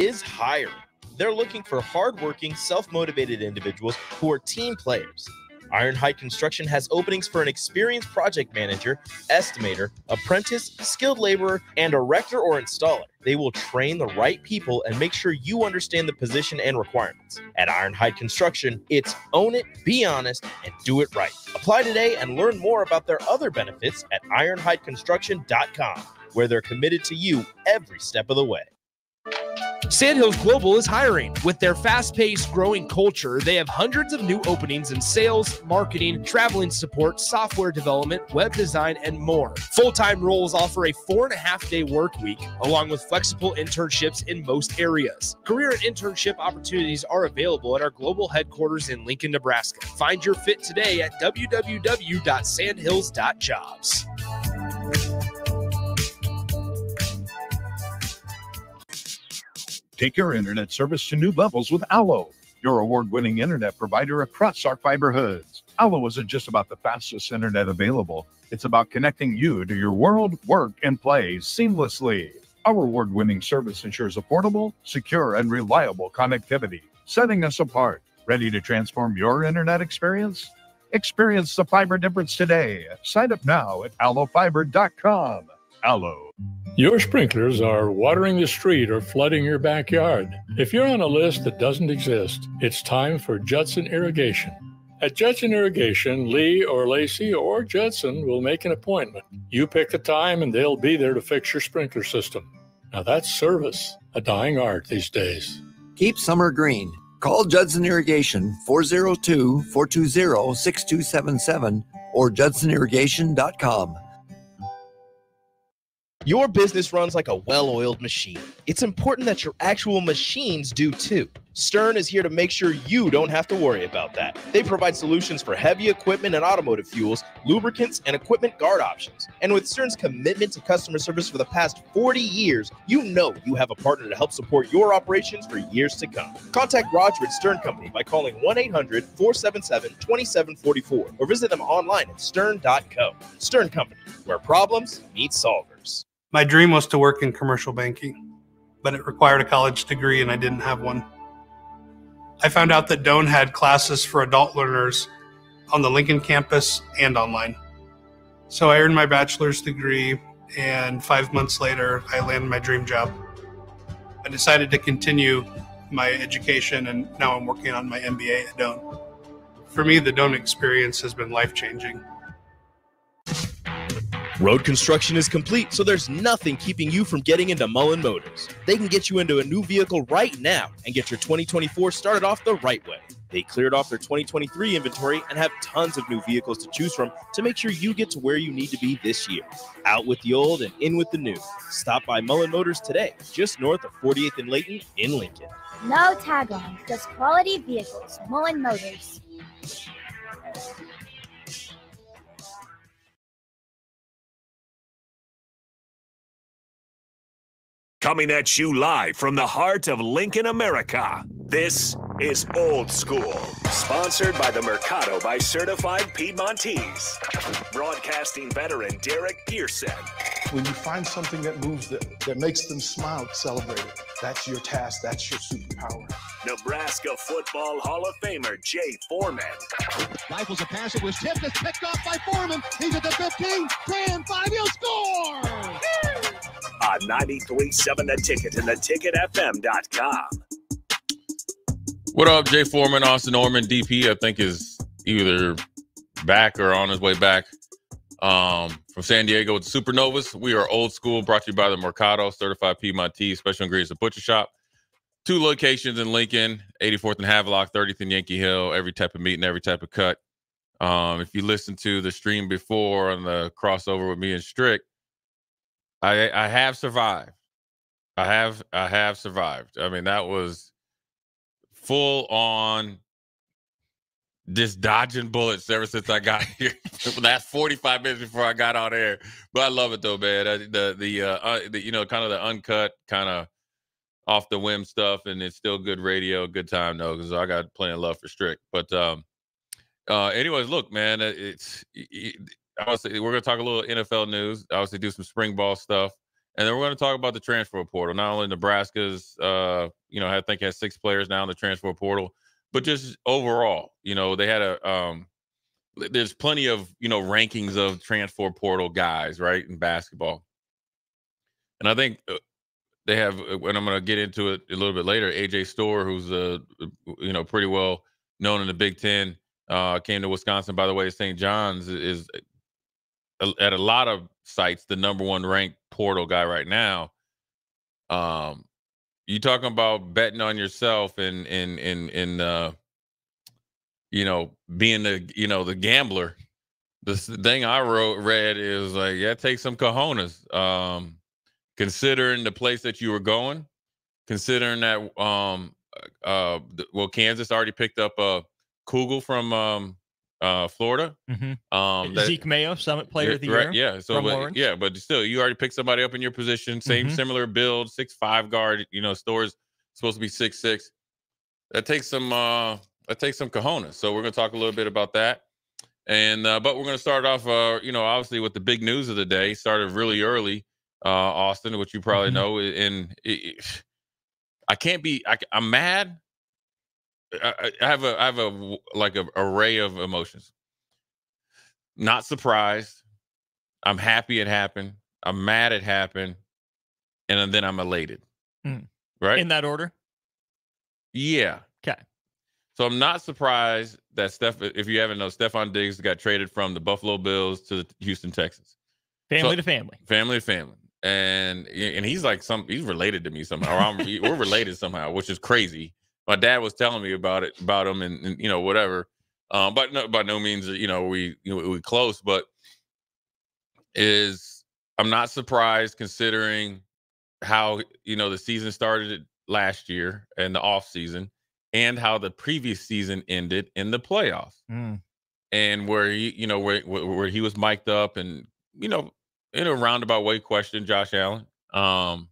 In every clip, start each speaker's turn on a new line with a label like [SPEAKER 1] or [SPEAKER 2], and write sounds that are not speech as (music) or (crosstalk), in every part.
[SPEAKER 1] is hiring. They're looking for hardworking, self motivated individuals who are team players. Ironhide Construction has openings for an experienced project manager, estimator, apprentice, skilled laborer, and erector or installer. They will train the right people and make sure you understand the position and requirements. At Ironhide Construction, it's own it, be honest, and do it right. Apply today and learn more about their other benefits at ironhideconstruction.com, where they're committed to you every step of the way.
[SPEAKER 2] Sandhills Global is hiring. With their fast paced, growing culture, they have hundreds of new openings in sales, marketing, traveling support, software development, web design, and more. Full time roles offer a four and a half day work week, along with flexible internships in most areas. Career and internship opportunities are available at our global headquarters in Lincoln, Nebraska. Find your fit today at www.sandhills.jobs.
[SPEAKER 3] Take your internet service to new levels with Allo, your award winning internet provider across our fiber hoods. Allo isn't just about the fastest internet available, it's about connecting you to your world, work, and play seamlessly. Our award winning service ensures affordable, secure, and reliable connectivity, setting us apart. Ready to transform your internet experience? Experience the fiber difference today. Sign up now at allofiber.com. Allo.
[SPEAKER 4] Your sprinklers are watering the street or flooding your backyard. If you're on a list that doesn't exist, it's time for Judson Irrigation. At Judson Irrigation, Lee or Lacey or Judson will make an appointment. You pick the time and they'll be there to fix your sprinkler system. Now that's service, a dying art these days.
[SPEAKER 5] Keep summer green. Call Judson Irrigation 402 420 6277 or judsonirrigation.com.
[SPEAKER 1] Your business runs like a well oiled machine. It's important that your actual machines do too. Stern is here to make sure you don't have to worry about that. They provide solutions for heavy equipment and automotive fuels, lubricants, and equipment guard options. And with Stern's commitment to customer service for the past 40 years, you know you have a partner to help support your operations for years to come. Contact Roger at Stern Company by calling 1 800 477 2744 or visit them online at stern.co. Stern Company, where problems meet solvers.
[SPEAKER 6] My dream was to work in commercial banking, but it required a college degree and I didn't have one. I found out that Doane had classes for adult learners on the Lincoln campus and online. So I earned my bachelor's degree, and five months later, I landed my dream job. I decided to continue my education, and now I'm working on my MBA at Doane. For me, the Doane experience has been life changing.
[SPEAKER 1] Road construction is complete, so there's nothing keeping you from getting into Mullen Motors. They can get you into a new vehicle right now and get your 2024 started off the right way. They cleared off their 2023 inventory and have tons of new vehicles to choose from to make sure you get to where you need to be this year. Out with the old and in with the new. Stop by Mullen Motors today, just north of 48th and Leighton in Lincoln.
[SPEAKER 7] No tag on, just quality vehicles. Mullen Motors.
[SPEAKER 8] Coming at you live from the heart of Lincoln, America. This is Old School, sponsored by the Mercado by Certified Piedmontese. Broadcasting veteran Derek Pearson.
[SPEAKER 9] When you find something that moves them, that makes them smile, celebrate it. That's your task. That's your superpower.
[SPEAKER 8] Nebraska Football Hall of Famer Jay Foreman.
[SPEAKER 10] Rifles a pass. It was tipped. It's picked off by Foreman. He's at the 15, 10, 5. He'll score!
[SPEAKER 8] On 93.7 The Ticket and theticketfm.com.
[SPEAKER 11] What up, Jay Foreman, Austin Norman, DP? I think is either back or on his way back um, from San Diego with the Supernovas. We are old school, brought to you by the Mercado, certified Piedmontese, special ingredients, and butcher shop. Two locations in Lincoln, 84th and Havelock, 30th and Yankee Hill. Every type of meat and every type of cut. Um, if you listen to the stream before on the crossover with me and Strick, I I have survived. I have I have survived. I mean, that was full on just dodging bullets ever since I got (laughs) here. That's 45 minutes before I got on air. But I love it though, man. Uh, the the, uh, uh, the you know kind of the uncut kind of off the whim stuff, and it's still good radio, good time though, because I got plenty of love for Strick. But um, uh, anyways, look, man, it's it, obviously we're gonna talk a little NFL news. Obviously, do some spring ball stuff. And then we're going to talk about the transfer portal. Not only Nebraska's, uh, you know, I think has six players now in the transfer portal, but just overall, you know, they had a um, there's plenty of you know rankings of transfer portal guys right in basketball and i think uh, they have uh, and i'm going to get into it a little bit later aj storr who's uh you know pretty well known in the big ten uh came to wisconsin by the way st john's is at a lot of sites the number one ranked portal guy right now um you talking about betting on yourself and in in in uh you know, being the you know the gambler, the thing I wrote read is like, yeah, take some cojones. Um, considering the place that you were going, considering that um, uh, well, Kansas already picked up a Kugel from um, uh, Florida.
[SPEAKER 12] Mm-hmm.
[SPEAKER 11] Um,
[SPEAKER 12] that, Zeke Mayo, Summit Player of the
[SPEAKER 11] right,
[SPEAKER 12] Year.
[SPEAKER 11] Yeah, so but, yeah, but still, you already picked somebody up in your position, same
[SPEAKER 12] Mhm.
[SPEAKER 11] similar build, six five guard. You know, Storr's supposed to be six six. That takes some uh that takes some cojones. So we're gonna talk a little bit about that. And uh, but we're gonna start off uh, you know, obviously with the big news of the day. Started really early, uh, Austin, which you probably
[SPEAKER 12] Mhm.
[SPEAKER 11] know. And it, it- I can't be I, am mad. I, I have a I have a like a array of emotions. Not surprised. I'm happy it happened. I'm mad it happened. And then I'm elated.
[SPEAKER 12] Mm.
[SPEAKER 11] Right?
[SPEAKER 12] In that order.
[SPEAKER 11] Yeah.
[SPEAKER 12] Okay.
[SPEAKER 11] So I'm not surprised that Steph, if you haven't known, Stefon Diggs got traded from the Buffalo Bills to the Houston Texans.
[SPEAKER 12] Family
[SPEAKER 11] So-
[SPEAKER 12] to family.
[SPEAKER 11] Family to family. And and he's like some he's related to me somehow. Or I'm, we're related somehow, which is crazy. My dad was telling me about it, about him, and, and you know whatever. Um, but no, by no means you know we you know, we close, but is I'm not surprised considering how you know the season started last year and the off season, and how the previous season ended in the playoffs
[SPEAKER 12] Mm.
[SPEAKER 11] and where he, you know, where where he was mic'd up and you know, in a roundabout way, questioned Josh Allen. Um,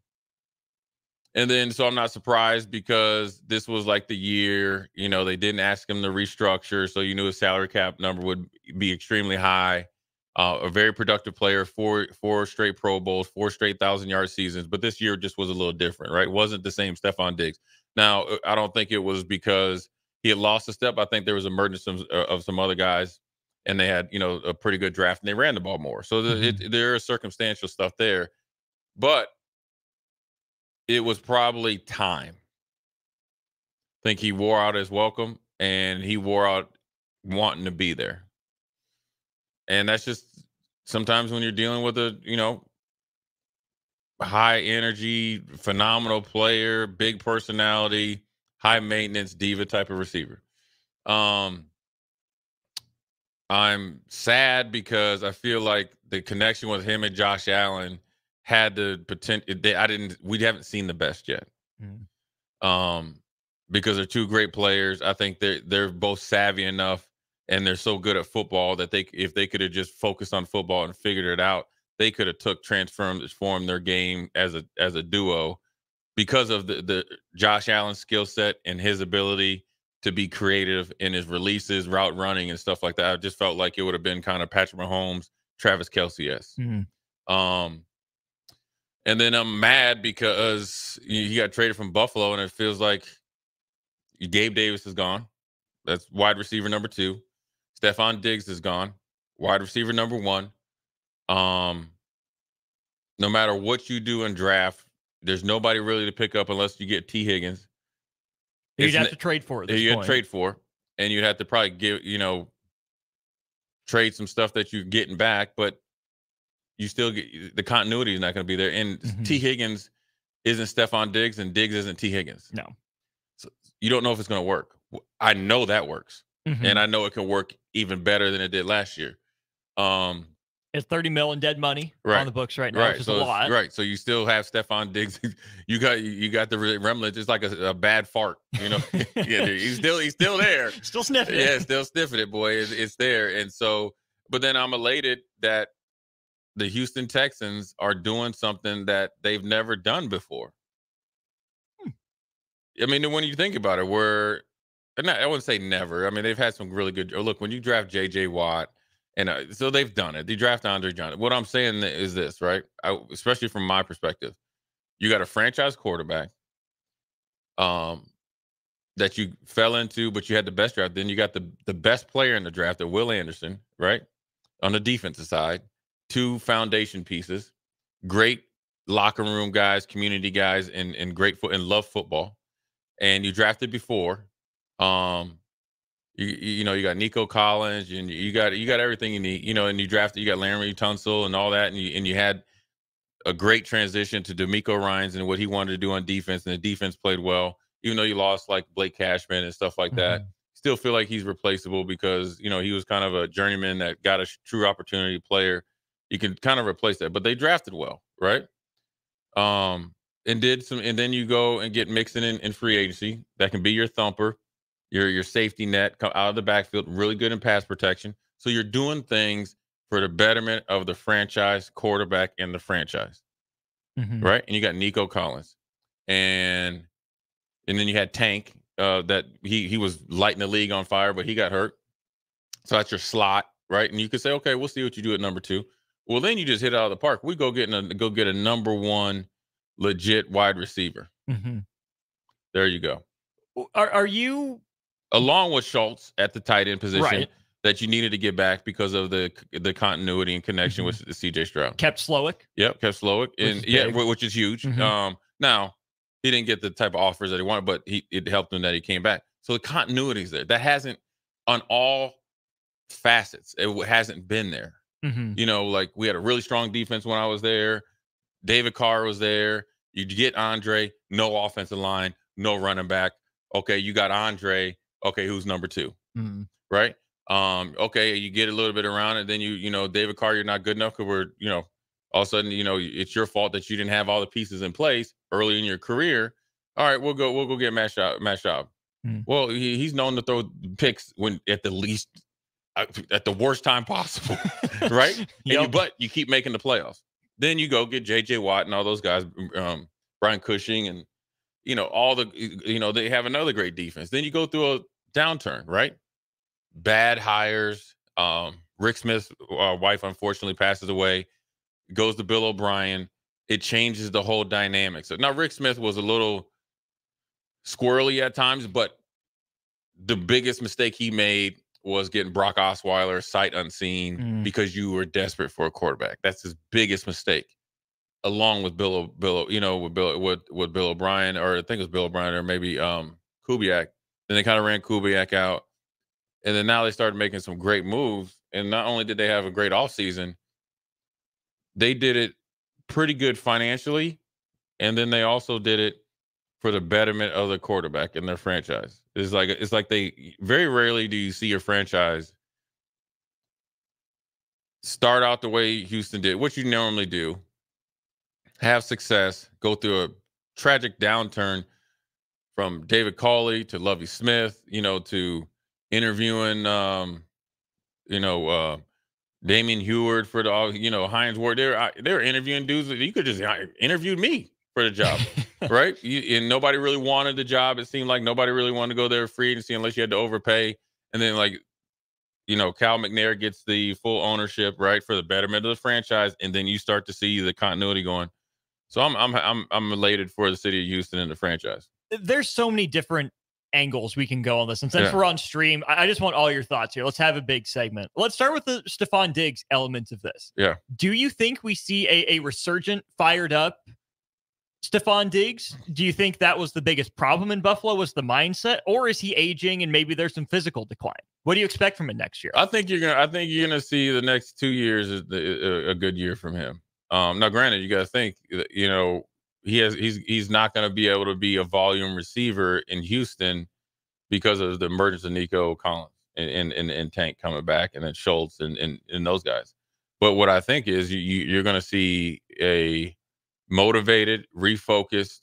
[SPEAKER 11] and then so I'm not surprised because this was like the year, you know, they didn't ask him to restructure, so you knew his salary cap number would be extremely high. Uh, a very productive player, four four straight Pro Bowls, four straight thousand yard seasons, but this year just was a little different, right? wasn't the same Stefon Diggs. Now, uh, I don't think it was because he had lost a step. I think there was emergence of, uh, of some other guys, and they had you know a pretty good draft, and they ran the ball more. So the, it, there is circumstantial stuff there, but it was probably time. I think he wore out his welcome, and he wore out wanting to be there. And that's just sometimes when you're dealing with a you know high energy, phenomenal player, big personality, high maintenance diva type of receiver. Um I'm sad because I feel like the connection with him and Josh Allen had the potential. I didn't. We haven't seen the best yet. Um, because they're two great players. I think they're they're both savvy enough and they're so good at football that they if they could have just focused on football and figured it out, they could have took transformed formed their game as a as a duo because of the the Josh Allen skill set and his ability to be creative in his releases, route running, and stuff like that. I just felt like it would have been kind of Patrick Mahomes, Travis Kelce s.
[SPEAKER 12] Mhm.
[SPEAKER 11] Um, and then I'm mad because he got traded from Buffalo, and it feels like Gabe Davis is gone. That's wide receiver number two. Stefon Diggs is gone. Wide receiver number one. Um, no matter what you do in draft, there's nobody really to pick up unless you get Tee Higgins.
[SPEAKER 12] You'd
[SPEAKER 11] It's
[SPEAKER 12] have to trade for it. this
[SPEAKER 11] you had
[SPEAKER 12] point.
[SPEAKER 11] to trade for, and you'd have to probably give, you know, trade some stuff that you're getting back, but you still get the continuity is not going to be there. And
[SPEAKER 12] Mm-hmm.
[SPEAKER 11] Tee Higgins isn't Stefon Diggs, and Diggs isn't Tee Higgins.
[SPEAKER 12] No.
[SPEAKER 11] So you don't know if it's going to work. I know that works,
[SPEAKER 12] Mhm.
[SPEAKER 11] and I know it can work even better than it did last year. Um,
[SPEAKER 12] It's 30 mil in dead money
[SPEAKER 11] right
[SPEAKER 12] on the books right now,
[SPEAKER 11] right
[SPEAKER 12] which is
[SPEAKER 11] so
[SPEAKER 12] a lot.
[SPEAKER 11] right so you still have Stefon Diggs (laughs) you got you got the re- remnants it's like a, a bad fart you know (laughs) (laughs) yeah he's still he's still there
[SPEAKER 12] Still sniffing it.
[SPEAKER 11] yeah still sniffing it boy it's, it's there and so but then I'm elated that the Houston Texans are doing something that they've never done before
[SPEAKER 12] Hmm.
[SPEAKER 11] I mean when you think about it where and not, I wouldn't say never I mean they've had some really good oh, look when you draft JJ Watt And uh, so they've done it. They draft Andre Johnson. What I'm saying is this, right? I, especially from my perspective, you got a franchise quarterback um, that you fell into, but you had the best draft. Then you got the the best player in the draft, at Will Anderson, right? On the defensive side, two foundation pieces, great locker room guys, community guys, and and great foot and love football. And you drafted before. Um, you you know you got Nico Collins, and you got you got everything you need. You know, and you drafted you got Laremy Tunsil and all that, and you and you had a great transition to DeMeco Ryans and what he wanted to do on defense, and the defense played well. Even though you lost like Blake Cashman and stuff like that, still feel like he's replaceable because you know he was kind of a journeyman that got a true opportunity player. You can kind of replace that, but they drafted well, right? Um, and did some, and then you go and get Mixon in, in free agency. That can be your thumper, your your safety net, come out of the backfield, really good in pass protection. So you're doing things for the betterment of the franchise quarterback and the franchise,
[SPEAKER 12] Mhm.
[SPEAKER 11] right? And you got Nico Collins, and and then you had Tank. Uh, that he he was lighting the league on fire, but he got hurt. So that's your slot, right? And you could say, okay, we'll see what you do at number two. Well, then you just hit it out of the park. We go get a go get a number one legit wide receiver.
[SPEAKER 12] Mhm.
[SPEAKER 11] There you go.
[SPEAKER 12] Are are you
[SPEAKER 11] Along with Schultz at the tight end position
[SPEAKER 12] Right.
[SPEAKER 11] that you needed to get back because of the the continuity and connection
[SPEAKER 12] Mhm.
[SPEAKER 11] with the CJ Stroud.
[SPEAKER 12] kept Slowik?
[SPEAKER 11] Yep, kept
[SPEAKER 12] Slowik,
[SPEAKER 11] and yeah,
[SPEAKER 12] big.
[SPEAKER 11] which is huge.
[SPEAKER 12] Mhm.
[SPEAKER 11] Um, now he didn't get the type of offers that he wanted, but he it helped him that he came back. So the continuity is there. That hasn't on all facets. It hasn't been there.
[SPEAKER 12] Mhm.
[SPEAKER 11] You know, like we had a really strong defense when I was there. David Carr was there. You get Andre, no offensive line, no running back. Okay, you got Andre. Okay, who's number two?
[SPEAKER 12] Mhm.
[SPEAKER 11] right? Um, okay, you get a little bit around it, then you, you know, David Carr, you're not good enough because we're, you know, all of a sudden, you know, it's your fault that you didn't have all the pieces in place early in your career. All right, we'll go, we'll go get Matt Schaub. Matt Schaub.
[SPEAKER 12] Mm.
[SPEAKER 11] Well, he, he's known to throw picks when at the least, (laughs) at the worst time possible, (laughs) right? And you, but you keep making the playoffs. Then you go get J.J. Watt and all those guys, um, Brian Cushing, and you know all the, you know, they have another great defense. Then you go through a downturn, right? bad hires. Um, Rick Smith's uh, wife unfortunately passes away. Goes to Bill O'Brien. It changes the whole dynamic. So now Rick Smith was a little squirrely at times, but the biggest mistake he made was getting Brock Osweiler sight unseen
[SPEAKER 12] Mm.
[SPEAKER 11] because you were desperate for a quarterback. That's his biggest mistake. Along with Bill, O- Bill, O- you know, with Bill, with, with Bill O'Brien, or I think it was Bill O'Brien, or maybe um Kubiak. Then they kind of ran Kubiak out, and then now they started making some great moves. And not only did they have a great offseason, they did it pretty good financially, and then they also did it for the betterment of the quarterback and their franchise. It's like it's like they very rarely do you see a franchise start out the way Houston did, what you normally do, have success, go through a tragic downturn from David Culley to Lovie Smith, you know, to interviewing um, you know, uh Damien Heward for the you know, Hines Ward. They're they're interviewing dudes that you could just interviewed me for the job. (laughs) right? You, and nobody really wanted the job. It seemed like nobody really wanted to go there free agency unless you had to overpay. And then like, you know, Cal McNair gets the full ownership, right, for the betterment of the franchise, and then you start to see the continuity going. So I'm I'm I'm I'm elated for the city of Houston and the franchise.
[SPEAKER 12] There's so many different angles we can go on this. And since
[SPEAKER 11] Yeah.
[SPEAKER 12] we're on stream, I, I just want all your thoughts here. Let's have a big segment. Let's start with the Stefon Diggs element of this.
[SPEAKER 11] Yeah.
[SPEAKER 12] Do you think we see a, a resurgent, fired up Stefon Diggs? Do you think that was the biggest problem in Buffalo? Was the mindset, or is he aging and maybe there's some physical decline? What do you expect from him next year?
[SPEAKER 11] I think you're gonna. I think you're gonna see the next two years is the, a, a good year from him. Um, now, granted, you got to think. You know, he has. He's he's not to be able to be a volume receiver in Houston because of the emergence of Nico Collins and and, and, and Tank coming back, and then Schultz and, and and those guys. But what I think is you, you you're to see a motivated, refocused,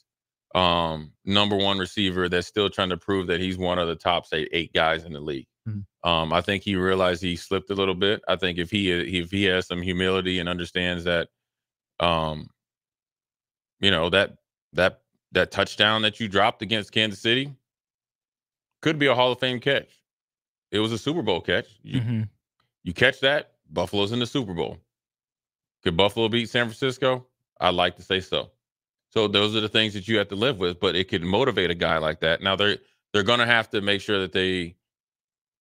[SPEAKER 11] um, number one receiver that's still trying to prove that he's one of the top say eight guys in the league. Um, I think he realized he slipped a little bit. I think if he if he has some humility and understands that, um, you know that that that touchdown that you dropped against Kansas City could be a Hall of Fame catch. It was a Super Bowl catch. You
[SPEAKER 12] Mhm.
[SPEAKER 11] you catch that, Buffalo's in the Super Bowl. Could Buffalo beat San Francisco? I'd like to say so. So those are the things that you have to live with, but it could motivate a guy like that. Now they're they're going to have to make sure that they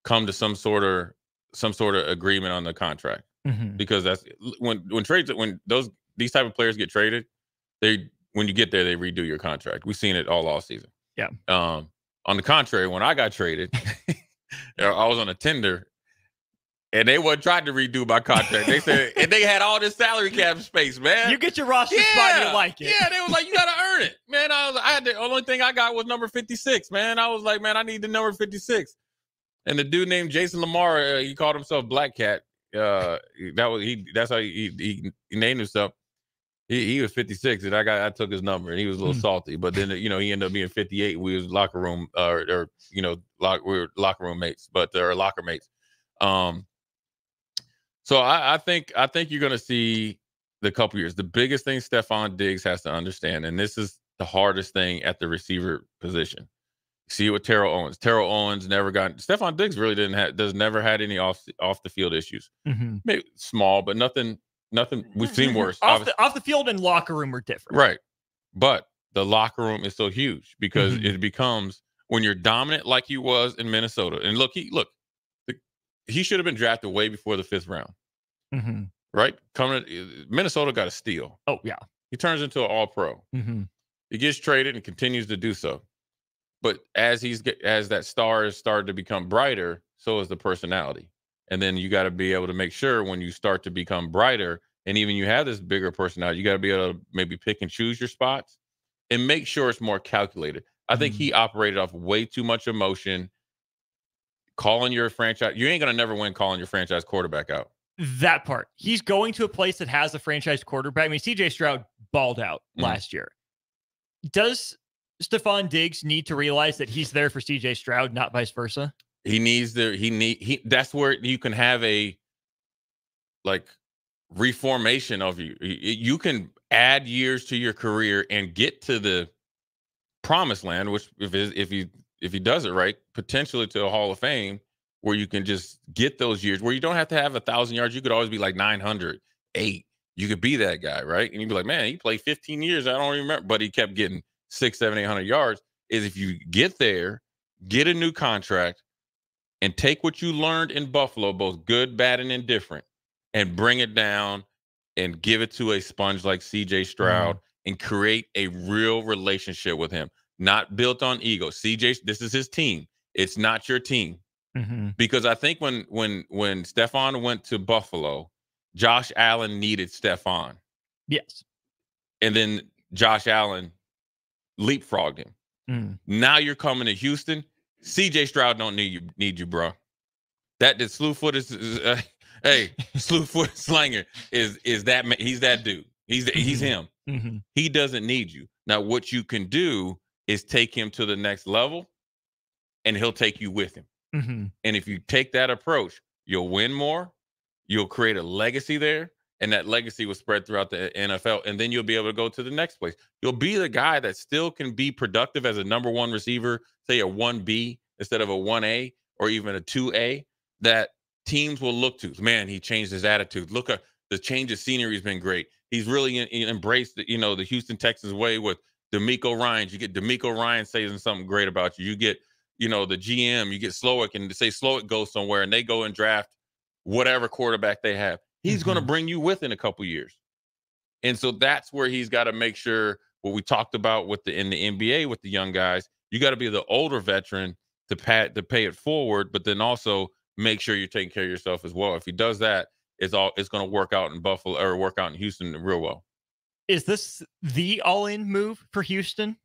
[SPEAKER 11] come to some sort of some sort of agreement on the contract
[SPEAKER 12] Mhm.
[SPEAKER 11] because that's when when trades when those these type of players get traded, they when you get there they redo your contract. We've seen it all off season.
[SPEAKER 12] Yeah.
[SPEAKER 11] Um, on the contrary, when I got traded, (laughs) I was on a tender, and they were trying to redo my contract. They said, and they had all this salary cap space, man.
[SPEAKER 12] You get your roster spot, you like it.
[SPEAKER 11] Yeah, they was like, you gotta earn it, man. I was, I had the only thing I got was number fifty six, man. I was like, man, I need the number fifty six. And the dude named Jason Lamar, uh, he called himself Black Cat. Uh, that was he. That's how he he, he named himself. He, he was 56, and I got I took his number, and he was a little
[SPEAKER 12] Hmm.
[SPEAKER 11] salty. But then you know he ended up being 58. We was locker room, uh, or, or you know, lock, we were locker room mates, but or locker mates. Um, so I, I think I think you're going to see the couple years. The biggest thing Stefon Diggs has to understand, and this is the hardest thing at the receiver position. See it with Terrell Owens. Terrell Owens never got. Stefon Diggs really didn't have. Does never had any off off the field issues.
[SPEAKER 12] Mhm.
[SPEAKER 11] Maybe small, but nothing. Nothing. We've seen (laughs) worse.
[SPEAKER 12] Off the, off the field and locker room are different.
[SPEAKER 11] Right. But the locker room is so huge because
[SPEAKER 12] Mhm.
[SPEAKER 11] it becomes when you're dominant like he was in Minnesota. And look, he look, he should have been drafted way before the fifth round,
[SPEAKER 12] Mhm.
[SPEAKER 11] right? Coming uh, Minnesota got a steal.
[SPEAKER 12] Oh yeah.
[SPEAKER 11] He turns into an all pro.
[SPEAKER 12] Mhm.
[SPEAKER 11] He gets traded and continues to do so. But as he's as that star has started to become brighter, so is the personality. And then you got to be able to make sure when you start to become brighter, and even you have this bigger personality, you got to be able to maybe pick and choose your spots and make sure it's more calculated. I think he operated off way too much emotion. Calling your franchise, you ain't gonna never win calling your franchise quarterback out.
[SPEAKER 12] That part. He's going to a place that has a franchise quarterback. I mean, CJ Stroud balled out
[SPEAKER 11] Mhm.
[SPEAKER 12] last year. Does Stefon Diggs need to realize that he's there for CJ Stroud, not vice versa?
[SPEAKER 11] He needs the he need he that's where you can have a like reformation of you. You can add years to your career and get to the promised land, which if if he if he does it right, potentially to a Hall of Fame, where you can just get those years where you don't have to have a thousand yards. You could always be like 900, eight. You could be that guy, right? And you'd be like, man, he played 15 years. I don't remember, but he kept getting six, seven, eight hundred yards. Is if you get there, get a new contract, and take what you learned in Buffalo, both good, bad, and indifferent, and bring it down and give it to a sponge like CJ mm-hmm. Stroud and create a real relationship with him, not built on ego. CJ, this is his team. It's not your team.
[SPEAKER 12] Mm-hmm.
[SPEAKER 11] Because I think when when when Stefon went to Buffalo, Josh Allen needed Stefon.
[SPEAKER 12] Yes.
[SPEAKER 11] And then Josh Allen leapfrogged him.
[SPEAKER 12] Mm.
[SPEAKER 11] Now you're coming to Houston. CJ Stroud don't need you, need you, bro. That the slew foot is, is, uh, (laughs) hey, slew (laughs) foot slanger is is that he's that dude. He's he's him.
[SPEAKER 12] Mm-hmm.
[SPEAKER 11] He doesn't need you. Now, what you can do is take him to the next level, and he'll take you with him.
[SPEAKER 12] Mm-hmm.
[SPEAKER 11] And if you take that approach, you'll win more. You'll create a legacy there, and that legacy will spread throughout the NFL. And then you'll be able to go to the next place. You'll be the guy that still can be productive as a number one receiver, say a 1B instead of a 1A or even a 2A, that teams will look to. Man, he changed his attitude. Look at the change of scenery has been great. He's really in, in- embraced, the, you know, the Houston Texans way with DeMeco Ryan. You get DeMeco Ryan saying something great about you. You get you know, the GM, you get Slowik and say Slowik goes somewhere and they go and draft whatever quarterback they have. He's going to mm-hmm. bring you with in a couple years. And so that's where he's got to make sure what we talked about with the in the NBA with the young guys, you got to be the older veteran to pat to pay it forward, but then also make sure you're taking care of yourself as well. If he does that, it's all it's going to work out in Buffalo or work out in Houston real well.
[SPEAKER 12] Is this the all-in move for Houston?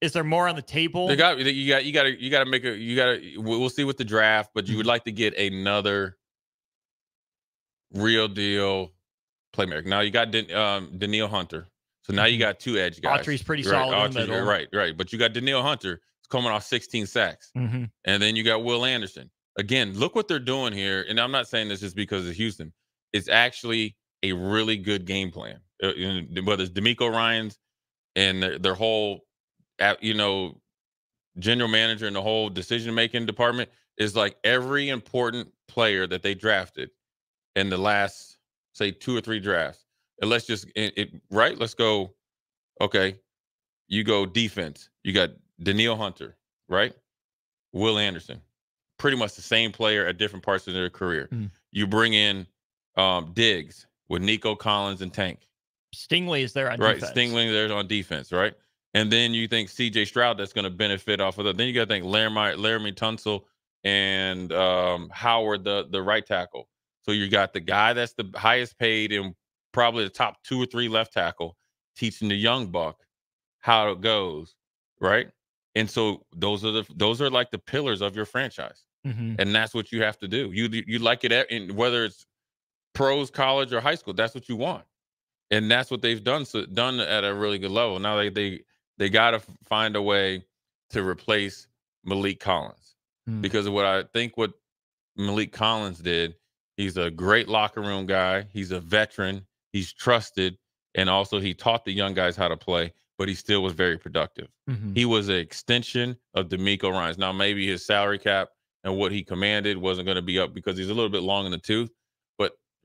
[SPEAKER 12] Is there more on the table?
[SPEAKER 11] They got you got you got to you got to make a you got to we'll see with the draft, but you would like to get another real deal playmaker. Now you got Dan, um, Danielle Hunter, so now you got two edge guys.
[SPEAKER 12] Autry's pretty
[SPEAKER 11] Right,
[SPEAKER 12] solid in the
[SPEAKER 11] Autry's-
[SPEAKER 12] middle.
[SPEAKER 11] Right, right. But you got Danielle Hunter it's coming off 16 sacks,
[SPEAKER 12] Mm-hmm.
[SPEAKER 11] and then you got Will Anderson. Again, look what they're doing here, and I'm not saying this just because of Houston. It's actually a really good game plan. Uh, whether it's DeMeco Ryan's and their, their whole, you know, general manager and the whole decision making department is like every important player that they drafted in the last say two or three drafts. And let's just it, it right. Let's go. Okay, you go defense. You got Danielle Hunter, right? Will Anderson, pretty much the same player at different parts of their career.
[SPEAKER 12] Mm.
[SPEAKER 11] You bring in um, Diggs with Nico Collins and Tank,
[SPEAKER 12] Stingley is there on
[SPEAKER 11] right?
[SPEAKER 12] defense.
[SPEAKER 11] Stingling there's on defense, right? And then you think C.J. Stroud that's going to benefit off of that. Then you got to think Laremy, Laremy Tunsil and um, Howard, the the right tackle. So you got the guy that's the highest paid and probably the top two or three left tackle teaching the young buck how it goes, right? And so those are the those are like the pillars of your franchise,
[SPEAKER 12] Mhm.
[SPEAKER 11] and that's what you have to do. You you like it, at, in, whether it's pros, college, or high school. That's what you want, and that's what they've done. So done at a really good level. Now they they they got to find a way to replace Malik Collins
[SPEAKER 12] Mm.
[SPEAKER 11] because of what I think what Malik Collins did. He's a great locker room guy. He's a veteran. He's trusted, and also he taught the young guys how to play. But he still was very productive.
[SPEAKER 12] Mhm.
[SPEAKER 11] He was an extension of DeMeco Ryan's. Now maybe his salary cap and what he commanded wasn't going to be up because he's a little bit long in the tooth.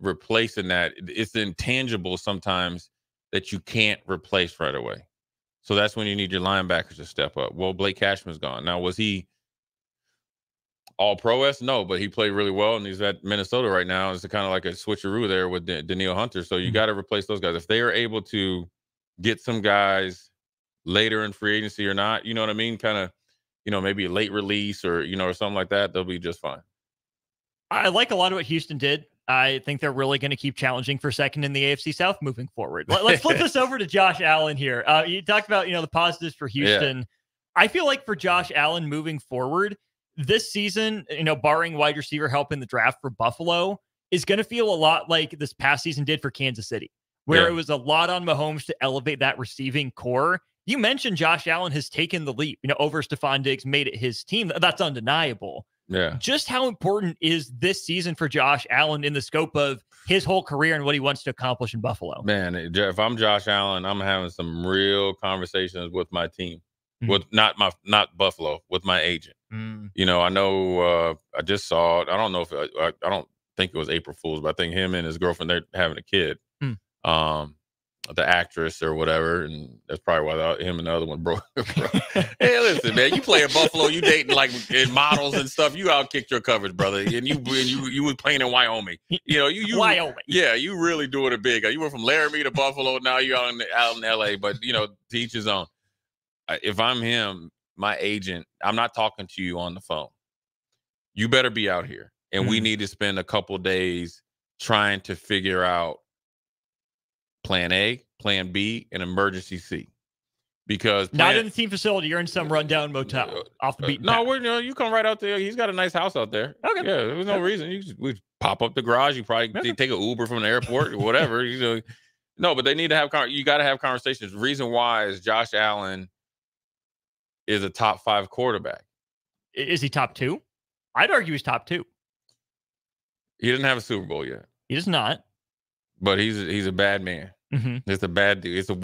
[SPEAKER 11] Replacing that it's intangible sometimes that you can't replace right away. So that's when you need your linebackers to step up. Well, Blake Cashman's gone. Now, was he all pro S? No, but he played really well and he's at Minnesota right now. It's kind of like a switcheroo there with Da- Danielle Hunter. So you mm-hmm. got to replace those guys. If they are able to get some guys later in free agency or not, you know what I mean? Kind of, you know, maybe a late release or, you know, or something like that, they'll be just fine.
[SPEAKER 12] I like a lot of what Houston did. I think they're really going to keep challenging for second in the AFC South moving forward. Let, us flip this (laughs) over to Josh Allen here. Uh, you talked about you know the positives for
[SPEAKER 11] Yeah.
[SPEAKER 12] Houston. I feel like for Josh Allen moving forward this season, you know, barring wide receiver help in the draft for Buffalo, is going to feel a lot like this past season did for Kansas City, where
[SPEAKER 11] Yeah.
[SPEAKER 12] it was a lot on Mahomes to elevate that receiving corps. You mentioned Josh Allen has taken the leap, you know, over Stefon Diggs, made it his team. That's undeniable
[SPEAKER 11] Yeah.
[SPEAKER 12] just how important is this season for Josh Allen in the scope of his whole career and what he wants to accomplish in Buffalo?
[SPEAKER 11] Man, if I'm Josh Allen, I'm having some real conversations with my team,
[SPEAKER 12] Mhm.
[SPEAKER 11] with not my not Buffalo, with my agent.
[SPEAKER 12] Mm.
[SPEAKER 11] You know, I know uh, I just saw it. I don't know if I, I, don't think it was April Fool's, but I think him and his girlfriend they're having a kid.
[SPEAKER 12] Hmm.
[SPEAKER 11] Um, the actress or whatever, and that's probably why the, him and the other one (laughs) broke. (laughs) hey, listen, man, you play in Buffalo, you dating like in models and stuff. You outkicked your coverage, brother, and you and you you was playing in Wyoming. You know, you you
[SPEAKER 12] Wyoming.
[SPEAKER 11] yeah, you really doing it a big. You went from Laramie to Buffalo. Now you're out in, out in LA, but you know, to each his own. If I'm him, my agent, I'm not talking to you on the phone. You better be out here, and we
[SPEAKER 12] Mhm.
[SPEAKER 11] need to spend a couple days trying to figure out plan A, plan B, and emergency C. Because
[SPEAKER 12] Not in the team facility. You're in some rundown motel off the
[SPEAKER 11] uh,
[SPEAKER 12] beaten
[SPEAKER 11] no,
[SPEAKER 12] path.
[SPEAKER 11] we're no. You come right out there. He's got a nice house out there.
[SPEAKER 12] Okay.
[SPEAKER 11] Yeah, there's no reason. You just, we pop up the garage. You probably t- take an Uber from the airport or whatever. you know, no, but they need to have. You got to have conversations. The reason why is Josh Allen is a top five quarterback.
[SPEAKER 12] Is he top two? I'd argue he's top two.
[SPEAKER 11] He didn't have a Super Bowl yet,
[SPEAKER 12] He does not.
[SPEAKER 11] but he's he's a bad man.
[SPEAKER 12] Mhm.
[SPEAKER 11] It's a bad dude. It's a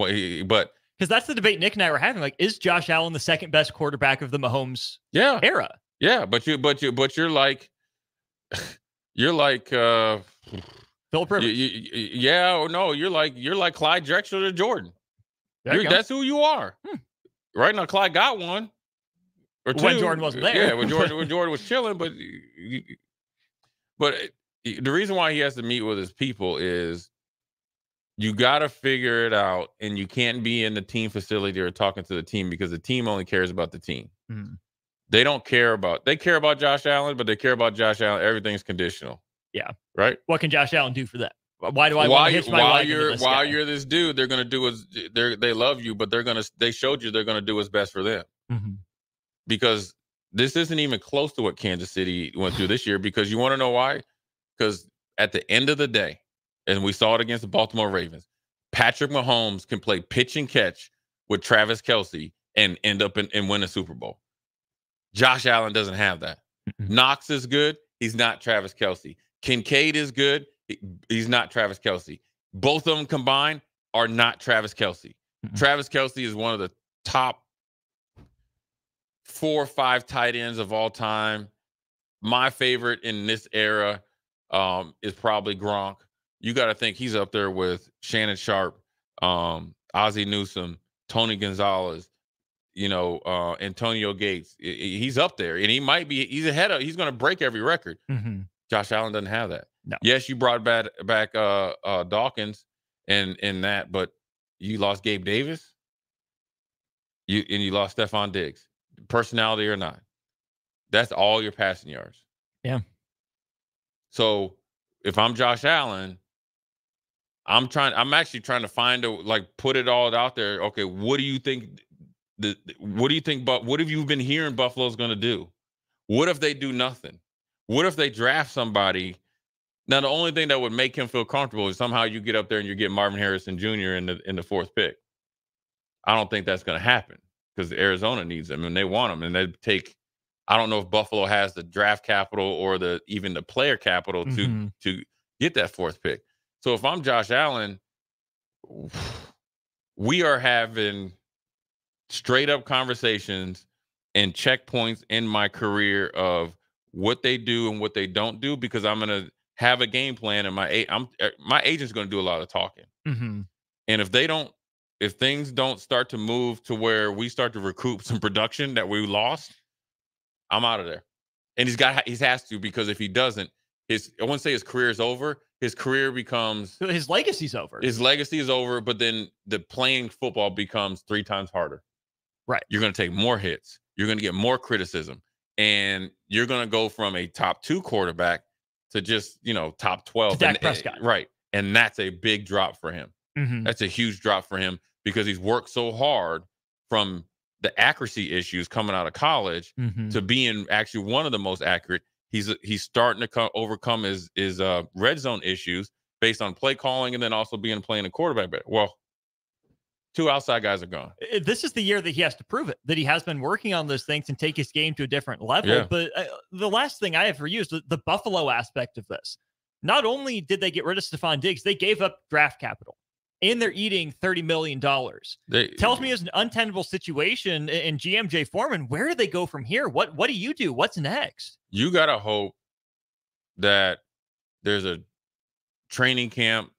[SPEAKER 11] but
[SPEAKER 12] Because that's the debate Nick and I were having. Like, is Josh Allen the second best quarterback of the Mahomes
[SPEAKER 11] yeah,
[SPEAKER 12] era?
[SPEAKER 11] yeah. But you but you but you're like (laughs) you're like uh
[SPEAKER 12] Philip Rivers.
[SPEAKER 11] y- y- yeah or no you're like you're like Clyde Drexler to Jordan.
[SPEAKER 12] You
[SPEAKER 11] that's who you are. Right now, Clyde got one. Or
[SPEAKER 12] When. Jordan wasn't there.
[SPEAKER 11] Yeah, when Jordan, when (laughs) Jordan was chilling. But, you- you- but the reason why he has to meet with his people is you got to figure it out, and you can't be in the team facility or talking to the team because the team only cares about the team.
[SPEAKER 12] Mhm.
[SPEAKER 11] They don't care about. They care about Josh Allen, but they care about Josh Allen. Everything's conditional.
[SPEAKER 12] Yeah.
[SPEAKER 11] Right.
[SPEAKER 12] What can Josh Allen do for that? Why do I
[SPEAKER 11] while
[SPEAKER 12] want hitch my
[SPEAKER 11] while you're
[SPEAKER 12] this
[SPEAKER 11] while
[SPEAKER 12] guy?
[SPEAKER 11] you're this dude, they're gonna do is they they love you, but they're gonna they showed you they're gonna do what's best for them
[SPEAKER 12] Mhm.
[SPEAKER 11] because this isn't even close to what Kansas City went through this year. Because you want to know why? Because at the end of the day, and we saw it against the Baltimore Ravens, Patrick Mahomes can play pitch and catch with Travis Kelce and end up in, and win a Super Bowl. Josh Allen doesn't have that. Knox is good. He's not Travis Kelce. Kincaid is good. He's not Travis Kelce. Both of them combined are not Travis Kelce. Travis Kelce is one of the top four or five tight ends of all time. My favorite in this era. um, is probably Gronk. You got to think he's up there with Shannon Sharpe, um, Ozzie Newsome, Tony Gonzalez, you know, uh, Antonio Gates. He's up there, and he might be. He's ahead of. He's going to break every record.
[SPEAKER 12] Mm-hmm.
[SPEAKER 11] Josh Allen doesn't have that.
[SPEAKER 12] No.
[SPEAKER 11] Yes, you brought back back uh, uh, Dawkins and in that, but you lost Gabe Davis. You and you lost Stefon Diggs, personality or not. That's all your passing yards.
[SPEAKER 12] Yeah.
[SPEAKER 11] So if I'm Josh Allen, I'm trying. I'm actually trying to find a like put it all out there. Okay, what do you think? The what do you think? But what have you been hearing Buffalo's going to do? What if they do nothing? What if they draft somebody? Now the only thing that would make him feel comfortable is somehow you get up there and you get Marvin Harrison Jr. in the in the fourth pick. I don't think that's going to happen because Arizona needs him and they want him and they take. I don't know if Buffalo has the draft capital or the even the player capital to
[SPEAKER 12] Mhm.
[SPEAKER 11] to get that fourth pick. So if I'm Josh Allen, we are having straight up conversations and checkpoints in my career of what they do and what they don't do because I'm gonna have a game plan and my a- I'm uh, my agent's gonna do a lot of talking.
[SPEAKER 12] Mm-hmm.
[SPEAKER 11] And if they don't, if things don't start to move to where we start to recoup some production that we lost, I'm out of there. And he's got he has to because if he doesn't, his I wouldn't say his career is over. His career becomes
[SPEAKER 12] His legacy's over.
[SPEAKER 11] his legacy is over, but then the playing football becomes three times harder.
[SPEAKER 12] Right.
[SPEAKER 11] You're going to take more hits. You're going to get more criticism, and you're going to go from a top two quarterback to just you know top twelve.
[SPEAKER 12] Dak
[SPEAKER 11] and- and-
[SPEAKER 12] Prescott.
[SPEAKER 11] right? And that's a big drop for him.
[SPEAKER 12] Mhm.
[SPEAKER 11] That's a huge drop for him because he's worked so hard from the accuracy issues coming out of college
[SPEAKER 12] Mhm.
[SPEAKER 11] to being actually one of the most accurate. He's he's starting to co- overcome his his uh, red zone issues based on play calling and then also being playing a quarterback better. Well, two outside guys are gone.
[SPEAKER 12] Uh, This is the year that he has to prove it that he has been working on those things and take his game to a different level.
[SPEAKER 11] Yeah.
[SPEAKER 12] But uh, the last thing I have for you is the, the Buffalo aspect of this. Not only did they get rid of Stefon Diggs, they gave up draft capital and they're eating $30 million.
[SPEAKER 11] They,
[SPEAKER 12] Tells me it's an untenable situation. And GMJ Foreman, where do they go from here? What what do you do? What's next?
[SPEAKER 11] you gotta hope that there's a training camp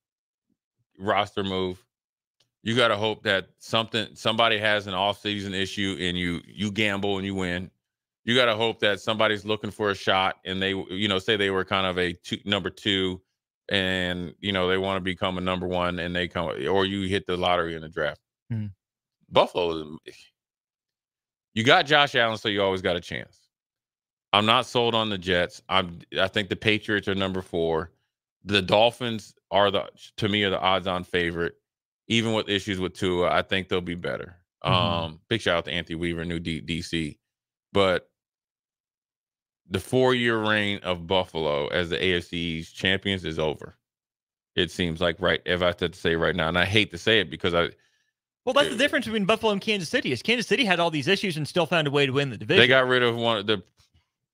[SPEAKER 11] roster move. You gotta hope that something somebody has an off-season issue and you you gamble and you win. You gotta hope that somebody's looking for a shot and they you know say they were kind of a two, number two and you know they want to become a number one and they come or you hit the lottery in the draft.
[SPEAKER 12] Hmm.
[SPEAKER 11] Buffalo, you got Josh Allen, so you always got a chance. I'm not sold on the Jets. I'm I think the Patriots are number four. The Dolphins are the to me are the odds on favorite. Even with issues with Tua, I think they'll be better.
[SPEAKER 12] Mhm.
[SPEAKER 11] Um, big shout out to Anthony Weaver, new D- DC. But the four year reign of Buffalo as the AFC East champions is over. It seems like right if I had to say right now, and I hate to say it because I
[SPEAKER 12] Well, that's the difference between Buffalo and Kansas City. Is Kansas City had all these issues and still found a way to win the division.
[SPEAKER 11] They got rid of one of the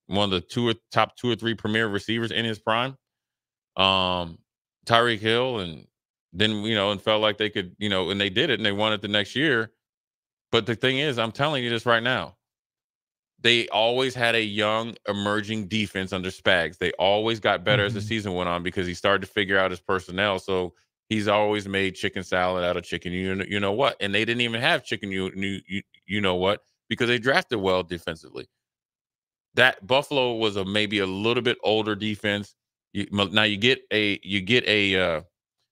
[SPEAKER 11] one of the two or top two or three premier receivers in his prime. Um Tyreek Hill and then you know and felt like they could, you know, and they did it and they won it the next year. But the thing is, I'm telling you this right now. They always had a young emerging defense under Spags. They always got better as the
[SPEAKER 12] Mhm.
[SPEAKER 11] season went on because he started to figure out his personnel. So he's always made chicken salad out of chicken. You know, you know what? And they didn't even have chicken. You you you, you know what? Because they drafted well defensively. That Buffalo was a maybe a little bit older defense. You, now you get a you get a uh,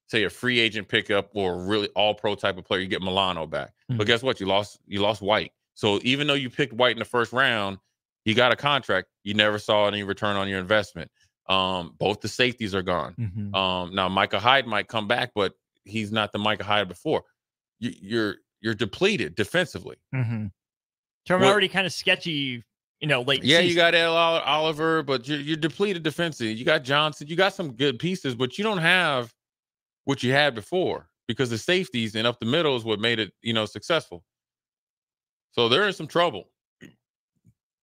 [SPEAKER 11] say a free agent pickup or really all pro type of player. You get Milano back, but
[SPEAKER 12] Mhm.
[SPEAKER 11] guess what? You lost you lost White. So even though you picked White in the first round, you got a contract. You never saw any return on your investment. Um, both the safeties are gone.
[SPEAKER 12] Mhm.
[SPEAKER 11] Um, now Micah Hyde might come back, but he's not the Micah Hyde before. You, you're you're depleted defensively.
[SPEAKER 12] Mm-hmm. So
[SPEAKER 11] Well-
[SPEAKER 12] already kind of sketchy, you know, late.
[SPEAKER 11] Yeah, you got L. Oliver, but you're, you're depleted defensively. You got Johnson. You got some good pieces, but you don't have what you had before because the safeties and up the middle is what made it, you know, successful. So they're in some trouble.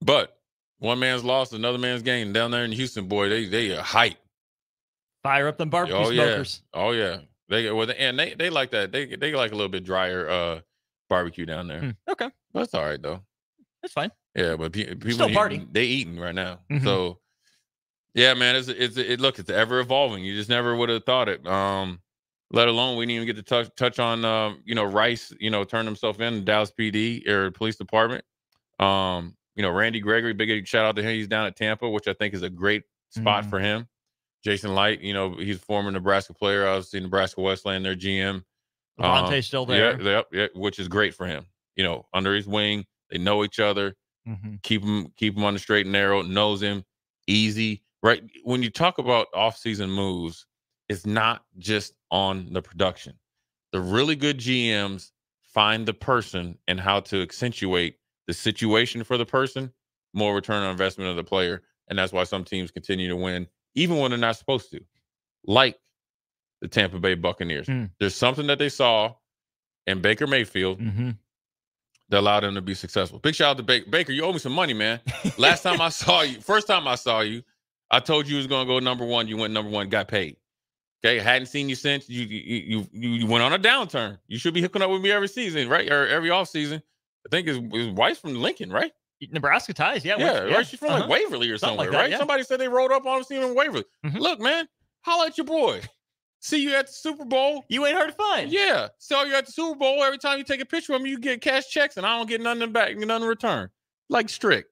[SPEAKER 11] But one man's lost, another man's gained. Down there in Houston, boy, they they are hype.
[SPEAKER 12] fire up them barbecue
[SPEAKER 11] Oh yeah,
[SPEAKER 12] smokers.
[SPEAKER 11] oh yeah. They well, they- and they they like that. They they like a little bit drier uh barbecue down there.
[SPEAKER 12] Hmm, Okay,
[SPEAKER 11] That's all right though.
[SPEAKER 12] that's fine.
[SPEAKER 11] Yeah, but pe- people
[SPEAKER 12] Still
[SPEAKER 11] eating-
[SPEAKER 12] party.
[SPEAKER 11] they eating right now.
[SPEAKER 12] Mhm.
[SPEAKER 11] So Yeah, man. It's it's it. Look, it's ever evolving. You just never would have thought it. Um, let alone we didn't even get to touch touch on um, you know Rice. You know, turned himself in Dallas PD or police department. Um, you know, Randy Gregory. Big shout out to him. He's down at Tampa, which I think is a great spot
[SPEAKER 12] Mhm.
[SPEAKER 11] for him. Jason Licht. You know, he's a former Nebraska player. i Obviously, Nebraska Westland, their GM.
[SPEAKER 12] Lavonte still there.
[SPEAKER 11] Yeah, yep, yeah, which is great for him. You know, under his wing, they know each other.
[SPEAKER 12] Mhm.
[SPEAKER 11] Keep him, keep him on the straight and narrow. Knows him, easy. Right. When you talk about off-season moves, it's not just on the production. The really good GMs find the person and how to accentuate the situation for the person, more return on investment of the player, and that's why some teams continue to win, even when they're not supposed to. Like the Tampa Bay Buccaneers.
[SPEAKER 12] Hmm.
[SPEAKER 11] There's something that they saw in Baker Mayfield
[SPEAKER 12] Mm-hmm.
[SPEAKER 11] that allowed them to be successful. Big shout out to Baker. Baker, you owe me some money, man. Last time I (laughs) saw you, first time I saw you, I told you you was gonna go number one. You went number one, got paid. Okay, hadn't seen you since. You you you you went on a downturn. You should be hooking up with me every season, right? Or every off season. I think his, his wife's from Lincoln, right?
[SPEAKER 12] Nebraska ties, yeah.
[SPEAKER 11] Yeah,
[SPEAKER 12] which-
[SPEAKER 11] right. She's from like
[SPEAKER 12] uh-huh.
[SPEAKER 11] Waverly or
[SPEAKER 12] Something
[SPEAKER 11] somewhere,
[SPEAKER 12] like that,
[SPEAKER 11] right?
[SPEAKER 12] yeah.
[SPEAKER 11] Somebody said they rolled up on him, seen him in Waverly.
[SPEAKER 12] Mhm.
[SPEAKER 11] Look, man, holla at your boy. See you at the Super Bowl.
[SPEAKER 12] You ain't hard to find.
[SPEAKER 11] Yeah. Saw you at the Super Bowl. Every time you take a picture of me, you get cash checks, and I don't get nothing back, nothing in return. Like strict.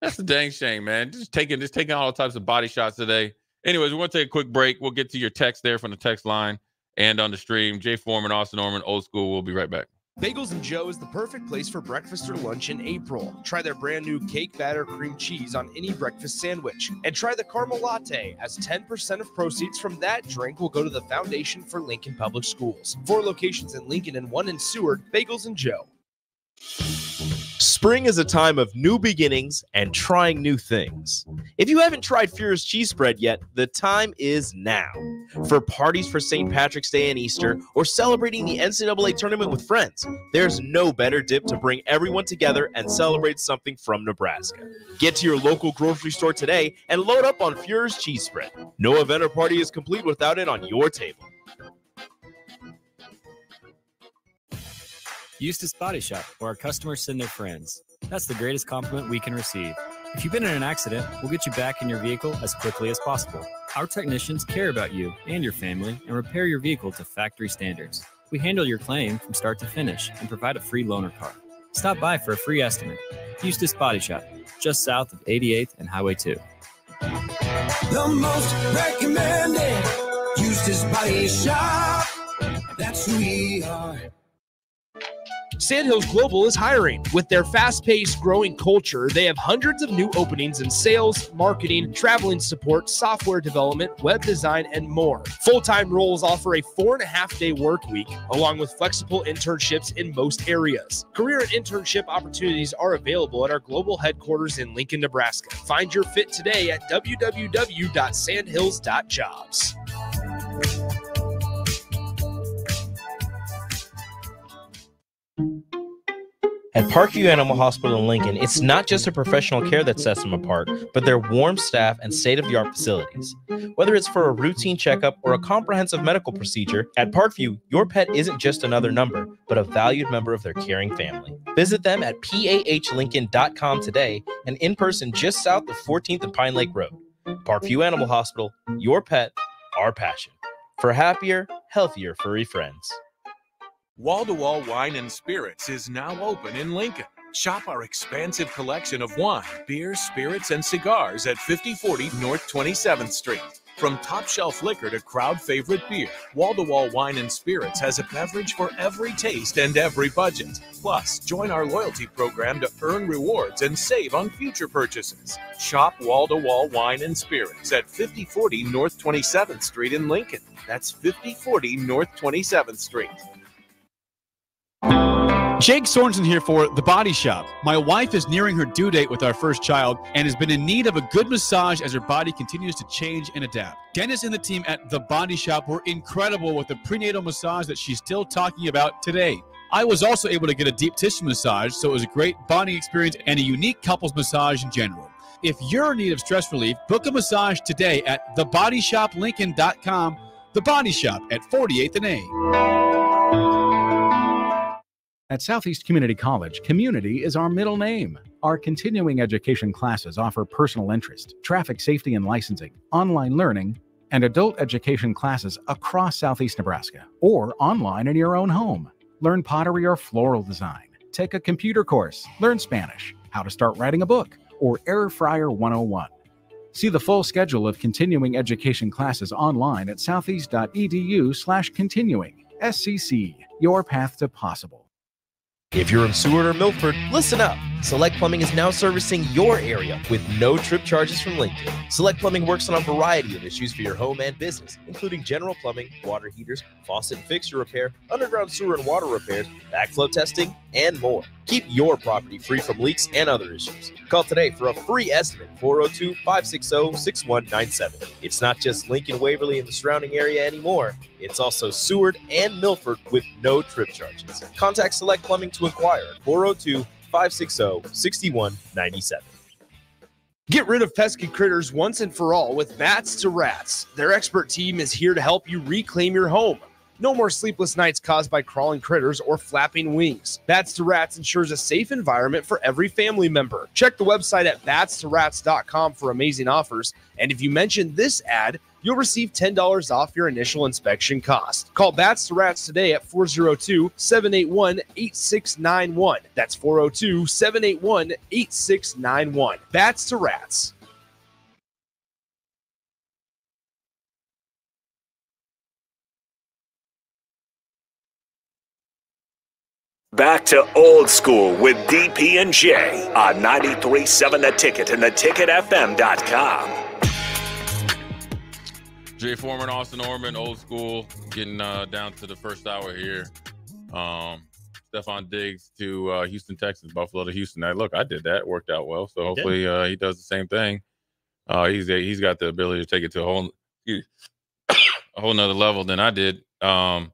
[SPEAKER 11] That's a dang shame, man. Just taking just taking all types of body shots today. Anyways, we're gonna take a quick break. We'll get to your text there from the text line and on the stream. Jay Foreman, Austin Norman, old school. We'll be right back.
[SPEAKER 2] Bagels and Joe is the perfect place for breakfast or lunch in April. Try their brand new cake batter cream cheese on any breakfast sandwich. And try the caramel latte, as 10% of proceeds from that drink will go to the Foundation for Lincoln Public Schools. Four locations in Lincoln and one in Seward, Bagels and Joe.
[SPEAKER 1] Spring is a time of new beginnings and trying new things. If you haven't tried Fear's cheese spread yet, the time is now. For parties for St. Patrick's Day and Easter, or celebrating the NCAA tournament with friends, there's no better dip to bring everyone together and celebrate something from Nebraska. Get to your local grocery store today and load up on Fear's cheese spread. No event or party is complete without it on your table.
[SPEAKER 13] Eustis Body Shop, where our customers send their friends. That's the greatest compliment we can receive. If you've been in an accident, we'll get you back in your vehicle as quickly as possible. Our technicians care about you and your family and repair your vehicle to factory standards. We handle your claim from start to finish and provide a free loaner car. Stop by for a free estimate. Eustis Body Shop, just south of 88th and Highway 2.
[SPEAKER 14] The most recommended Eustis Body Shop. That's who we are.
[SPEAKER 2] Sandhills Global is hiring. With their fast paced, growing culture, they have hundreds of new openings in sales, marketing, traveling support, software development, web design, and more. Full time roles offer a four and a half day work week, along with flexible internships in most areas. Career and internship opportunities are available at our global headquarters in Lincoln, Nebraska. Find your fit today at www.sandhills.jobs.
[SPEAKER 1] At Parkview Animal Hospital in Lincoln, it's not just a professional care that sets them apart, but their warm staff and state of the art facilities. Whether it's for a routine checkup or a comprehensive medical procedure, at Parkview, your pet isn't just another number, but a valued member of their caring family. Visit them at pahlincoln.com today and in person just south of 14th and Pine Lake Road. Parkview Animal Hospital, your pet, our passion. For happier, healthier furry friends.
[SPEAKER 15] Wall to Wall Wine and Spirits is now open in Lincoln. Shop our expansive collection of wine, beer, spirits, and cigars at 5040 North 27th Street. From top shelf liquor to crowd favorite beer, Wall to Wall Wine and Spirits has a beverage for every taste and every budget. Plus, join our loyalty program to earn rewards and save on future purchases. Shop Wall to Wall Wine and Spirits at 5040 North 27th Street in Lincoln. That's 5040 North 27th Street.
[SPEAKER 16] Jake Sorensen here for The Body Shop. My wife is nearing her due date with our first child and has been in need of a good massage as her body continues to change and adapt. Dennis and the team at The Body Shop were incredible with the prenatal massage that she's still talking about today. I was also able to get a deep tissue massage, so it was a great bonding experience and a unique couples massage in general. If you're in need of stress relief, book a massage today at thebodyshoplincoln.com. The Body Shop at 48th and A.
[SPEAKER 17] At Southeast Community College, community is our middle name. Our continuing education classes offer personal interest, traffic safety and licensing, online learning, and adult education classes across Southeast Nebraska or online in your own home. Learn pottery or floral design, take a computer course, learn Spanish, how to start writing a book, or Air Fryer 101. See the full schedule of continuing education classes online at southeast.edu/continuing. SCC, your path to possible.
[SPEAKER 1] If you're in Seward or Milford, listen up. Select Plumbing is now servicing your area with no trip charges from Lincoln. Select Plumbing works on a variety of issues for your home and business, including general plumbing, water heaters, faucet and fixture repair, underground sewer and water repairs, backflow testing, and more. Keep your property free from leaks and other issues. Call today for a free estimate 402 560 6197. It's not just Lincoln, Waverly, and the surrounding area anymore, it's also Seward and Milford with no trip charges. Contact Select Plumbing to inquire at 402 560 6197.
[SPEAKER 2] Get rid of pesky critters once and for all with Bats to Rats. Their expert team is here to help you reclaim your home. No more sleepless nights caused by crawling critters or flapping wings. Bats to Rats ensures a safe environment for every family member. Check the website at batstoRats.com for amazing offers. And if you mention this ad, you'll receive $10 off your initial inspection cost. Call Bats to Rats today at 402 781 8691. That's 402 781 8691. Bats to Rats.
[SPEAKER 8] Back to old school with DP and J on 93.7 The Ticket and theticketfm.com.
[SPEAKER 11] Jay Foreman, Austin Orman, old school, getting uh, down to the first hour here. Um, Stefon Diggs to uh, Houston, Texas, Buffalo to Houston. Now, look, I did that, worked out well. So hopefully uh, he does the same thing. Uh, he's he's got the ability to take it to a whole (coughs) a whole nother level than I did. Um,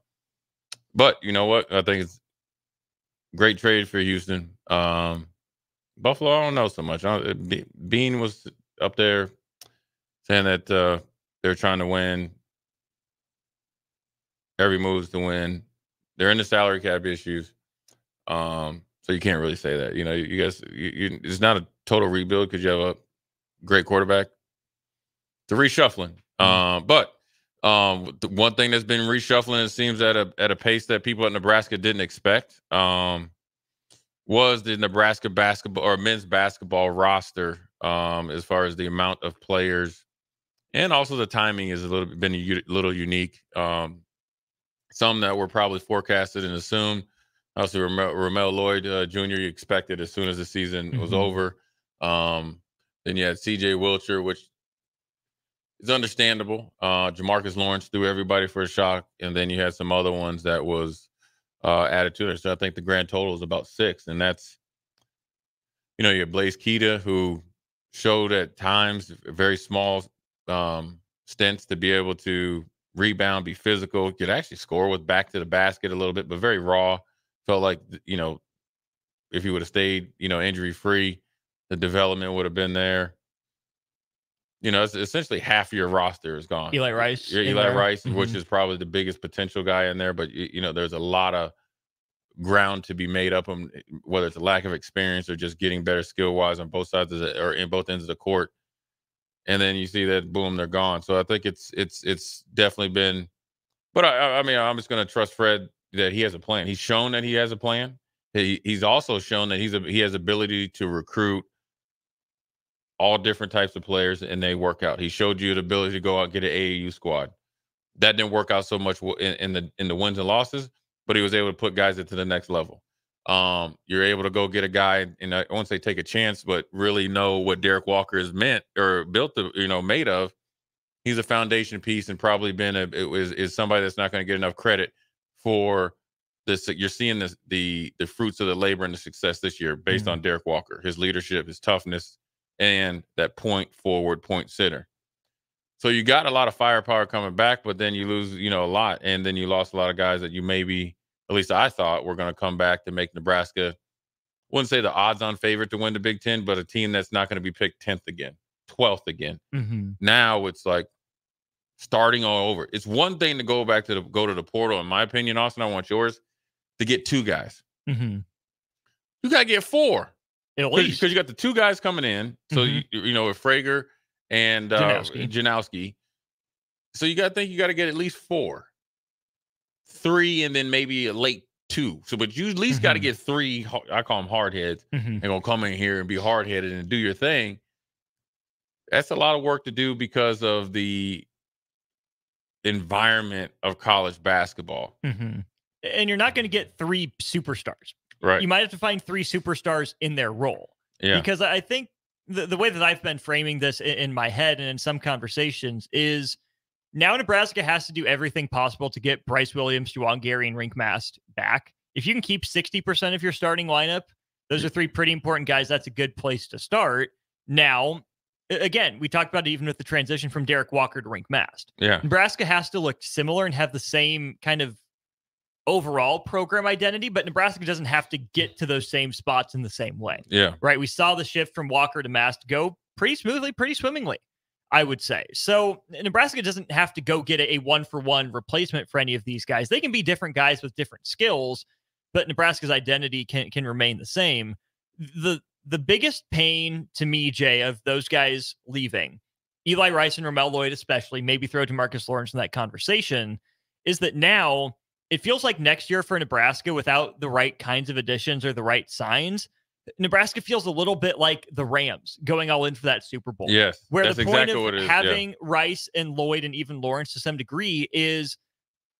[SPEAKER 11] but you know what? I think it's great trade for Houston. Um, Buffalo, I don't know so much. I, Be- Beane was up there saying that uh, they're trying to win. Every move is to win. They're in the salary cap issues, um, so you can't really say that. You know, you, you guys, you, you, it's not a total rebuild because you have a great quarterback. The reshuffling, um, but um, the one thing that's been reshuffling, it seems at a at a pace that people at Nebraska didn't expect, um, was the Nebraska basketball or men's basketball roster. Um, as far as the amount of players, and also the timing is a little been a little unique. Um, some that were probably forecasted and assumed. Also, Ramel, Ramel Lloyd uh, Jr. You expected as soon as the season was
[SPEAKER 18] Mhm.
[SPEAKER 11] over. Um, then you had C.J. Wilcher, which is understandable. Uh, Jamarques Lawrence threw everybody for a shock, and then you had some other ones that was uh, added to it. So I think the grand total is about six, and that's you know you have Blaise Keita who showed at times very small um, stints to be able to rebound, be physical, could actually score with back to the basket a little bit, but very raw. Felt like you know if he would have stayed you know injury free, the development would have been there you know, it's essentially half your roster is gone.
[SPEAKER 12] Eli Rice
[SPEAKER 11] Eli. Rice, which
[SPEAKER 12] Mhm.
[SPEAKER 11] is probably the biggest potential guy in there, but you, you know, there's a lot of ground to be made up on whether it's a lack of experience or just getting better skill wise on both sides of the or in both ends of the court. And then you see that boom, they're gone. So I think it's it's it's definitely been but I I- mean I'm just gonna trust Fred that he has a plan. He's shown that he has a plan. He he's also shown that he's a he has ability to recruit all different types of players and they work out. He showed you the ability to go out and get an AAU squad. That didn't work out so much in, in the in the wins and losses, but he was able to put guys into the next level. Um, you're able to go get a guy, and I won't say take a chance, but really know what Derek Walker is meant or built to, you know, made of. He's a foundation piece and probably been a it was is somebody that's not going to get enough credit for this. You're seeing this the the fruits of the labor and the success this year based on Derek Walker, his leadership, his toughness, and that point forward, point center. So you got a lot of firepower coming back, but then you lose, you know, a lot, and then you lost a lot of guys that you maybe, at least I thought, were going to come back to make Nebraska. Wouldn't say the odds-on favorite to win the Big Ten, but a team that's not going to be picked tenth again, twelfth again.
[SPEAKER 12] Mhm.
[SPEAKER 11] Now it's like starting all over. It's one thing to go back to the go to the portal, in my opinion, Austin. I want yours to get two guys.
[SPEAKER 12] Mm-hmm.
[SPEAKER 11] You got to get four.
[SPEAKER 12] At least.
[SPEAKER 11] Because you got the two guys coming in. So,
[SPEAKER 12] Mhm.
[SPEAKER 11] you, you know, with Frager and uh,
[SPEAKER 12] Janowski.
[SPEAKER 11] Janowski. So you got to think you got to get at least four, three, and then maybe a late two. So, but you at least got to get three. I call them hard heads.
[SPEAKER 12] Mhm.
[SPEAKER 11] and gonna come in here and be hard headed and do your thing. That's a lot of work to do because of the environment of college basketball.
[SPEAKER 12] Mhm. And you're not going to get three superstars.
[SPEAKER 11] Right.
[SPEAKER 12] You might have to find three superstars in their role.
[SPEAKER 11] Yeah.
[SPEAKER 12] Because I think the, the way that I've been framing this in, in my head and in some conversations is now Nebraska has to do everything possible to get Brice Williams, Juwan Gary, and Rink Mast back. If you can keep 60% of your starting lineup, those are three pretty important guys. That's a good place to start. Now, again, we talked about it even with the transition from Derek Walker to Rink Mast.
[SPEAKER 11] Yeah.
[SPEAKER 12] Nebraska has to look similar and have the same kind of overall program identity, but Nebraska doesn't have to get to those same spots in the same way.
[SPEAKER 11] Yeah.
[SPEAKER 12] Right. We saw the shift from Walker to Mast go pretty smoothly, pretty swimmingly, I would say. So Nebraska doesn't have to go get a, one for one replacement for any of these guys. They can be different guys with different skills, but Nebraska's identity can can remain the same. The the biggest pain to me, Jay, of those guys leaving, Eli Rice and Ramel Lloyd especially, maybe throw Demarcus Lawrence in that conversation, is that now it feels like next year for Nebraska without the right kinds of additions or the right signs. Nebraska feels a little bit like the Rams going all in for that Super Bowl.
[SPEAKER 11] Yes,
[SPEAKER 12] Where the point
[SPEAKER 11] exactly
[SPEAKER 12] of
[SPEAKER 11] is, yeah.
[SPEAKER 12] having Rice and Lloyd and even Lawrence to some degree is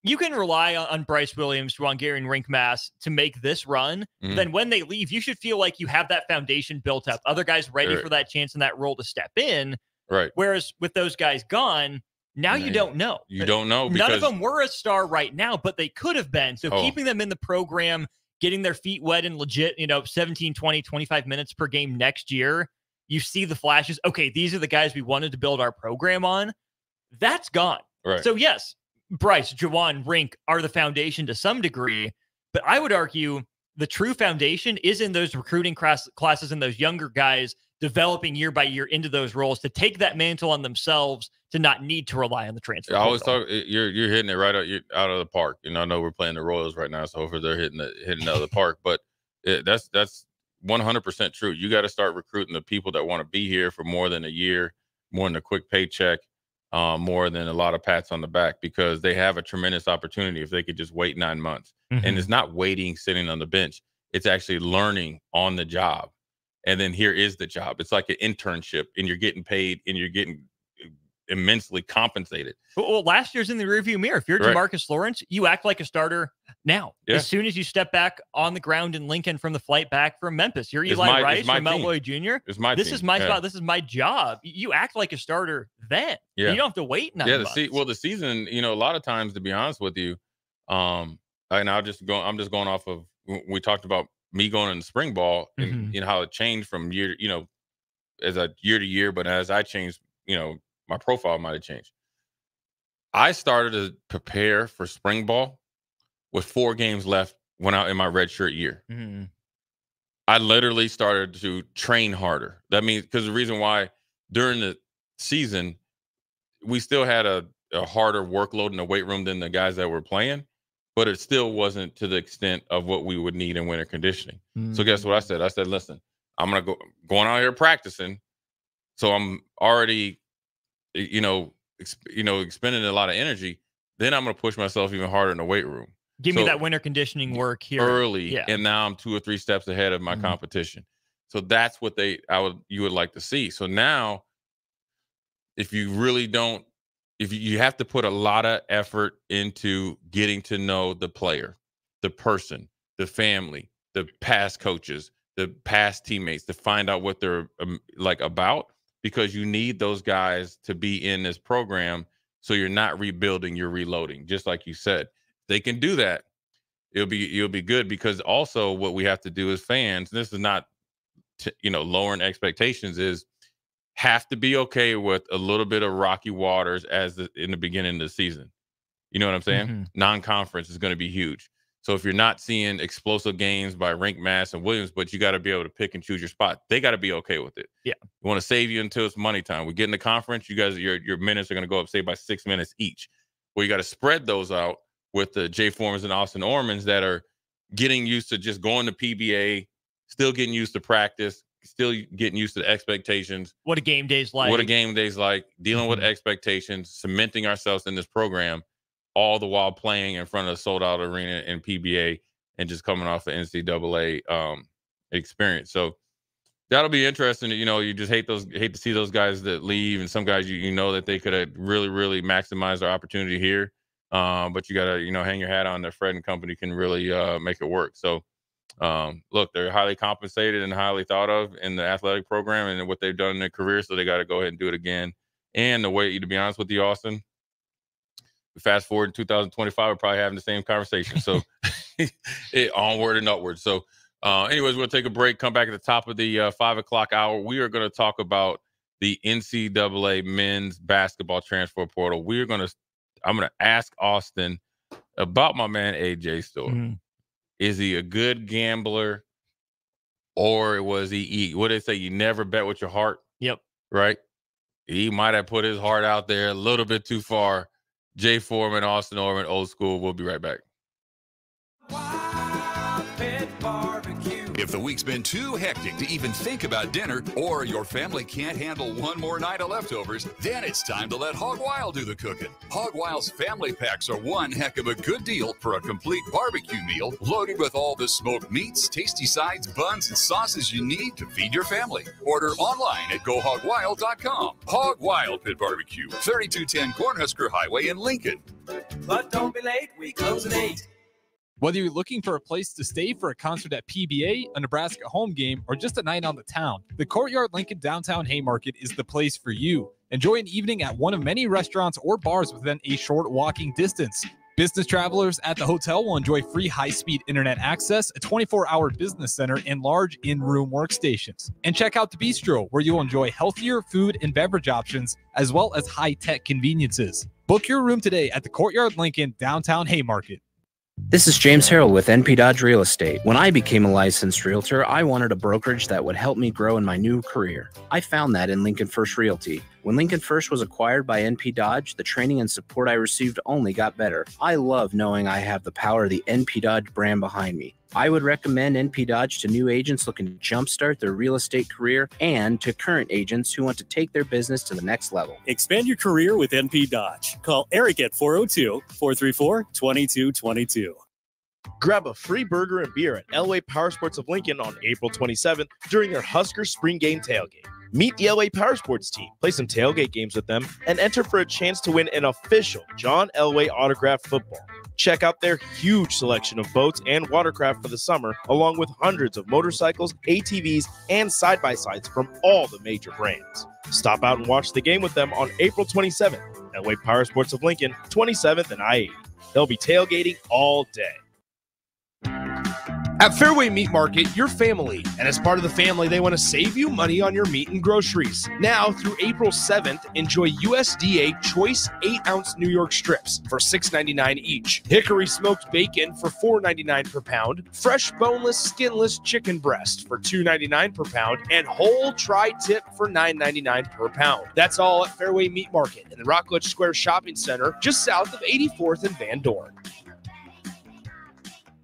[SPEAKER 12] you can rely on, Brice Williams, Juwan Gary, and Rink Mast to make this run.
[SPEAKER 11] Mhm.
[SPEAKER 12] Then when they leave, you should feel like you have that foundation built up. Other guys ready
[SPEAKER 11] Right.
[SPEAKER 12] for that chance and that role to step in.
[SPEAKER 11] Right.
[SPEAKER 12] Whereas with those guys gone, now you don't know.
[SPEAKER 11] You don't know
[SPEAKER 12] None of them were a star right now, but they could have been. So
[SPEAKER 11] Oh.
[SPEAKER 12] keeping them in the program, getting their feet wet and legit, you know, 17, 20, 25 minutes per game next year, you see the flashes. Okay, these are the guys we wanted to build our program on. That's gone.
[SPEAKER 11] Right.
[SPEAKER 12] So, yes, Brice, Juwan, Rink are the foundation to some degree, but I would argue the true foundation is in those recruiting class- classes and those younger guys developing year by year into those roles to take that mantle on themselves to not need to rely on the transfer.
[SPEAKER 11] I always talk. You're you're hitting it right out you're out of the park. You know, I know we're playing the Royals right now, so hopefully they're hitting the hitting out of the park. But it, that's that's 100 percent true. You got to start recruiting the people that want to be here for more than a year, more than a quick paycheck, um, more than a lot of pats on the back, because they have a tremendous opportunity if they could just wait nine months.
[SPEAKER 12] Mhm.
[SPEAKER 11] And it's not waiting, sitting on the bench. It's actually learning on the job. And then here is the job. It's like an internship, and you're getting paid, and you're getting immensely compensated.
[SPEAKER 12] Well, last year's in the rearview mirror. If you're
[SPEAKER 11] Right.
[SPEAKER 12] Demarcus Lawrence, you act like a starter now.
[SPEAKER 11] Yeah.
[SPEAKER 12] As soon as you step back on the ground in Lincoln from the flight back from Memphis, you're Eli
[SPEAKER 11] my-
[SPEAKER 12] Rice
[SPEAKER 11] my
[SPEAKER 12] or Mel
[SPEAKER 11] team.
[SPEAKER 12] Lloyd Jr.
[SPEAKER 11] It's my
[SPEAKER 12] this
[SPEAKER 11] team,
[SPEAKER 12] is my
[SPEAKER 11] yeah.
[SPEAKER 12] spot. This is my job. You act like a starter then.
[SPEAKER 11] Yeah.
[SPEAKER 12] You don't have to wait nine
[SPEAKER 11] yeah, the se- well, the season, you know, a lot of times, to be honest with you, um, and I'll just go. I'm just going off of we talked about me going in the spring ball and
[SPEAKER 12] Mhm.
[SPEAKER 11] you know how it changed from year, you know, as a year to year. But as I changed, you know, my profile might have changed. I started to prepare for spring ball with four games left when I in my redshirt year.
[SPEAKER 12] Mhm.
[SPEAKER 11] I literally started to train harder. That means because the reason why during the season we still had a, a harder workload in the weight room than the guys that were playing, but it still wasn't to the extent of what we would need in winter conditioning. So guess what I said? I said, listen, I'm gonna go going out here practicing, so I'm already, you know, you know, expending a lot of energy. Then I'm gonna push myself even harder in the weight room.
[SPEAKER 12] Give me that winter conditioning work here
[SPEAKER 11] early
[SPEAKER 12] Yeah.
[SPEAKER 11] and now i'm two or three steps ahead of my
[SPEAKER 12] Mhm.
[SPEAKER 11] competition so that's what they i would you would like to see so now if you really don't if you, you have to put a lot of effort into getting to know the player the person the family the past coaches the past teammates to find out what they're um, like about because you need those guys to be in this program so you're not rebuilding you're reloading just like you said. They can do that it'll be it'll be good because also what we have to do as fans this is not t- you know lowering expectations is have to be okay with a little bit of rocky waters as the, in the beginning of the season. You know what i'm saying?
[SPEAKER 12] Mhm.
[SPEAKER 11] non-conference is going to be huge so if you're not seeing explosive games by Rink Mast and Williams, but you got to be able to pick and choose your spot, they got to be okay with it.
[SPEAKER 12] Yeah.
[SPEAKER 11] We want to save you until it's money time. We get in the conference, you guys, your your minutes are going to go up, say by six minutes each. Well, you got to spread those out with the Jay Formers and Austin Ormans that are getting used to just going to PBA, still getting used to practice, still getting used to the expectations.
[SPEAKER 12] What a game day's like.
[SPEAKER 11] What a game day's like, dealing with mm-hmm. expectations, cementing ourselves in this program, all the while playing in front of a sold out arena in PBA and just coming off the NCAA um, experience. So that'll be interesting. You know, you just hate those hate to see those guys that leave, and some guys you, you know that they could have really really maximized their opportunity here. Um, but you gotta you know hang your hat on that Fred and company can really uh, make it work. So um, look, they're highly compensated and highly thought of in the athletic program and what they've done in their career. So they got to go ahead and do it again. And the way, to be honest with you, Austin, fast forward in 2025, we're probably having the same conversation. So (laughs) (laughs) it, onward and upward. So, uh, anyways, we'll take a break, come back at the top of the uh, five o'clock hour. We are going to talk about the NCAA men's basketball transfer portal. We're going to, I'm going to ask Austin about my man AJ Storr.
[SPEAKER 12] Mm-hmm.
[SPEAKER 11] Is he a good gambler or was he, what they say, you never bet with your heart?
[SPEAKER 12] Yep.
[SPEAKER 11] Right? He might have put his heart out there a little bit too far. Jay Foreman, Austin Orman, old school. We'll be right back.
[SPEAKER 18] If the week's been too hectic to even think about dinner, or your family can't handle one more night of leftovers, then it's time to let Hog Wild do the cooking. Hog Wild's family packs are one heck of a good deal for a complete barbecue meal loaded with all the smoked meats, tasty sides, buns, and sauces you need to feed your family. Order online at gohogwild.com. Hog Wild Pit Barbecue, 3210 Cornhusker Highway in Lincoln.
[SPEAKER 19] But don't be late, we close at 8.
[SPEAKER 16] Whether you're looking for a place to stay for a concert at PBA, a Nebraska home game, or just a night on the town, the Courtyard Lincoln Downtown Haymarket is the place for you. Enjoy an evening at one of many restaurants or bars within a short walking distance. Business travelers at the hotel will enjoy free high speed internet access, a 24 hour business center, and large in room workstations. And check out the bistro, where you'll enjoy healthier food and beverage options, as well as high tech conveniences. Book your room today at the Courtyard Lincoln Downtown Haymarket.
[SPEAKER 20] This is James Harrell with NP Dodge Real Estate. When I became a licensed realtor, I wanted a brokerage that would help me grow in my new career. I found that in Lincoln First Realty. When Lincoln First was acquired by NP Dodge, the training and support I received only got better. I love knowing I have the power of the NP Dodge brand behind me. I would recommend NP Dodge to new agents looking to jumpstart their real estate career and to current agents who want to take their business to the next level.
[SPEAKER 21] Expand your career with NP Dodge. Call Eric at 402 434 2222.
[SPEAKER 1] Grab a free burger and beer at Elway Power Sports of Lincoln on April 27th during their Husker Spring Game tailgate. Meet the Elway Power Sports team, play some tailgate games with them, and enter for a chance to win an official John Elway autographed football. Check out their huge selection of boats and watercraft for the summer, along with hundreds of motorcycles, ATVs, and side by sides from all the major brands. Stop out and watch the game with them on April 27th. Elway Power Sports of Lincoln, 27th and I 80. They'll be tailgating all day.
[SPEAKER 2] At Fairway Meat Market, your family, and as part of the family, they want to save you money on your meat and groceries. Now through April 7th, enjoy USDA Choice 8 ounce New York strips for $6.99 each, hickory smoked bacon for $4.99 per pound, fresh boneless, skinless chicken breast for $2.99 per pound, and whole tri tip for $9.99 per pound. That's all at Fairway Meat Market in the Rockledge Square Shopping Center, just south of 84th and Van Dorn.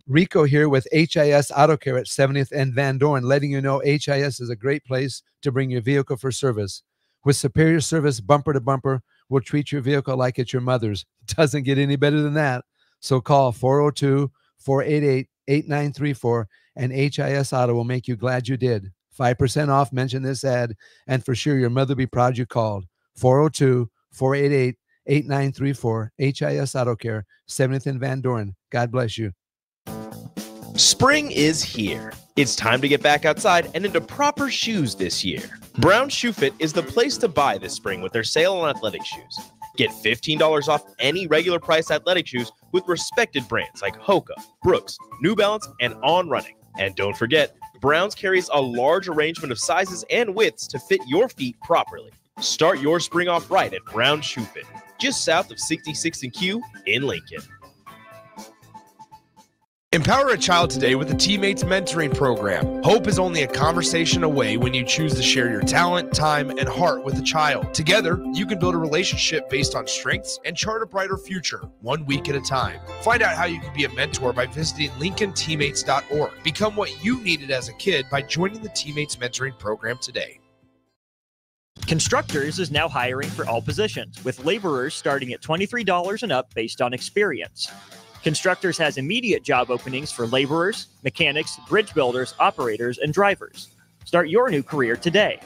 [SPEAKER 22] Rico here with HIS Auto Care at 70th and Van Dorn, letting you know HIS is a great place to bring your vehicle for service. With superior service, bumper to bumper, we'll treat your vehicle like it's your mother's. (laughs) Doesn't get any better than that. So call 402 488 8934 and HIS Auto will make you glad you did. 5% off, mention this ad, and for sure your mother will be proud you called. 402 488 8934 HIS Auto Care, 70th and Van Dorn. God bless you.
[SPEAKER 1] Spring is here. It's time to get back outside and into proper shoes this year. Brown Shoe Fit is the place to buy this spring with their sale on athletic shoes. Get $15 off any regular price athletic shoes with respected brands like Hoka, Brooks, New Balance, and On Running. And don't forget, Browns carries a large arrangement of sizes and widths to fit your feet properly. Start your spring off right at Brown Shoe Fit, just south of 66th and Q in Lincoln.
[SPEAKER 2] Empower a child today with the Teammates Mentoring Program. Hope is only a conversation away when you choose to share your talent, time, and heart with a child. Together, you can build a relationship based on strengths and chart a brighter future, one week at a time. Find out how you can be a mentor by visiting LincolnTeammates.org. Become what you needed as a kid by joining the Teammates Mentoring Program today.
[SPEAKER 12] Constructors is now hiring for all positions, with laborers starting at $23 and up based on experience. Constructors has immediate job openings for laborers, mechanics, bridge builders, operators, and drivers. Start your new career today.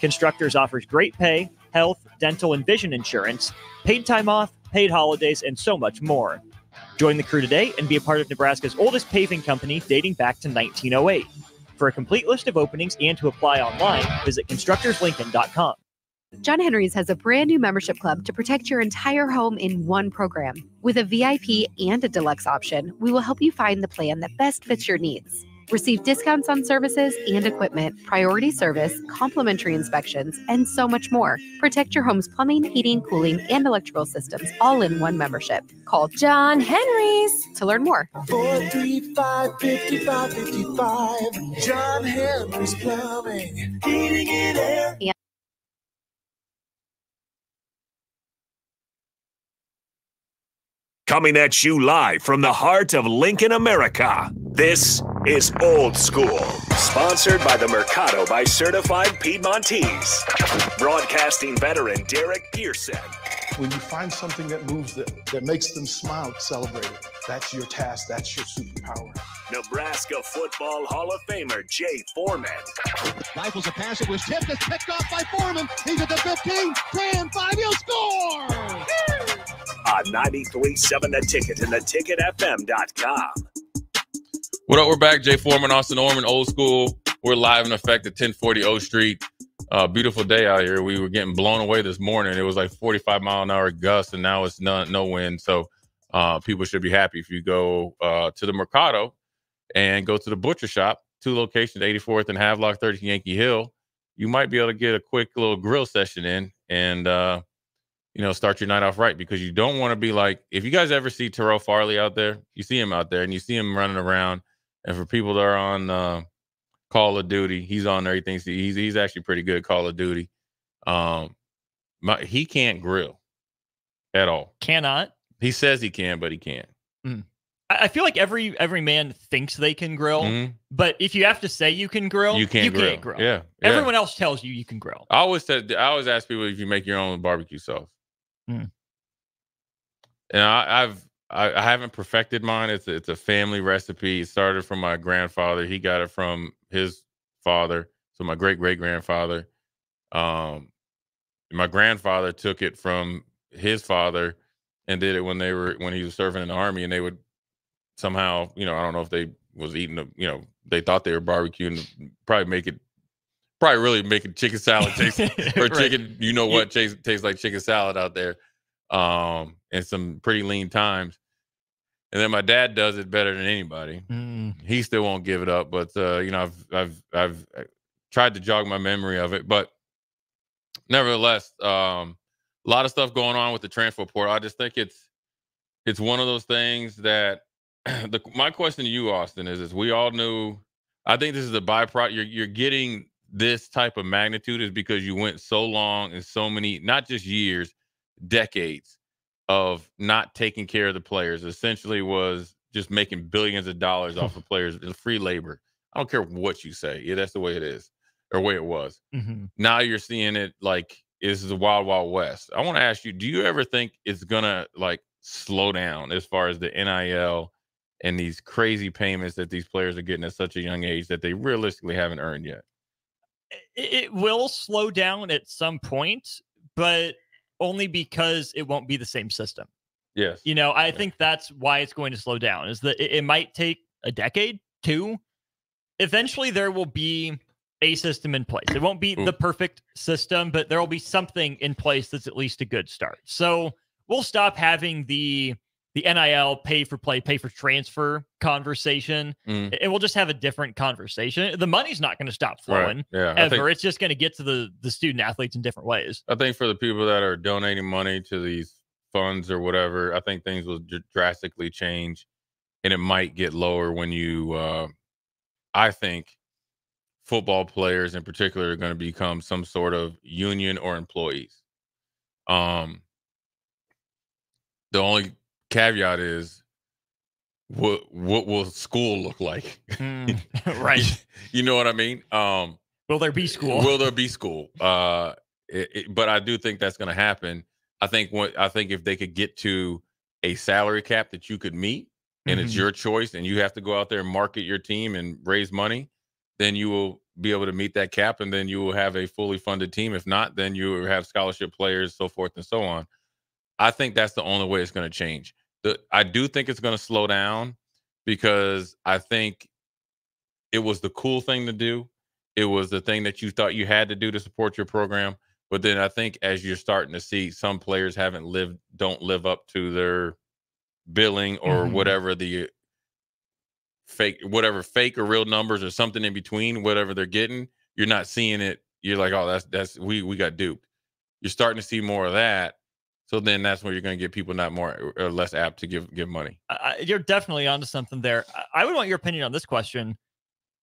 [SPEAKER 12] Constructors offers great pay, health, dental, and vision insurance, paid time off, paid holidays, and so much more. Join the crew today and be a part of Nebraska's oldest paving company dating back to 1908. For a complete list of openings and to apply online, visit constructorslincoln.com.
[SPEAKER 23] John Henry's has a brand new membership club to protect your entire home in one program. With a VIP and a deluxe option, we will help you find the plan that best fits your needs. Receive discounts on services and equipment, priority service, complimentary inspections, and so much more. Protect your home's plumbing, heating, cooling, and electrical systems all in one membership. Call John Henry's to learn more.
[SPEAKER 14] 435 5555. John Henry's Plumbing. Heating and air.
[SPEAKER 8] Coming at you live from the heart of Lincoln, America. This is Old School, sponsored by the Mercado by Certified Piedmontese. Broadcasting veteran Derek Pearson.
[SPEAKER 9] When you find something that moves them, that makes them smile, celebrate it. That's your task. That's your superpower.
[SPEAKER 8] Nebraska Football Hall of Famer Jay Foreman.
[SPEAKER 10] Rifles a pass. It was tipped. It's picked off by Foreman. He's at the 15. 10, 5. He'll score.
[SPEAKER 8] On 93.7 The Ticket and theticketfm.com.
[SPEAKER 11] What up? We're back. Jay Foreman, Austin Orman, old school. We're live in effect at 1040 O Street. Uh, beautiful day out here. We were getting blown away this morning. It was like 45 mile an hour gust, and now it's none, no wind. So uh, people should be happy if you go uh, to the Mercado and go to the butcher shop. Two locations, 84th and Havelock, 13 Yankee Hill. You might be able to get a quick little grill session in and uh, you know start your night off right because you don't want to be like if you guys ever see Terrell Farley out there, you see him out there and you see him running around. And for people that are on uh, Call of Duty, he's on there. He thinks he's he's actually pretty good Call of Duty. Um, my, he can't grill at all.
[SPEAKER 12] Cannot.
[SPEAKER 11] He says he can, but he can't.
[SPEAKER 12] Mm. I feel like every every man thinks they can grill,
[SPEAKER 11] Mhm.
[SPEAKER 12] but if you have to say you can grill,
[SPEAKER 11] You can't
[SPEAKER 12] you
[SPEAKER 11] grill.
[SPEAKER 12] can't grill.
[SPEAKER 11] Yeah, yeah.
[SPEAKER 12] Everyone else tells you you can grill.
[SPEAKER 11] I always said I always ask people if you make your own barbecue sauce.
[SPEAKER 12] Mm.
[SPEAKER 11] And I, I've I, I haven't perfected mine. It's a, it's a family recipe. It started from my grandfather. He got it from his father. So my great great grandfather. Um, my grandfather took it from his father and did it when they were when he was serving in the army, and they would somehow, you know, I don't know if they was eating, a, you know, they thought they were barbecuing, probably make it, probably really making chicken salad (laughs) taste or
[SPEAKER 12] Right.
[SPEAKER 11] chicken, you know what, tastes tastes like chicken salad out there, um, and some pretty lean times. And then my dad does it better than anybody.
[SPEAKER 12] Mm.
[SPEAKER 11] He still won't give it up, but uh, you know, I've I've I've uh, tried to jog my memory of it, but nevertheless, um, a lot of stuff going on with the transfer portal. I just think it's it's one of those things that (clears throat) the my question to you, Austin, is is we all knew. I think this is a byproduct. You're you're getting this type of magnitude is because you went so long and so many, not just years, decades of not taking care of the players. Essentially, was just making billions of dollars off of players in free labor. I don't care what you say. Yeah, that's the way it is, or way it was
[SPEAKER 12] Mhm.
[SPEAKER 11] now you're seeing it like this is the wild wild west i want to ask you do you ever think it's gonna like slow down as far as the nil and these crazy payments that these players are getting at such a young age that they realistically haven't earned yet
[SPEAKER 12] It, will slow down at some point, but only because it won't be the same system.
[SPEAKER 11] yes
[SPEAKER 12] You know, I think that's why it's going to slow down. Is that it, it might take a decade, two. Eventually, there will be a system in place. It won't be the mm. perfect system, but there will be something in place that's at least a good start. So we'll stop having the the NIL pay for play, pay for transfer conversation,
[SPEAKER 11] Mm.
[SPEAKER 12] and we'll just have a different conversation. The money's not going to stop
[SPEAKER 11] Right.
[SPEAKER 12] flowing
[SPEAKER 11] Yeah,
[SPEAKER 12] ever.
[SPEAKER 11] think-
[SPEAKER 12] it's just going to get to the the student athletes in different ways.
[SPEAKER 11] i think for the people that are donating money to these funds or whatever i think things will dr- drastically change and it might get lower when you. Uh, I think football players in particular are going to become some sort of union or employees. Um, the only caveat is what what will school look like?
[SPEAKER 12] Mm, (laughs) (laughs) right.
[SPEAKER 11] you know what I mean? Um,
[SPEAKER 12] will there be school?
[SPEAKER 11] Will there be school? Uh, it, it, but I do think that's going to happen. I think what I think if they could get to a salary cap that you could meet, and it's
[SPEAKER 12] Mhm.
[SPEAKER 11] your choice, and you have to go out there and market your team and raise money, then you will be able to meet that cap, and then you will have a fully funded team. If not, then you will have scholarship players, so forth and so on. I think that's the only way it's going to change. The, I do think it's going to slow down because I think it was the cool thing to do. It was the thing that you thought you had to do to support your program. But then I think as you're starting to see some players haven't lived, don't live up to their billing or
[SPEAKER 12] Mhm.
[SPEAKER 11] whatever the fake, whatever fake or real numbers or something in between, whatever they're getting, you're not seeing it. You're like, oh, that's that's we we got duped. You're starting to see more of that. So then that's where you're going to get people not more or less apt to give give money.
[SPEAKER 12] I- you're definitely onto something there. I, would want your opinion on this question: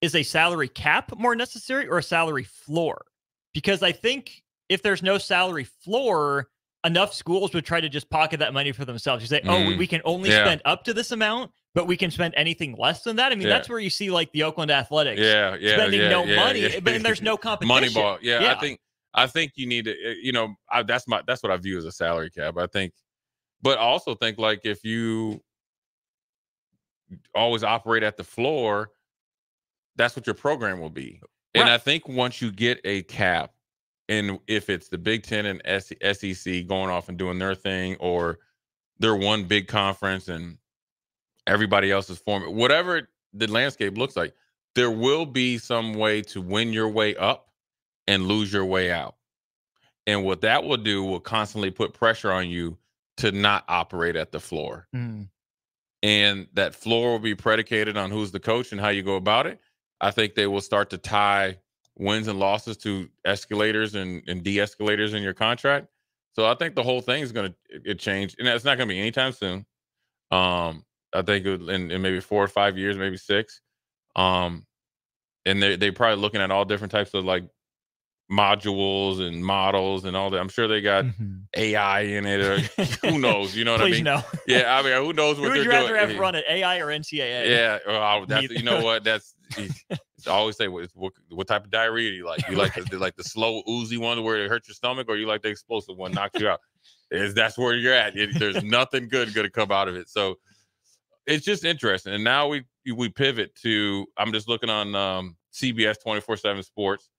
[SPEAKER 12] Is a salary cap more necessary or a salary floor? Because I think if there's no salary floor, enough schools would try to just pocket that money for themselves. You say, "Oh, we,
[SPEAKER 11] Mm,
[SPEAKER 12] we can only
[SPEAKER 11] yeah.
[SPEAKER 12] spend up to this amount, but we can spend anything less than that." I mean,
[SPEAKER 11] Yeah.
[SPEAKER 12] that's where you see like the Oakland Athletics,
[SPEAKER 11] Yeah, yeah,
[SPEAKER 12] spending
[SPEAKER 11] yeah,
[SPEAKER 12] no money, but and there's no (laughs) competition.
[SPEAKER 11] Moneyball. Yeah, I think I think you need to. uh, You know, I, that's my that's what I view as a salary cap. I think, but I also think like if you always operate at the floor, that's what your program will be. And I think once you get a cap, and if it's the Big Ten and SEC going off and doing their thing, or they're one big conference and everybody else is forming, whatever the landscape looks like, there will be some way to win your way up and lose your way out. And what that will do will constantly put pressure on you to not operate at the floor.
[SPEAKER 12] Mm.
[SPEAKER 11] And that floor will be predicated on who's the coach and how you go about it. I think they will start to tie wins and losses to escalators and, and de-escalators in your contract. So I think the whole thing is going to change, and it's not going to be anytime soon. Um, I think in, in maybe four or five years, maybe six. Um, and they they're probably looking at all different types of like modules and models and all that. I'm sure they got AI in it, or (laughs) who knows? You know what I
[SPEAKER 12] Please
[SPEAKER 11] mean?
[SPEAKER 12] no.
[SPEAKER 11] Yeah, I mean, who knows
[SPEAKER 12] Who
[SPEAKER 11] what
[SPEAKER 12] would
[SPEAKER 11] they're
[SPEAKER 12] you rather
[SPEAKER 11] doing?
[SPEAKER 12] have run it, AI or NCAA?
[SPEAKER 11] Yeah, well, that's
[SPEAKER 12] Neither.
[SPEAKER 11] you know what that's. (laughs) I always say what, what what type of diarrhea do you like? You like the, like the slow oozy one where it hurts your stomach, or you like the explosive one knocks you out? Is that's where you're at? It- there's nothing good going to come out of it. So it's just interesting. And now we we pivot to I'm just looking on um, CBS 24 seven Sports,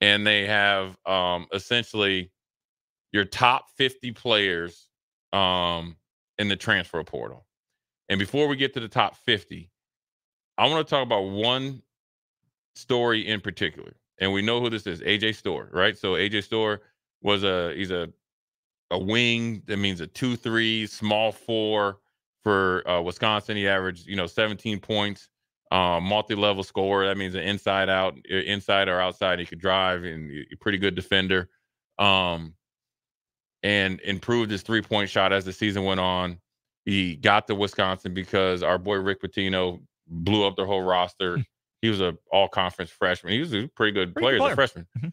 [SPEAKER 11] and they have um, essentially your top 50 players um, in the transfer portal. And before we get to the top 50, I want to talk about one story in particular. And we know who this is, AJ Storr, right? So AJ Storr was a he's a a wing that means a two three small four for uh, Wisconsin. He averaged you know 17 points, uh, multi level scorer. That means an inside out, inside or outside. He could drive and a pretty good defender. Um, and improved his three point shot as the season went on. He got to Wisconsin because our boy Rick Pitino blew up their whole roster. he was a all conference freshman. He was a pretty good
[SPEAKER 12] Pretty
[SPEAKER 11] player
[SPEAKER 12] good
[SPEAKER 11] as a
[SPEAKER 12] player.
[SPEAKER 11] freshman.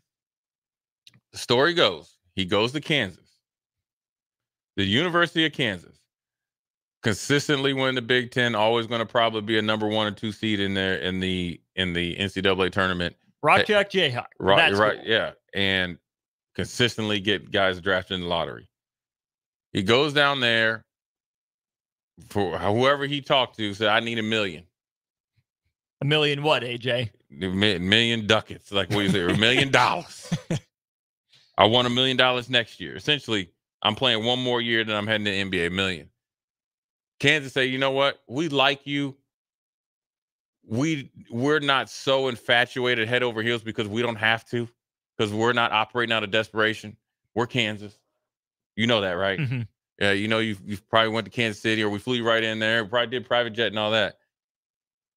[SPEAKER 11] The story goes he goes to Kansas, the University of Kansas, consistently win the Big Ten, always going to probably be a number one or two seed in there in the in the NCAA tournament.
[SPEAKER 12] Rock Chalk Jayhawk.
[SPEAKER 11] Right, right,
[SPEAKER 12] cool.
[SPEAKER 11] yeah, and consistently get guys drafted in the lottery. He goes down there for whoever he talked to said, "I need a million,
[SPEAKER 12] A million what, AJ?
[SPEAKER 11] a million ducats, like what is it, a million (laughs) dollars? I want a million dollars next year. Essentially, I'm playing one more year, then I'm heading to NBA. A million. Kansas say, you know what? We like you. We we're not so infatuated head over heels because we don't have to, because we're not operating out of desperation. We're Kansas. You know that, right?
[SPEAKER 12] Mhm.
[SPEAKER 11] Yeah, you know you you probably went to Kansas City or we flew you right in there. Probably did private jet and all that.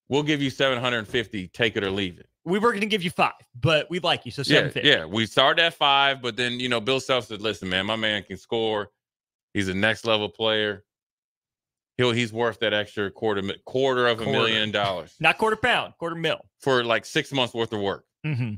[SPEAKER 11] We'll give you 750, take it or leave it.
[SPEAKER 12] We were going to give you five, but we like you, so
[SPEAKER 11] Yeah,
[SPEAKER 12] seven fifty.
[SPEAKER 11] yeah. We started at five, but then you know Bill Self said, "Listen, man, my man can score. He's a next level player. He'll he's worth that extra quarter quarter of a
[SPEAKER 12] Quarter.
[SPEAKER 11] million dollars (laughs)
[SPEAKER 12] Not quarter pound, quarter mil.
[SPEAKER 11] for like six months worth of work.
[SPEAKER 12] hmm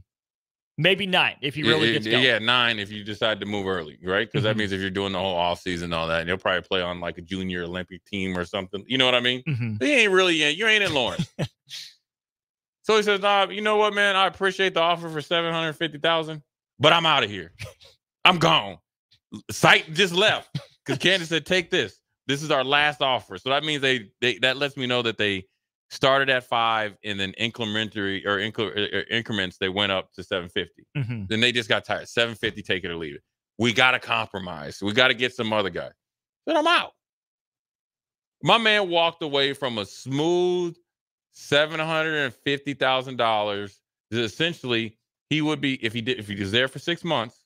[SPEAKER 12] Maybe nine if he really
[SPEAKER 11] Yeah,
[SPEAKER 12] gets
[SPEAKER 11] yeah,
[SPEAKER 12] going.
[SPEAKER 11] yeah, nine if you decide to move early, right? Because that
[SPEAKER 12] Mhm.
[SPEAKER 11] means if you're doing the whole off season and all that, and he'll probably play on like a junior Olympic team or something. You know what I mean?
[SPEAKER 12] Mhm.
[SPEAKER 11] He ain't really in. You ain't in Lawrence. (laughs) so he says, "Nah, you know what, man? I appreciate the offer for seven hundred fifty thousand, but I'm out of here. I'm gone. Site just left because Kansas said, take this. This is our last offer. So that means they, they that lets me know that they started at five and then incrementary or incre- increments they went up to 750
[SPEAKER 12] Mhm.
[SPEAKER 11] then they just got tired. 750 take it or leave it. We got to compromise. We got to get some other guy. Then i'm out. My man walked away from a smooth $750000 essentially he would be if he did if he was there for six months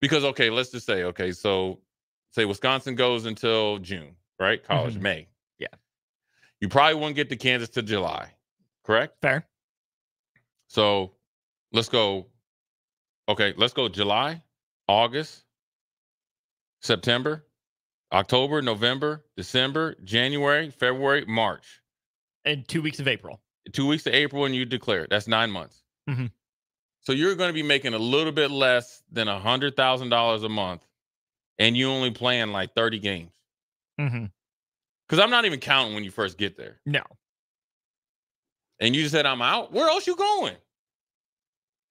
[SPEAKER 11] because okay let's just say okay so say wisconsin goes until june right college
[SPEAKER 12] Mhm.
[SPEAKER 11] may
[SPEAKER 12] Yeah.
[SPEAKER 11] you probably won't get to Kansas to July, correct?
[SPEAKER 12] Fair.
[SPEAKER 11] So let's go. Okay, let's go July, August, September, October, November, December, January, February, March.
[SPEAKER 12] And two weeks of April.
[SPEAKER 11] Two weeks of April, and you declare. That's nine months.
[SPEAKER 12] Mhm.
[SPEAKER 11] So you're going to be making a little bit less than a hundred thousand dollars a month, and you only playing like thirty games.
[SPEAKER 12] Mm-hmm.
[SPEAKER 11] Because I'm not even counting when you first get there.
[SPEAKER 12] No.
[SPEAKER 11] And you just said I'm out. Where else you going?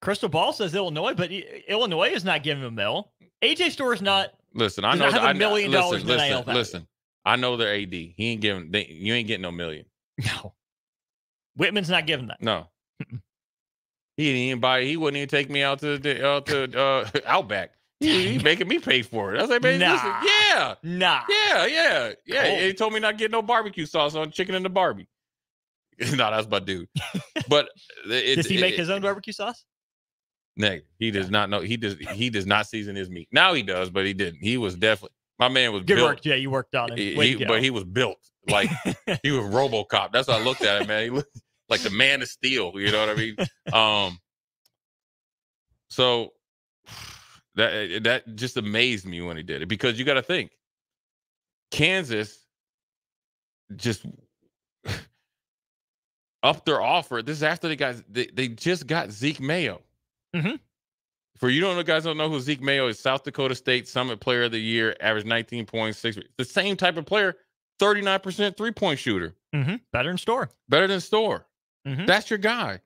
[SPEAKER 12] Crystal Ball says Illinois, but Illinois is not giving him a mill. AJ Storr is not.
[SPEAKER 11] Listen, I know
[SPEAKER 12] not have
[SPEAKER 11] that-
[SPEAKER 12] a
[SPEAKER 11] I
[SPEAKER 12] million dollars
[SPEAKER 11] listen, listen, listen. I know their AD. He ain't giving. They, you ain't getting no million.
[SPEAKER 12] No. Whitman's not giving that.
[SPEAKER 11] No. he didn't even buy. He wouldn't even take me out to the uh, to uh, (laughs) Outback. He, he making me pay for it. I was like, man,
[SPEAKER 12] Nah.
[SPEAKER 11] listen, yeah,
[SPEAKER 12] Nah.
[SPEAKER 11] yeah, yeah, yeah.
[SPEAKER 12] Cool.
[SPEAKER 11] He told me not to get no barbecue sauce on chicken in the Barbie. (laughs) no, that's my dude. But it,
[SPEAKER 12] Does he
[SPEAKER 11] it-
[SPEAKER 12] make
[SPEAKER 11] it-
[SPEAKER 12] his own barbecue sauce?
[SPEAKER 11] Negative. He does not know. He does. He does not season his meat. Now he does, but he didn't. He was definitely. My man was
[SPEAKER 12] Good
[SPEAKER 11] built.
[SPEAKER 12] work, Jay. You worked on it.
[SPEAKER 11] He- he- but he was built like (laughs) he was RoboCop. That's how I looked at him, man. He looked like the Man of Steel. You know what I mean? (laughs) Um. So that that just amazed me when he did it because you got to think, Kansas just (laughs) upped their offer. This is after they got they, they just got Zeke Mayo.
[SPEAKER 12] Mhm.
[SPEAKER 11] For you don't know, guys don't know who Zeke Mayo is. South Dakota State Summit Player of the Year, average 19.6. The same type of player, 39% three point shooter.
[SPEAKER 12] hmm Better in store.
[SPEAKER 11] Better than Storr.
[SPEAKER 12] Mhm.
[SPEAKER 11] That's your guy.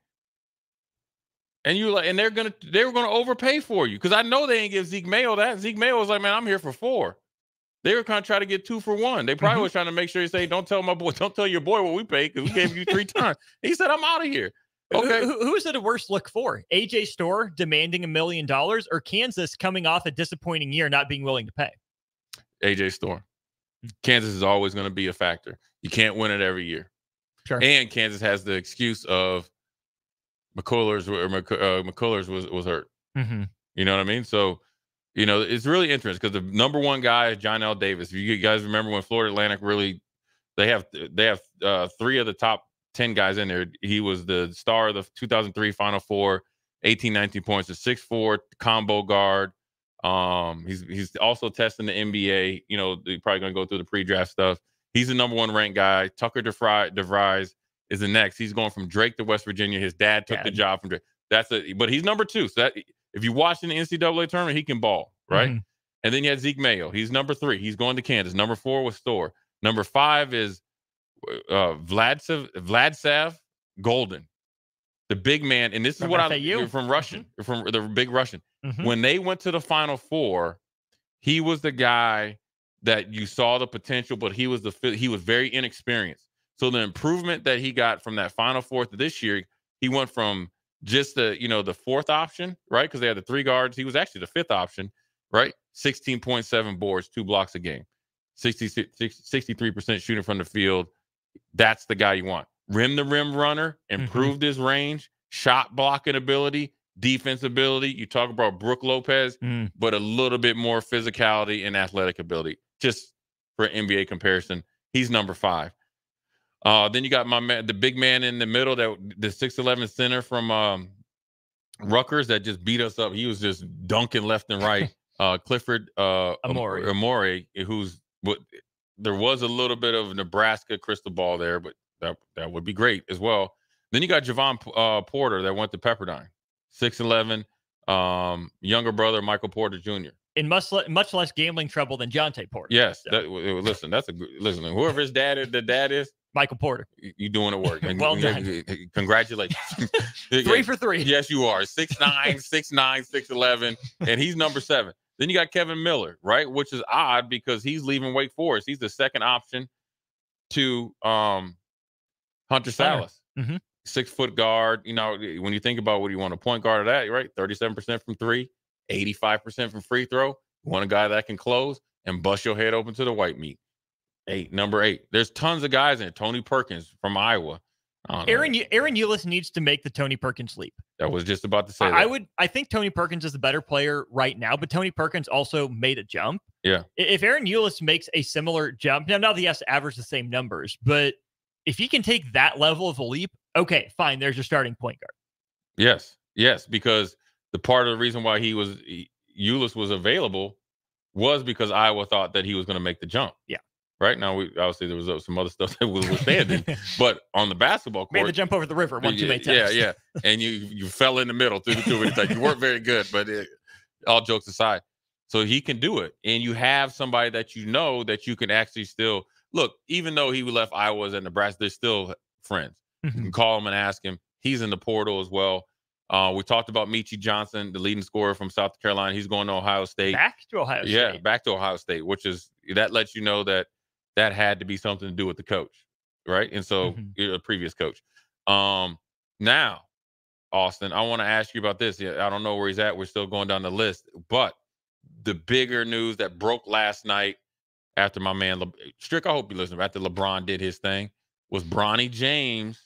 [SPEAKER 11] And you like, and they're gonna they were gonna overpay for you because I know they ain't give Zeke Mayo that. Zeke Mayo was like, man, I'm here for four. They were kind of trying to get two for one. They probably
[SPEAKER 12] Mhm.
[SPEAKER 11] was trying to make sure you say, don't tell my boy, (laughs) don't tell your boy what we paid because we gave you three times. He said, I'm out of here. Okay.
[SPEAKER 12] Who, who is it a worse look for? AJ Storr demanding a million dollars or Kansas coming off a disappointing year not being willing to pay?
[SPEAKER 11] AJ Storr. Kansas is always going to be a factor. You can't win it every year.
[SPEAKER 12] Sure.
[SPEAKER 11] And Kansas has the excuse of McCullers or uh, McCullers was was hurt.
[SPEAKER 12] Mm-hmm.
[SPEAKER 11] You know what I mean? So, you know, it's really interesting because the number one guy is Johnell Davis. If you guys remember when Florida Atlantic really, they have they have uh, three of the top ten guys in there. He was the star of the 2003 Final Four, 18, 19 points, a six four combo guard. Um, he's he's also testing the NBA. You know, they're probably going to go through the pre-draft stuff. He's the number one ranked guy. Tucker DeFry, DeVries is the next. He's going from Drake to West Virginia. His dad took the job from Drake. That's a but he's number two. So that if you watch in the NCAA tournament, he can ball, right?
[SPEAKER 12] Mhm.
[SPEAKER 11] And then you had Zeke Mayo. He's number three. He's going to Kansas. Number four was Storr. Number five is uh Vladsav Vladsav Goldin, the big man. And this is what. I from Russian, from the big Russian.
[SPEAKER 12] Mhm.
[SPEAKER 11] When they went to the Final Four, he was the guy that you saw the potential, but he was the he was very inexperienced. So the improvement that he got from that Final fourth this year, he went from just the you know the fourth option, right? Because they had the three guards. He was actually the fifth option, right? Sixteen point seven boards, two blocks a game, 63 percent shooting from the field. That's the guy you want. Rim the rim runner, improved his range, shot blocking ability, defense ability. You talk about Brook Lopez,
[SPEAKER 12] Mm.
[SPEAKER 11] but a little bit more physicality and athletic ability. Just for NBA comparison, he's number five. Uh, then you got my man, the big man in the middle, that the six eleven center from um, Rutgers that just beat us up. He was just dunking left and right. (laughs) uh, Clifford uh,
[SPEAKER 12] Amore.
[SPEAKER 11] Amore, who's what there was a little bit of Nebraska crystal ball there, but that that would be great as well. Then you got Jevon uh, Porter that went to Pepperdine, six eleven, um, younger brother Michael Porter Jr.
[SPEAKER 12] In much le- much less gambling trouble than Jontay Porter.
[SPEAKER 11] Yes, that, listen, that's a good listen. Whoever his dad is, the dad is
[SPEAKER 12] Michael Porter.
[SPEAKER 11] y- you doing the work.
[SPEAKER 12] Well done.
[SPEAKER 11] Congratulations.
[SPEAKER 12] Three for three.
[SPEAKER 11] Yes, you are. Six (laughs) nine, six nine, six eleven, and he's number seven. Then you got Kevin Miller, right? Which is odd because he's leaving Wake Forest. He's the second option to um Hunter Sallis.
[SPEAKER 12] Mhm.
[SPEAKER 11] Six foot guard. You know, when you think about what you want a point guard of that, right? 37% from three, 85% from free throw. You want a guy that can close and bust your head open to the white meat. Eight, number eight. There's tons of guys in it. Tony Perkins from Iowa. I know.
[SPEAKER 12] Aaron Ahron Ulis needs to make the Tony Perkins leap.
[SPEAKER 11] That was just about to say
[SPEAKER 12] I,
[SPEAKER 11] that.
[SPEAKER 12] I would I think Tony Perkins is the better player right now, but Tony Perkins also made a jump.
[SPEAKER 11] Yeah.
[SPEAKER 12] If Ahron Ulis makes a similar jump, now not that he has to average the same numbers, but if he can take that level of a leap, okay, fine. There's your starting point guard.
[SPEAKER 11] Yes, yes, because the part of the reason why he was Ulis was available was because Iowa thought that he was going to make the jump.
[SPEAKER 12] Yeah.
[SPEAKER 11] Right now, we obviously there was uh, some other stuff that was withstanding, (laughs) but on the basketball
[SPEAKER 12] Made
[SPEAKER 11] court,
[SPEAKER 12] the jump over the river one too many
[SPEAKER 11] yeah,
[SPEAKER 12] times.
[SPEAKER 11] yeah, and you you fell in the middle through the two many times. You weren't very good, but it, all jokes aside, so he can do it, and you have somebody that you know that you can actually still look. Even though he left Iowa and Nebraska, they're still friends.
[SPEAKER 12] Mm-hmm.
[SPEAKER 11] can call him and ask him. He's in the portal as well. Uh, we talked about Meechie Johnson, the leading scorer from South Carolina. He's going to Ohio State.
[SPEAKER 12] Back to Ohio
[SPEAKER 11] yeah,
[SPEAKER 12] State.
[SPEAKER 11] back to Ohio State, which is that lets you know that that had to be something to do with the coach, right? And so
[SPEAKER 12] Mm-hmm.
[SPEAKER 11] a previous coach. Um, now, Austin, I want to ask you about this. Yeah, I don't know where he's at. We're still going down the list, but the bigger news that broke last night after my man Le- Strick, I hope you listen. After LeBron did his thing, was Bronny James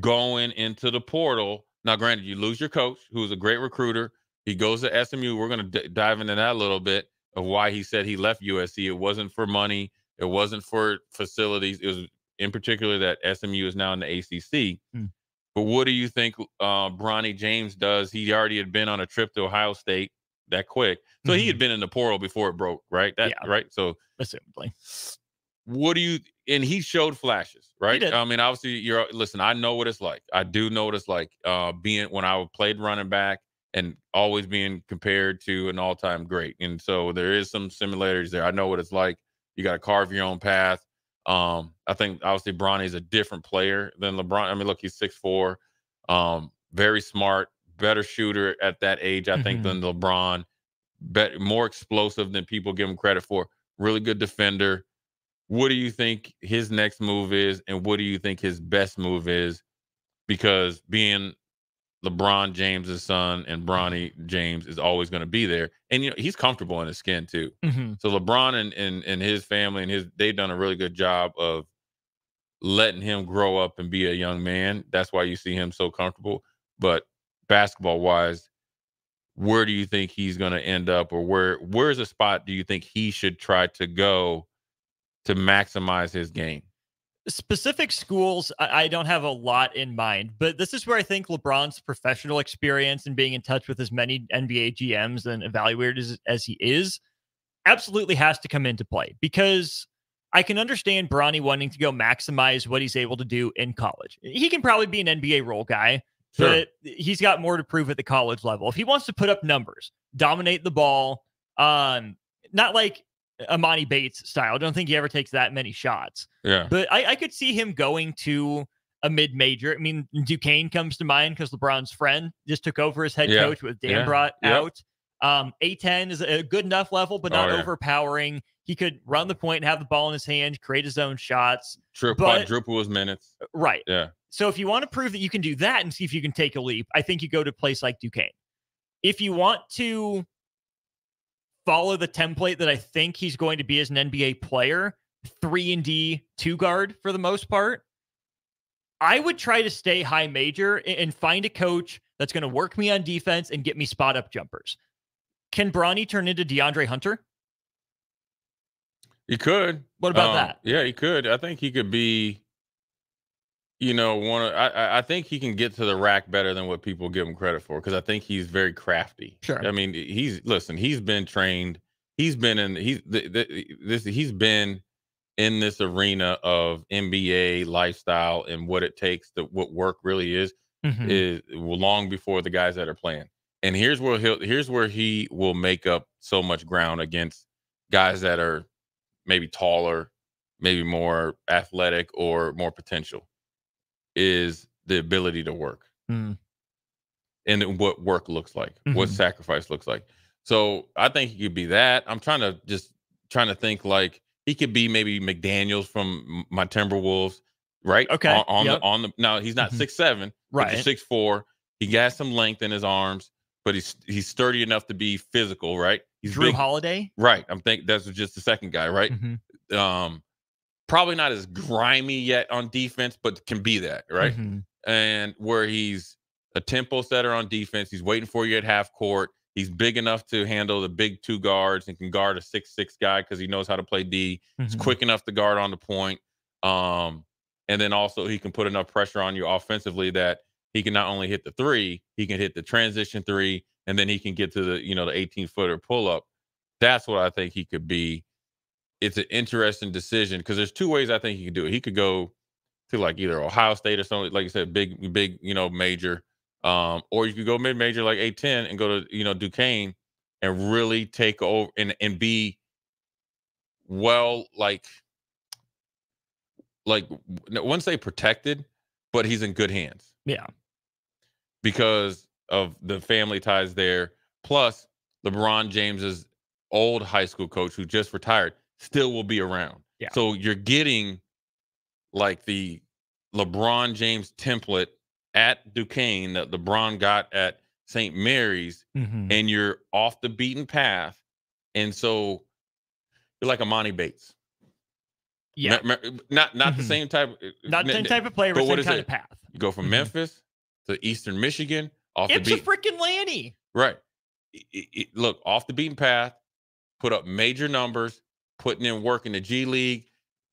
[SPEAKER 11] going into the portal. Now, granted, you lose your coach, who's a great recruiter. He goes to SMU. We're going to d- dive into that a little bit of why he said he left USC. It wasn't for money. It wasn't for facilities. It was in particular that SMU is now in the ACC.
[SPEAKER 12] Hmm.
[SPEAKER 11] But what do you think uh, Bronny James does? He already had been on a trip to Ohio State that quick, so he had been in the portal before it broke, right? That
[SPEAKER 12] Mm-hmm. Yeah.
[SPEAKER 11] right. So
[SPEAKER 12] Assumably.
[SPEAKER 11] what do you and he showed flashes right i mean obviously you're listen i know what it's like i do know what it's like uh being when i played running back and always being compared to an all-time great and so there is some similarities there i know what it's like you got to carve your own path. Um i think obviously bronny's a different player than lebron. I mean look he's six four um very smart better shooter at that age i think
[SPEAKER 12] Mhm.
[SPEAKER 11] than lebron. Bet more explosive than people give him credit for. Really good defender. What do you think his next move is and what do you think his best move is? Because being LeBron James's son and Bronny James is always going to be there and you know he's comfortable in his skin too.
[SPEAKER 12] Mhm.
[SPEAKER 11] so LeBron and, and and his family and his they've done a really good job of letting him grow up and be a young man. That's why you see him so comfortable. But basketball wise where do you think he's going to end up or where where's a spot do you think he should try to go to maximize his game
[SPEAKER 12] specific schools I, I don't have a lot in mind but this is where i think lebron's professional experience and being in touch with as many nba gms and evaluators as, as he is absolutely has to come into play because i can understand bronny wanting to go maximize what he's able to do in college he can probably be an nba role guy
[SPEAKER 11] Sure.
[SPEAKER 12] but he's got more to prove at the college level if he wants to put up numbers dominate the ball um not like Emoni Bates style. I don't think he ever takes that many shots.
[SPEAKER 11] Yeah.
[SPEAKER 12] But I, I could see him going to a mid major. I mean, Duquesne comes to mind because LeBron's friend just took over as head
[SPEAKER 11] Yeah.
[SPEAKER 12] coach with Dan
[SPEAKER 11] Yeah.
[SPEAKER 12] out. Um, A10 is a good enough level, but
[SPEAKER 11] Oh,
[SPEAKER 12] not
[SPEAKER 11] yeah.
[SPEAKER 12] overpowering. He could run the point and have the ball in his hand, create his own shots.
[SPEAKER 11] Tri-
[SPEAKER 12] But-
[SPEAKER 11] quadruple his minutes
[SPEAKER 12] Right.
[SPEAKER 11] yeah
[SPEAKER 12] So if you want to prove that you can do that and see if you can take a leap, I think you go to a place like Duquesne. If you want to follow the template that I think he's going to be as an NBA player, three and D, two guard for the most part, I would try to stay high major and find a coach that's going to work me on defense and get me spot up jumpers. Can Bronny turn into DeAndre Hunter?
[SPEAKER 11] he could
[SPEAKER 12] What about
[SPEAKER 11] Um,
[SPEAKER 12] that?
[SPEAKER 11] yeah he could i think he could be you know one of, I, I- think he can get to the rack better than what people give him credit for because i think he's very crafty
[SPEAKER 12] Sure.
[SPEAKER 11] i mean he's listen he's been trained he's been in he's the, the, this he's been in this arena of NBA lifestyle and what it takes to what work really is
[SPEAKER 12] Mhm.
[SPEAKER 11] is long before the guys that are playing. And here's where he'll here's where he will make up so much ground against guys that are maybe taller, maybe more athletic or more potential is the ability to work
[SPEAKER 12] Mm.
[SPEAKER 11] and then what work looks like, what
[SPEAKER 12] Mhm.
[SPEAKER 11] sacrifice looks like. So I think he could be that. I'm trying to just trying to think like he could be maybe McDaniel's from my Timberwolves, right?
[SPEAKER 12] Okay,
[SPEAKER 11] On, on
[SPEAKER 12] yep.
[SPEAKER 11] the on the now he's not
[SPEAKER 12] Mhm.
[SPEAKER 11] six seven,
[SPEAKER 12] Right.
[SPEAKER 11] He's six four. He got some length in his arms, but he's he's sturdy enough to be physical, right? He's
[SPEAKER 12] Jrue
[SPEAKER 11] big-
[SPEAKER 12] Holiday.
[SPEAKER 11] Right. I'm thinking that's just the second guy, right?
[SPEAKER 12] Mhm.
[SPEAKER 11] Um, probably not as grimy yet on defense, but can be that, right?
[SPEAKER 12] Mhm.
[SPEAKER 11] And where he's a tempo setter on defense, he's waiting for you at half court. He's big enough to handle the big two guards and can guard a six six guy because he knows how to play D. He's
[SPEAKER 12] Mhm.
[SPEAKER 11] quick enough to guard on the point. Um, and then also he can put enough pressure on you offensively that he can not only hit the three, he can hit the transition three, and then he can get to the you know the 18 footer pull up. That's what I think he could be. It's an interesting decision because there's two ways I think he could do it. He could go to like either Ohio State or something, like you said, big, big, you know, major. Um, or you could go mid major like A10 and go to, you know, Duquesne and really take over and, and be well, like, like I wouldn't say protected, but he's in good hands
[SPEAKER 12] Yeah.
[SPEAKER 11] because of the family ties there. Plus, LeBron James's old high school coach who just retired still will be around.
[SPEAKER 12] Yeah.
[SPEAKER 11] So you're getting like the LeBron James template at Duquesne that LeBron got at St. Mary's,
[SPEAKER 12] Mhm.
[SPEAKER 11] and you're off the beaten path. And so you're like a Monty Bates.
[SPEAKER 12] Yeah.
[SPEAKER 11] Not not the
[SPEAKER 12] Mhm.
[SPEAKER 11] same type. uh,
[SPEAKER 12] Not the same type of player, but
[SPEAKER 11] what
[SPEAKER 12] same
[SPEAKER 11] is
[SPEAKER 12] kind
[SPEAKER 11] it?
[SPEAKER 12] of path.
[SPEAKER 11] You go from
[SPEAKER 12] Mhm.
[SPEAKER 11] Memphis to Eastern Michigan off
[SPEAKER 12] It's
[SPEAKER 11] the
[SPEAKER 12] a
[SPEAKER 11] beat.
[SPEAKER 12] freaking Lanny.
[SPEAKER 11] Right. I- I- I- look, off the beaten path, put up major numbers, putting in work in the G League,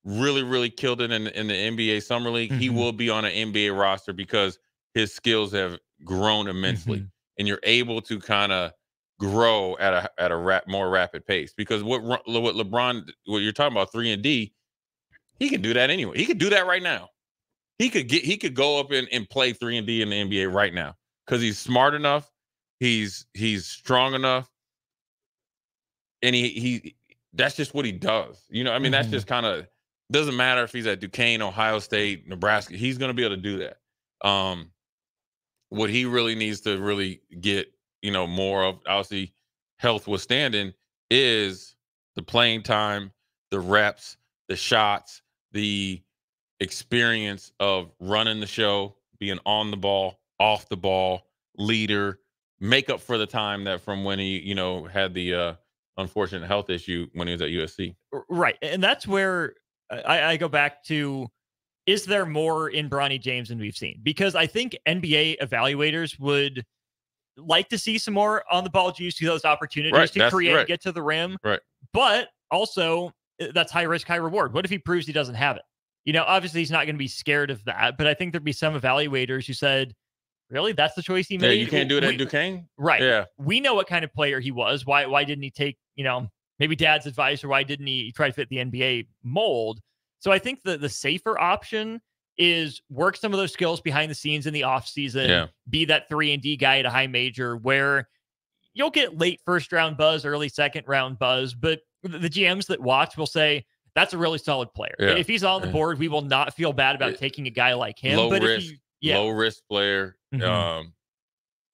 [SPEAKER 11] really, really killed it in, the- in the NBA Summer League. He
[SPEAKER 12] Mhm.
[SPEAKER 11] will be on an NBA roster because his skills have grown immensely.
[SPEAKER 12] Mhm.
[SPEAKER 11] And you're able to kind of grow at a at a rap, more rapid pace. Because what what LeBron, what you're talking about, three and D, he can do that anyway. He could do that right now. He could get he could go up and, and play three and D in the NBA right now because he's smart enough, he's he's strong enough, and he he that's just what he does. You know, I mean, that's
[SPEAKER 12] Mhm.
[SPEAKER 11] just kind of doesn't matter if he's at Duquesne, Ohio State, Nebraska. He's going to be able to do that. Um, what he really needs to really get, you know, more of, obviously, health withstanding is the playing time, the reps, the shots, the experience of running the show, being on the ball, off the ball, leader, make up for the time that from when he, you know, had the uh unfortunate health issue when he was at USC.
[SPEAKER 12] Right. And that's where I, I go back to is there more in Bronny James than we've seen? Because I think NBA evaluators would like to see some more on the ball juice to those opportunities
[SPEAKER 11] Right,
[SPEAKER 12] to create
[SPEAKER 11] right.
[SPEAKER 12] get to the rim.
[SPEAKER 11] Right.
[SPEAKER 12] But also, uh, that's high risk, high reward. What if he proves he doesn't have it? You know, obviously he's not going to be scared of that, but I think there'd be some evaluators who said, Really? That's the choice he
[SPEAKER 11] Yeah,
[SPEAKER 12] made?
[SPEAKER 11] you can't do it
[SPEAKER 12] We-
[SPEAKER 11] at Duquesne.
[SPEAKER 12] Right.
[SPEAKER 11] Yeah.
[SPEAKER 12] We know what kind of player he was. Why why didn't he take, you know, maybe dad's advice or why didn't he try to fit the NBA mold? So I think the the safer option is work some of those skills behind the scenes in the offseason,
[SPEAKER 11] Yeah.
[SPEAKER 12] be that 3 and D guy at a high major where you'll get late first round buzz, early second round buzz, but the GMs that watch will say that's a really solid player.
[SPEAKER 11] Yeah.
[SPEAKER 12] If he's on the (laughs) board, we will not feel bad about taking a guy like him.
[SPEAKER 11] low
[SPEAKER 12] but
[SPEAKER 11] risk,
[SPEAKER 12] you, yeah,
[SPEAKER 11] low risk player.
[SPEAKER 12] Mhm.
[SPEAKER 11] Um,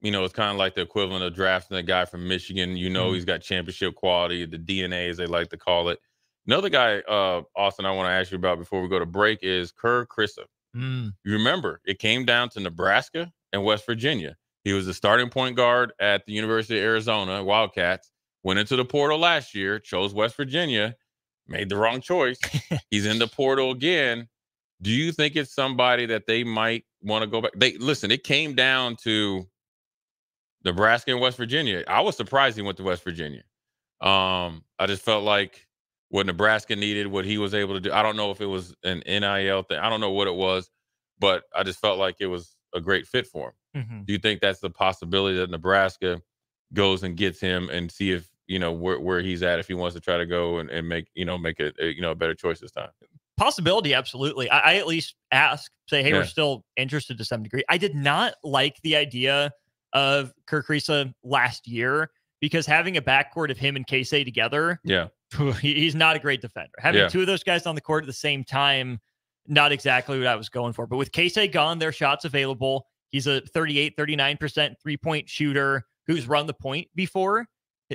[SPEAKER 11] you know, it's kind of like the equivalent of drafting a guy from Michigan. You know,
[SPEAKER 12] Mhm.
[SPEAKER 11] he's got championship quality, the DNA as they like to call it. Another guy, uh, Austin, I want to ask you about before we go to break is Kerr Kriisa.
[SPEAKER 12] Mm.
[SPEAKER 11] You remember it came down to Nebraska and West Virginia. He was the starting point guard at the University of Arizona Wildcats. Went into the portal last year, chose West Virginia, made the wrong choice. (laughs) He's in the portal again. Do you think it's somebody that they might want to go back? They listen. It came down to Nebraska and West Virginia. I was surprised he went to West Virginia. Um, I just felt like what Nebraska needed, what he was able to do. I don't know if it was an NIL thing. I don't know what it was, but I just felt like it was a great fit for him.
[SPEAKER 12] Mhm.
[SPEAKER 11] Do you think that's the possibility that Nebraska goes and gets him and see if you know where, where he's at if he wants to try to go and, and make you know make a, a you know a better choice this time.
[SPEAKER 12] Possibility, absolutely. I, I at least ask, say, hey,
[SPEAKER 11] Yeah.
[SPEAKER 12] we're still interested to some degree. I did not like the idea of Kerr Kriisa last year because having a backcourt of him and Keisei together,
[SPEAKER 11] Yeah.
[SPEAKER 12] he's not a great defender. Having
[SPEAKER 11] Yeah.
[SPEAKER 12] two of those guys on the court at the same time, not exactly what I was going for. But with Keisei gone, their shots available. He's a 38, 39% three point shooter who's run the point before.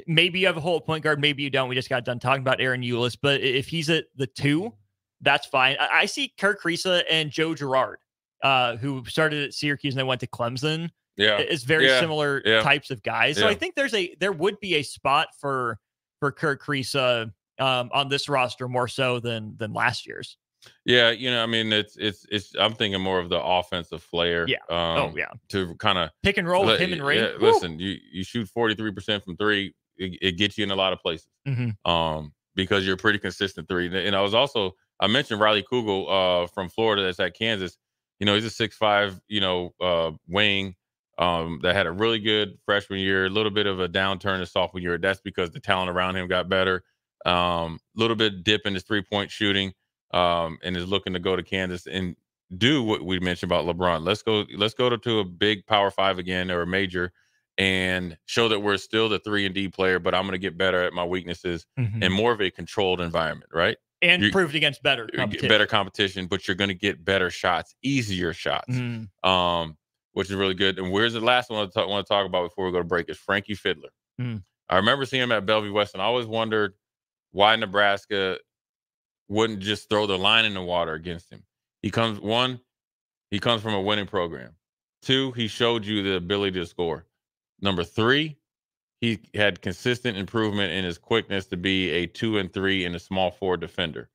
[SPEAKER 12] Maybe you have a whole point guard, maybe you don't. We just got done talking about Ahron Ulis, but if he's at the two, that's fine. I, I see Kerr Kriisa and Joe Girard, uh, who started at Syracuse and then went to Clemson.
[SPEAKER 11] Yeah.
[SPEAKER 12] It's very
[SPEAKER 11] Yeah.
[SPEAKER 12] similar
[SPEAKER 11] Yeah.
[SPEAKER 12] types of guys. So I think there's a there would be a spot for for Kerr Kriisa um, on this roster more so than than last year's.
[SPEAKER 11] Yeah, you know, I mean, it's it's it's. I'm thinking more of the offensive flair.
[SPEAKER 12] Yeah.
[SPEAKER 11] Um,
[SPEAKER 12] Oh, yeah.
[SPEAKER 11] To kind of
[SPEAKER 12] Pick and roll with him and Ray.
[SPEAKER 11] Yeah, listen, you you shoot 43 percent from three. It, it gets you in a lot of places.
[SPEAKER 12] Mhm.
[SPEAKER 11] Um, because you're pretty consistent three. And I was also I mentioned Riley Kugel uh from Florida that's at Kansas. You know, he's a six five. You know, uh, wing. Um, that had a really good freshman year, a little bit of a downturn his sophomore year. That's because the talent around him got better. Um, a little bit dip in his three point shooting um, and is looking to go to Kansas and do what we mentioned about LeBron. Let's go. Let's go to, to a big Power Five again or a major, and show that we're still the three and D player. But I'm going to get better at my weaknesses
[SPEAKER 12] Mhm.
[SPEAKER 11] and more of a controlled environment, right?
[SPEAKER 12] and
[SPEAKER 11] You-
[SPEAKER 12] proved against better competition.
[SPEAKER 11] better competition, but you're going to get better shots, easier shots,
[SPEAKER 12] Mhm.
[SPEAKER 11] um, which is really good. And where's the last one I talk, want to talk about before we go to break is Frankie Fidler.
[SPEAKER 12] Mm.
[SPEAKER 11] I remember seeing him at Bellevue West, and I always wondered why Nebraska wouldn't just throw the line in the water against him. He comes one, he comes from a winning program. Two, he showed you the ability to score. Number three, he had consistent improvement in his quickness to be a two and three in a small four defender.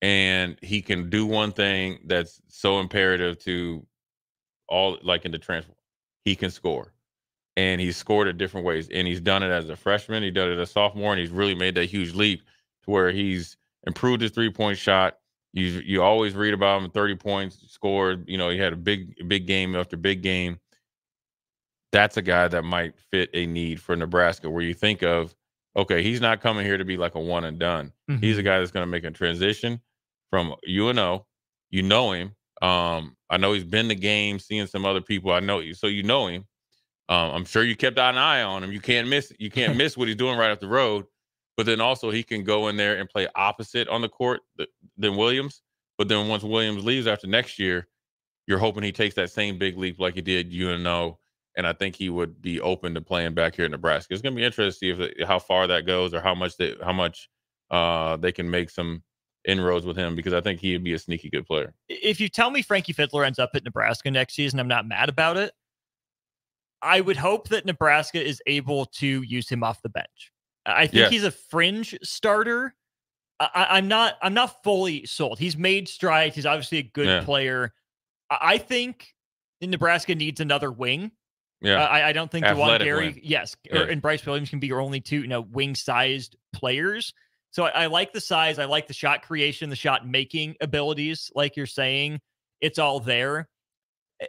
[SPEAKER 11] And he can do one thing that's so imperative to all like in the transfer. He can score. And he's scored it different ways. And he's done it as a freshman. He done it as a sophomore, and he's really made that huge leap to where he's improved his three point shot. You you always read about him, 30 points scored. You know, he had a big, big game after big game. That's a guy that might fit a need for Nebraska where you think of, okay, he's not coming here to be like a one and done. He's a mm-hmm. guy that's going to make a transition from UNO. You know him. Um, I know he's been the game, seeing some other people. I know you, so you know him. Um, I'm sure you kept an eye on him. You can't miss. You can't miss what he's doing right off the road. But then also he can go in there and play opposite on the court th- than Williams. But then once Williams leaves after next year, you're hoping he takes that same big leap like he did UNO. And I think he would be open to playing back here in Nebraska. It's going to be interesting to see if how far that goes or how much they how much uh, they can make some inroads with him because I think he'd be a sneaky good player.
[SPEAKER 12] if you tell me Frankie Fidler ends up at Nebraska next season, I'm not mad about it. I would hope that Nebraska is able to use him off the bench. I think
[SPEAKER 11] Yes.
[SPEAKER 12] he's a fringe starter. I, I'm not. I'm not fully sold. He's made strides. He's obviously a good
[SPEAKER 11] Yeah.
[SPEAKER 12] player. I, I think Nebraska needs another wing.
[SPEAKER 11] Yeah.
[SPEAKER 12] Uh, I, I don't think Juwan
[SPEAKER 11] Athletic
[SPEAKER 12] Gary,
[SPEAKER 11] wing.
[SPEAKER 12] yes, or, and Brice Williams can be your only two, you know, wing-sized players. So I, I like the size. I like the shot creation, the shot making abilities. Like you're saying, it's all there.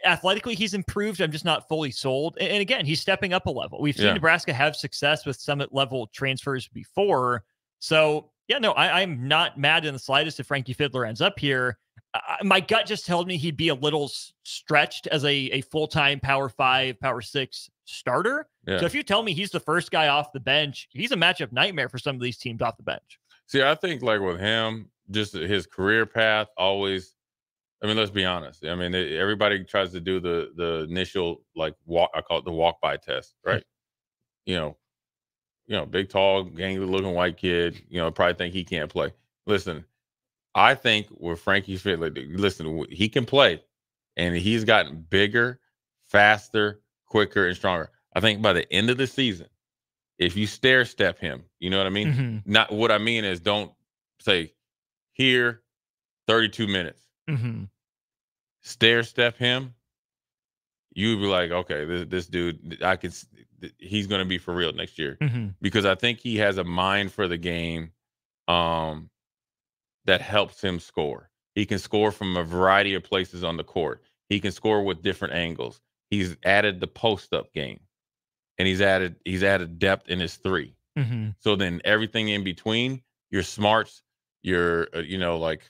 [SPEAKER 12] Athletically, he's improved. I'm just not fully sold. And, and again, he's stepping up a level. We've seen
[SPEAKER 11] Yeah.
[SPEAKER 12] Nebraska have success with summit level transfers before. So yeah, no, I, I'm not mad in the slightest if Frankie Fidler ends up here. I, my gut just told me he'd be a little stretched as a, a full time Power Five, Power Six starter.
[SPEAKER 11] Yeah.
[SPEAKER 12] So if you tell me he's the first guy off the bench, he's a matchup nightmare for some of these teams off the bench.
[SPEAKER 11] See, I think like with him, just his career path always. I mean, let's be honest. I mean, everybody tries to do the the initial like walk. I call it the walk by test, (laughs) right? you know, you know, big, tall, gangly looking white kid. You know, probably think he can't play. Listen, I think with Frankie Fidler, listen, he can play, and he's gotten bigger, faster, quicker, and stronger. I think by the end of the season, if you stair step him, you know what I mean.
[SPEAKER 12] Mhm.
[SPEAKER 11] Not what I mean is don't say here, thirty-two minutes.
[SPEAKER 12] Mm-hmm.
[SPEAKER 11] Stair step him. You'd be like, okay, this, this dude, I can. He's going to be for real next year
[SPEAKER 12] Mhm.
[SPEAKER 11] because I think he has a mind for the game um, that helps him score. He can score from a variety of places on the court. He can score with different angles. He's added the post up game. and he's added he's added depth in his 3
[SPEAKER 12] Mm-hmm.
[SPEAKER 11] So then everything in between, your smarts, your uh, you know like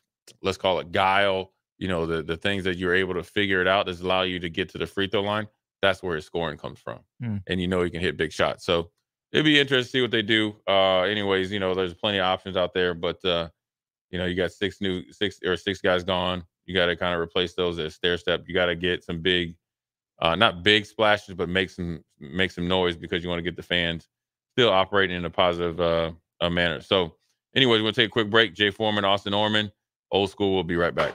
[SPEAKER 11] let's call it guile, you know the the things that you're able to figure it out that allow you to get to the free throw line. That's where his scoring comes from,
[SPEAKER 12] Hmm.
[SPEAKER 11] and you know he can hit big shots. So it'd be interesting to see what they do. Uh, anyways, you know there's plenty of options out there, but uh, you know you got six new six or six guys gone. You got to kind of replace those at stair step. You got to get some big, uh, not big splashes, but make some make some noise because you want to get the fans still operating in a positive uh, uh, manner. So, anyways, we're gonna take a quick break. Jay Foreman, Austin Orman, old school. We'll be right back.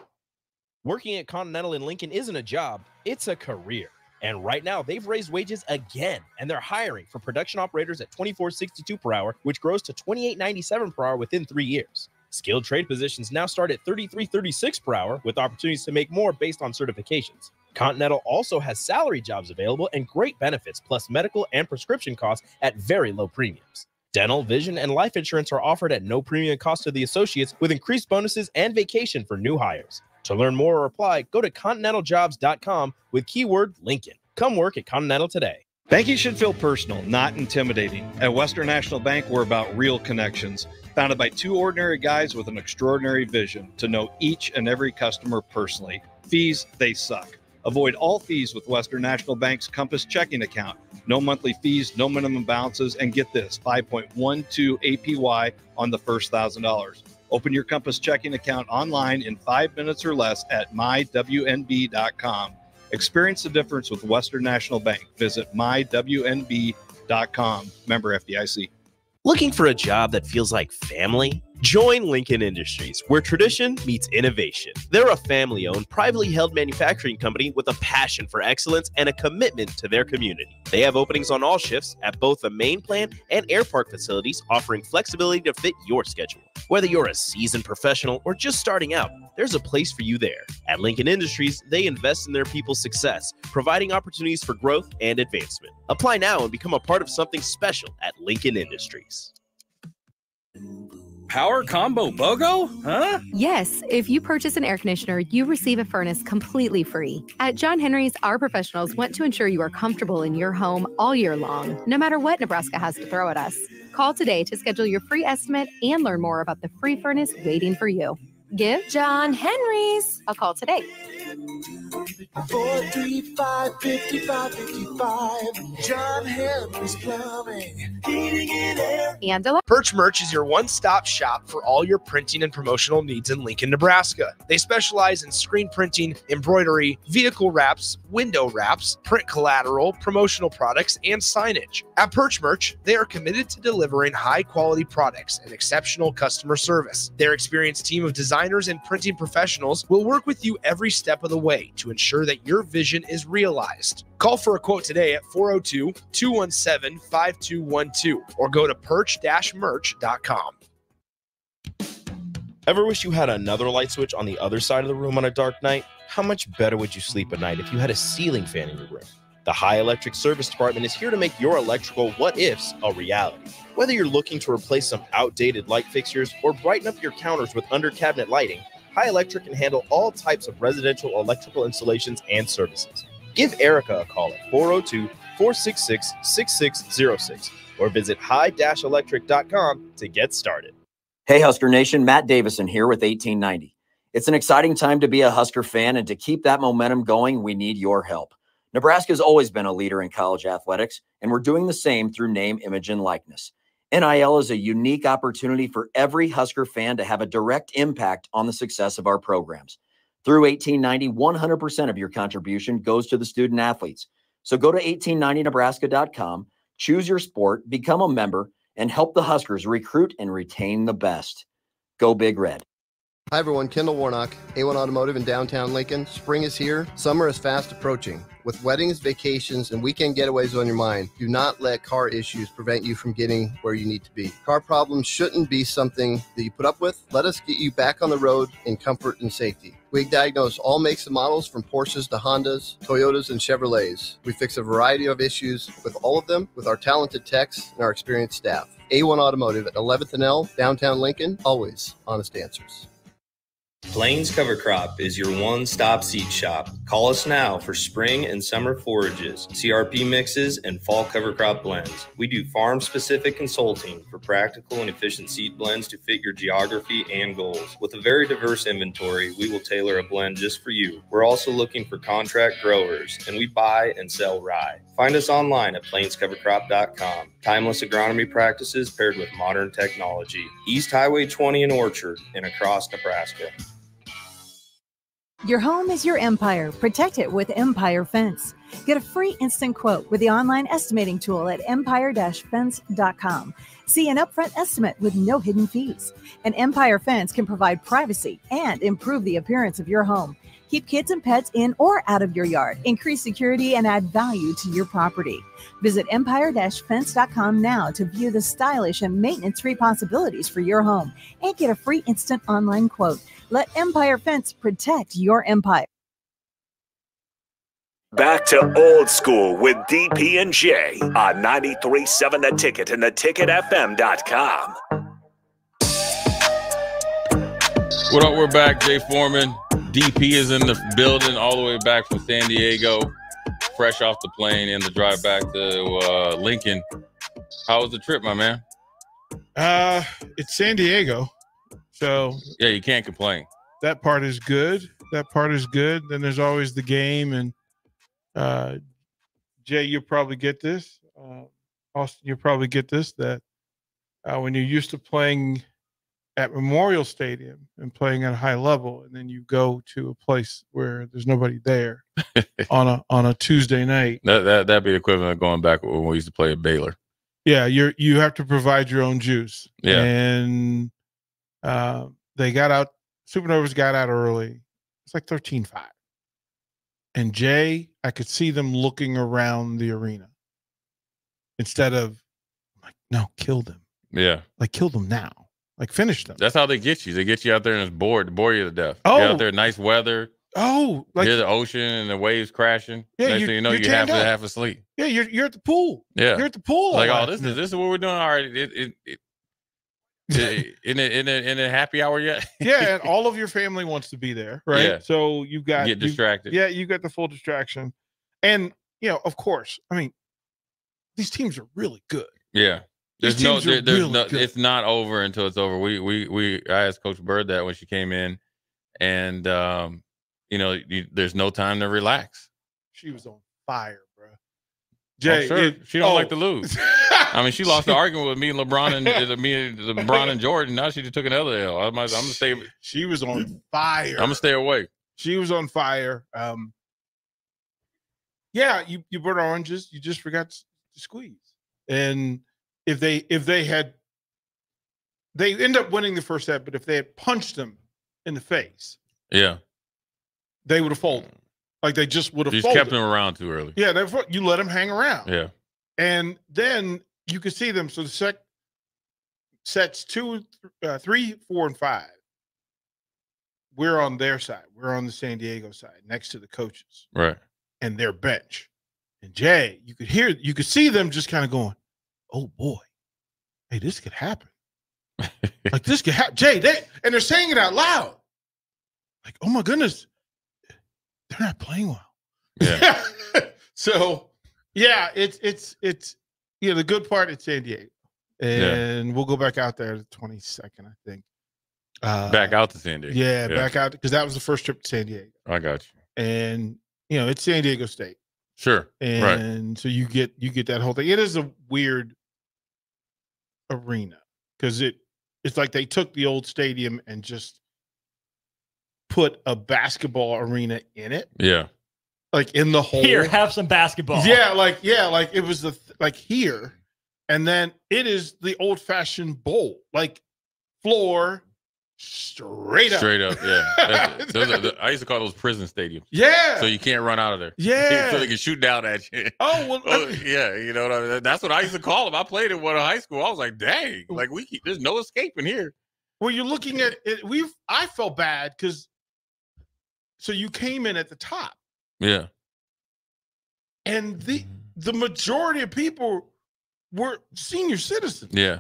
[SPEAKER 1] Working at Continental in Lincoln isn't a job, it's a career. And right now, they've raised wages again, and they're hiring for production operators at $24.62 per hour, which grows to $28.97 per hour within three years. Skilled trade positions now start at $33.36 per hour, with opportunities to make more based on certifications. Continental also has salary jobs available and great benefits, plus medical and prescription costs at very low premiums. Dental, vision, and life insurance are offered at no premium cost to the associates with increased bonuses and vacation for new hires. To learn more or apply, go to continentaljobs.com with keyword Lincoln. Come work at Continental today.
[SPEAKER 24] Banking should feel personal, not intimidating. At Western National Bank, we're about real connections. Founded by two ordinary guys with an extraordinary vision to know each and every customer personally. Fees, they suck. Avoid all fees with Western National Bank's Compass checking account. No monthly fees, no minimum balances, and get this 5.12 APY on the first $1,000. Open your Compass checking account online in five minutes or less at mywnb.com. Experience the difference with Western National Bank. Visit mywnb.com. Member FDIC.
[SPEAKER 1] Looking for a job that feels like family? Join Lincoln Industries, where tradition meets innovation. They're a family owned, privately held manufacturing company with a passion for excellence and a commitment to their community. They have openings on all shifts at both the main plant and air park facilities, offering flexibility to fit your schedule. Whether you're a seasoned professional or just starting out, there's a place for you there. At Lincoln Industries, they invest in their people's success, providing opportunities for growth and advancement. Apply now and become a part of something special at Lincoln Industries.
[SPEAKER 25] Power combo BOGO? Huh?
[SPEAKER 23] Yes, if you purchase an air conditioner, you receive a furnace completely free. At John Henry's, our professionals want to ensure you are comfortable in your home all year long, no matter what Nebraska has to throw at us. Call today to schedule your free estimate and learn more about the free furnace waiting for you. Give John Henry's a call today.
[SPEAKER 14] 435 5555. John Henry's Plumbing. Heating and air.
[SPEAKER 23] Angela.
[SPEAKER 2] Perch Merch is your one stop shop for all your printing and promotional needs in Lincoln, Nebraska. They specialize in screen printing, embroidery, vehicle wraps, window wraps, print collateral, promotional products, and signage. At Perch Merch, they are committed to delivering high quality products and exceptional customer service. Their experienced team of designers and printing professionals will work with you every step of the way to ensure that your vision is realized. Call for a quote today at 402 217 5212 or go to perch merch.com.
[SPEAKER 1] Ever wish you had another light switch on the other side of the room on a dark night? How much better would you sleep at night if you had a ceiling fan in your room? The High Electric Service Department is here to make your electrical what ifs a reality. Whether you're looking to replace some outdated light fixtures or brighten up your counters with under cabinet lighting, High Electric can handle all types of residential electrical installations and services. Give Erica a call at 402 466 6606 or visit high electric.com to get started.
[SPEAKER 26] Hey, Husker Nation, Matt Davison here with 1890. It's an exciting time to be a Husker fan, and to keep that momentum going, we need your help. Nebraska has always been a leader in college athletics, and we're doing the same through name, image, and likeness. NIL is a unique opportunity for every Husker fan to have a direct impact on the success of our programs. Through 1890, 100% of your contribution goes to the student athletes. So go to 1890nebraska.com, choose your sport, become a member, and help the Huskers recruit and retain the best. Go Big Red.
[SPEAKER 27] Hi everyone, Kendall Warnock, A1 Automotive in downtown Lincoln. Spring is here, summer is fast approaching. With weddings, vacations, and weekend getaways on your mind, do not let car issues prevent you from getting where you need to be. Car problems shouldn't be something that you put up with. Let us get you back on the road in comfort and safety. We diagnose all makes and models from Porsches to Hondas, Toyotas, and Chevrolets. We fix a variety of issues with all of them with our talented techs and our experienced staff. A1 Automotive at 11th and L, downtown Lincoln, always honest answers.
[SPEAKER 28] Plains Cover Crop is your one stop seed shop. Call us now for spring and summer forages, CRP mixes, and fall cover crop blends. We do farm specific consulting for practical and efficient seed blends to fit your geography and goals. With a very diverse inventory, we will tailor a blend just for you. We're also looking for contract growers, and we buy and sell rye. Find us online at plainscovercrop.com. Timeless agronomy practices paired with modern technology. East Highway 20 in Orchard and across Nebraska.
[SPEAKER 29] Your home is your empire. Protect it with Empire Fence. Get a free instant quote with the online estimating tool at empire fence.com. See an upfront estimate with no hidden fees. An Empire Fence can provide privacy and improve the appearance of your home. Keep kids and pets in or out of your yard, increase security, and add value to your property. Visit empire fence.com now to view the stylish and maintenance free possibilities for your home and get a free instant online quote. Let Empire Fence protect your empire.
[SPEAKER 8] Back to old school with DP and J on 93.7 The Ticket and theticketfm.com.
[SPEAKER 11] What up? We're back. Jay Foreman. DP is in the building all the way back from San Diego, fresh off the plane in the drive back to uh, Lincoln. How was the trip, my man?
[SPEAKER 30] Uh, it's San Diego, so
[SPEAKER 11] Yeah, you can't complain.
[SPEAKER 30] that part is good. That part is good. Then there's always the game, and uh, Jay, you'll probably get this. Uh, Austin, you'll probably get this. That uh, when you're used to playing at Memorial Stadium and playing at a high level, and then you go to a place where there's nobody there (laughs) on a on a Tuesday night.
[SPEAKER 11] That that that'd be the equivalent of going back when we used to play at Baylor.
[SPEAKER 30] Yeah, you're you have to provide your own juice.
[SPEAKER 11] Yeah.
[SPEAKER 30] And uh, they got out Supernovas got out early. It's like 13-5. And Jay, I could see them looking around the arena. Instead of like, no, kill them.
[SPEAKER 11] Yeah,
[SPEAKER 30] Like kill them now. Like finish them.
[SPEAKER 11] that's how they get you. They get you out there and it's bored, bore you to death.
[SPEAKER 30] Oh.
[SPEAKER 11] You're out there, nice weather,
[SPEAKER 30] Oh, like
[SPEAKER 11] hear the ocean and the waves crashing.
[SPEAKER 30] Yeah,
[SPEAKER 11] Next
[SPEAKER 30] you-
[SPEAKER 11] thing you know,
[SPEAKER 30] you're
[SPEAKER 11] you half
[SPEAKER 30] tanned up.
[SPEAKER 11] half asleep.
[SPEAKER 30] yeah, you're you're at the pool.
[SPEAKER 11] Yeah,
[SPEAKER 30] You're at the pool.
[SPEAKER 11] like oh, this is this is what we're doing. All right, it, it, it- in a, in a in a happy hour yet? (laughs)
[SPEAKER 30] yeah, and (laughs) all of your family wants to be there, right?
[SPEAKER 11] Yeah.
[SPEAKER 30] So you've got
[SPEAKER 11] Get
[SPEAKER 30] you-
[SPEAKER 11] distracted.
[SPEAKER 30] yeah, you got the full distraction, and you know, of course, I mean, these teams are really good.
[SPEAKER 11] Yeah. There's no, there, there's
[SPEAKER 30] really
[SPEAKER 11] no
[SPEAKER 30] good.
[SPEAKER 11] it's not over until it's over. We we we I asked Coach Bird that when she came in, and um, you know, you, there's no time to relax.
[SPEAKER 30] She was on fire, Jay,
[SPEAKER 11] sure
[SPEAKER 30] it-
[SPEAKER 11] she don't like
[SPEAKER 30] oh.
[SPEAKER 11] to lose. I mean, she lost the argument with me and LeBron and me and LeBron and Jordan. Now she just took another L. I'm, I'm gonna stay.
[SPEAKER 30] She was on fire.
[SPEAKER 11] I'm gonna stay away.
[SPEAKER 30] She was on fire. Um, yeah, you you burn oranges. You just forgot to squeeze. And if they if they had, they end up winning the first set. But if they had punched them in the face,
[SPEAKER 11] Yeah,
[SPEAKER 30] they would have folded. Like they just would have
[SPEAKER 11] you kept him around too early.
[SPEAKER 30] Yeah, they you let them hang around.
[SPEAKER 11] Yeah,
[SPEAKER 30] and then you could see them. So the sec sets two, uh, three, four, and five. We're on their side. We're on the San Diego side, next to the coaches
[SPEAKER 11] right.
[SPEAKER 30] and their bench. And Jay, you could hear, you could see them just kind of going, "Oh boy, hey, this could happen. (laughs) like this could happen." Jay, they and they're saying it out loud. Like, oh my goodness, they're not playing well.
[SPEAKER 11] Yeah. (laughs)
[SPEAKER 30] so yeah, it's it's it's yeah, the good part it's San Diego. And we'll go back out there the 22nd, I think. Uh,
[SPEAKER 11] Back out to San Diego.
[SPEAKER 30] Yeah, back out because that was the first trip to San Diego.
[SPEAKER 11] I got you.
[SPEAKER 30] And you know, it's San Diego State.
[SPEAKER 11] Sure. right.
[SPEAKER 30] And so you get you get that whole thing. It is a weird arena because it it's like they took the old stadium and just put a basketball arena in it,
[SPEAKER 11] Yeah.
[SPEAKER 30] like in the hole.
[SPEAKER 12] Here, have some basketball.
[SPEAKER 30] Yeah, like yeah, like it was the th- like here, and then it is the old fashioned bowl, like floor straight up,
[SPEAKER 11] Straight up. Yeah. (laughs) Those are the- I used to call those prison stadiums.
[SPEAKER 30] Yeah.
[SPEAKER 11] So you can't run out of there. (laughs)
[SPEAKER 30] Yeah.
[SPEAKER 11] so they can shoot down at you.
[SPEAKER 30] Oh well,
[SPEAKER 11] Oh, yeah, you know what I mean. That's what I used to call them. I played in one in high school. I was like, dang, like we keep, there's no escaping here.
[SPEAKER 30] Well, you're looking at it. We've I felt bad because so you came in at the top,
[SPEAKER 11] Yeah,
[SPEAKER 30] and the mm-hmm. the majority of people were senior citizens.
[SPEAKER 11] yeah.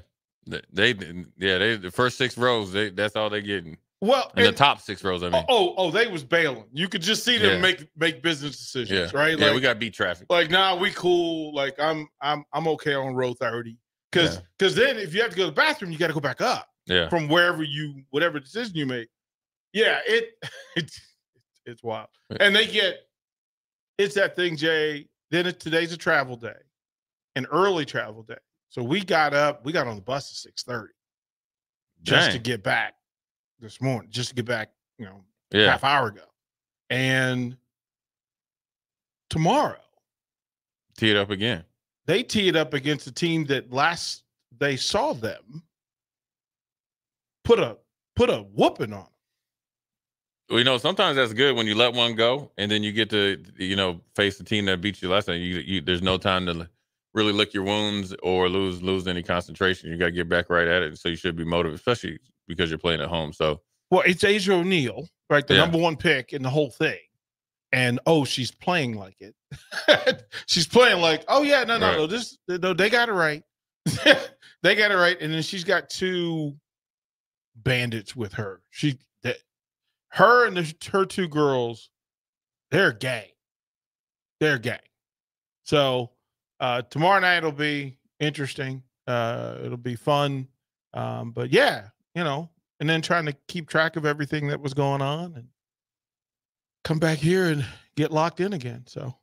[SPEAKER 11] They, they yeah, they the first six rows. They that's all they getting.
[SPEAKER 30] Well,
[SPEAKER 11] in the top six rows. I oh, mean,
[SPEAKER 30] Oh, oh, they was bailing. You could just see them
[SPEAKER 11] Yeah.
[SPEAKER 30] make make business decisions,
[SPEAKER 11] yeah,
[SPEAKER 30] right?
[SPEAKER 11] Yeah, we got to beat traffic.
[SPEAKER 30] like nah we cool like i'm i'm i'm okay on row 30 because
[SPEAKER 11] Yeah.
[SPEAKER 30] because then if you have to go to the bathroom you got to go back up
[SPEAKER 11] Yeah.
[SPEAKER 30] from wherever you whatever decision you make yeah it (laughs) it's it's wild and they get it's that thing jay then it, today's a travel day an early travel day so we got up we got on the bus at 6.30 just to get back this morning just to get back you know
[SPEAKER 11] Yeah.
[SPEAKER 30] half hour ago and tomorrow
[SPEAKER 11] Tee it up again.
[SPEAKER 30] they tee it up against a team that last they saw them put a put a whooping on. 'em.
[SPEAKER 11] Well, you know, sometimes that's good when you let one go, and then you get to, you know, face the team that beat you last time. You, you there's no time to really lick your wounds or lose lose any concentration. You got to get back right at it. So you should be motivated, especially because you're playing at home. So
[SPEAKER 30] Well, it's Asjia O'Neal, right? The
[SPEAKER 11] Yeah.
[SPEAKER 30] number one pick in the whole thing. And oh, she's playing like it. (laughs) she's playing like, oh yeah, no, no,
[SPEAKER 11] Right.
[SPEAKER 30] no. This no, they got it right. (laughs) they got it right. And then she's got two bandits with her. She her and the, her two girls, they're gang. They're gang. So uh tomorrow night will be interesting. Uh it'll be fun. Um, but yeah, you know, and then trying to keep track of everything that was going on and come back here and get locked in again. So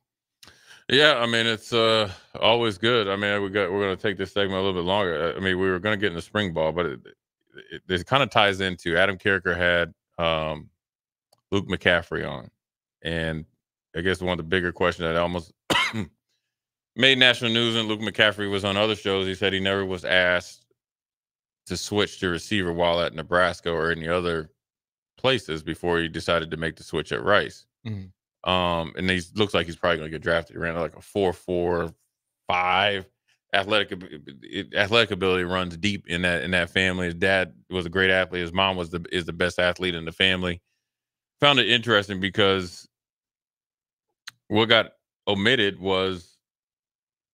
[SPEAKER 11] yeah, I mean, it's uh always good. I mean, we got we're gonna take this segment a little bit longer. I mean, we were gonna get in the spring ball, but it it, it kind of ties into Adam Carriker had um Luke McCaffrey on, and I guess one of the bigger questions that almost (coughs) made national news and Luke McCaffrey was on other shows. He said he never was asked to switch to receiver while at Nebraska or any other places before he decided to make the switch at Rice.
[SPEAKER 30] Mhm.
[SPEAKER 11] Um, and he looks like he's probably going to get drafted. He ran like a four four five. Athletic athletic ability runs deep in that in that family. His dad was a great athlete. His mom was the is the best athlete in the family. Found it interesting because what got omitted was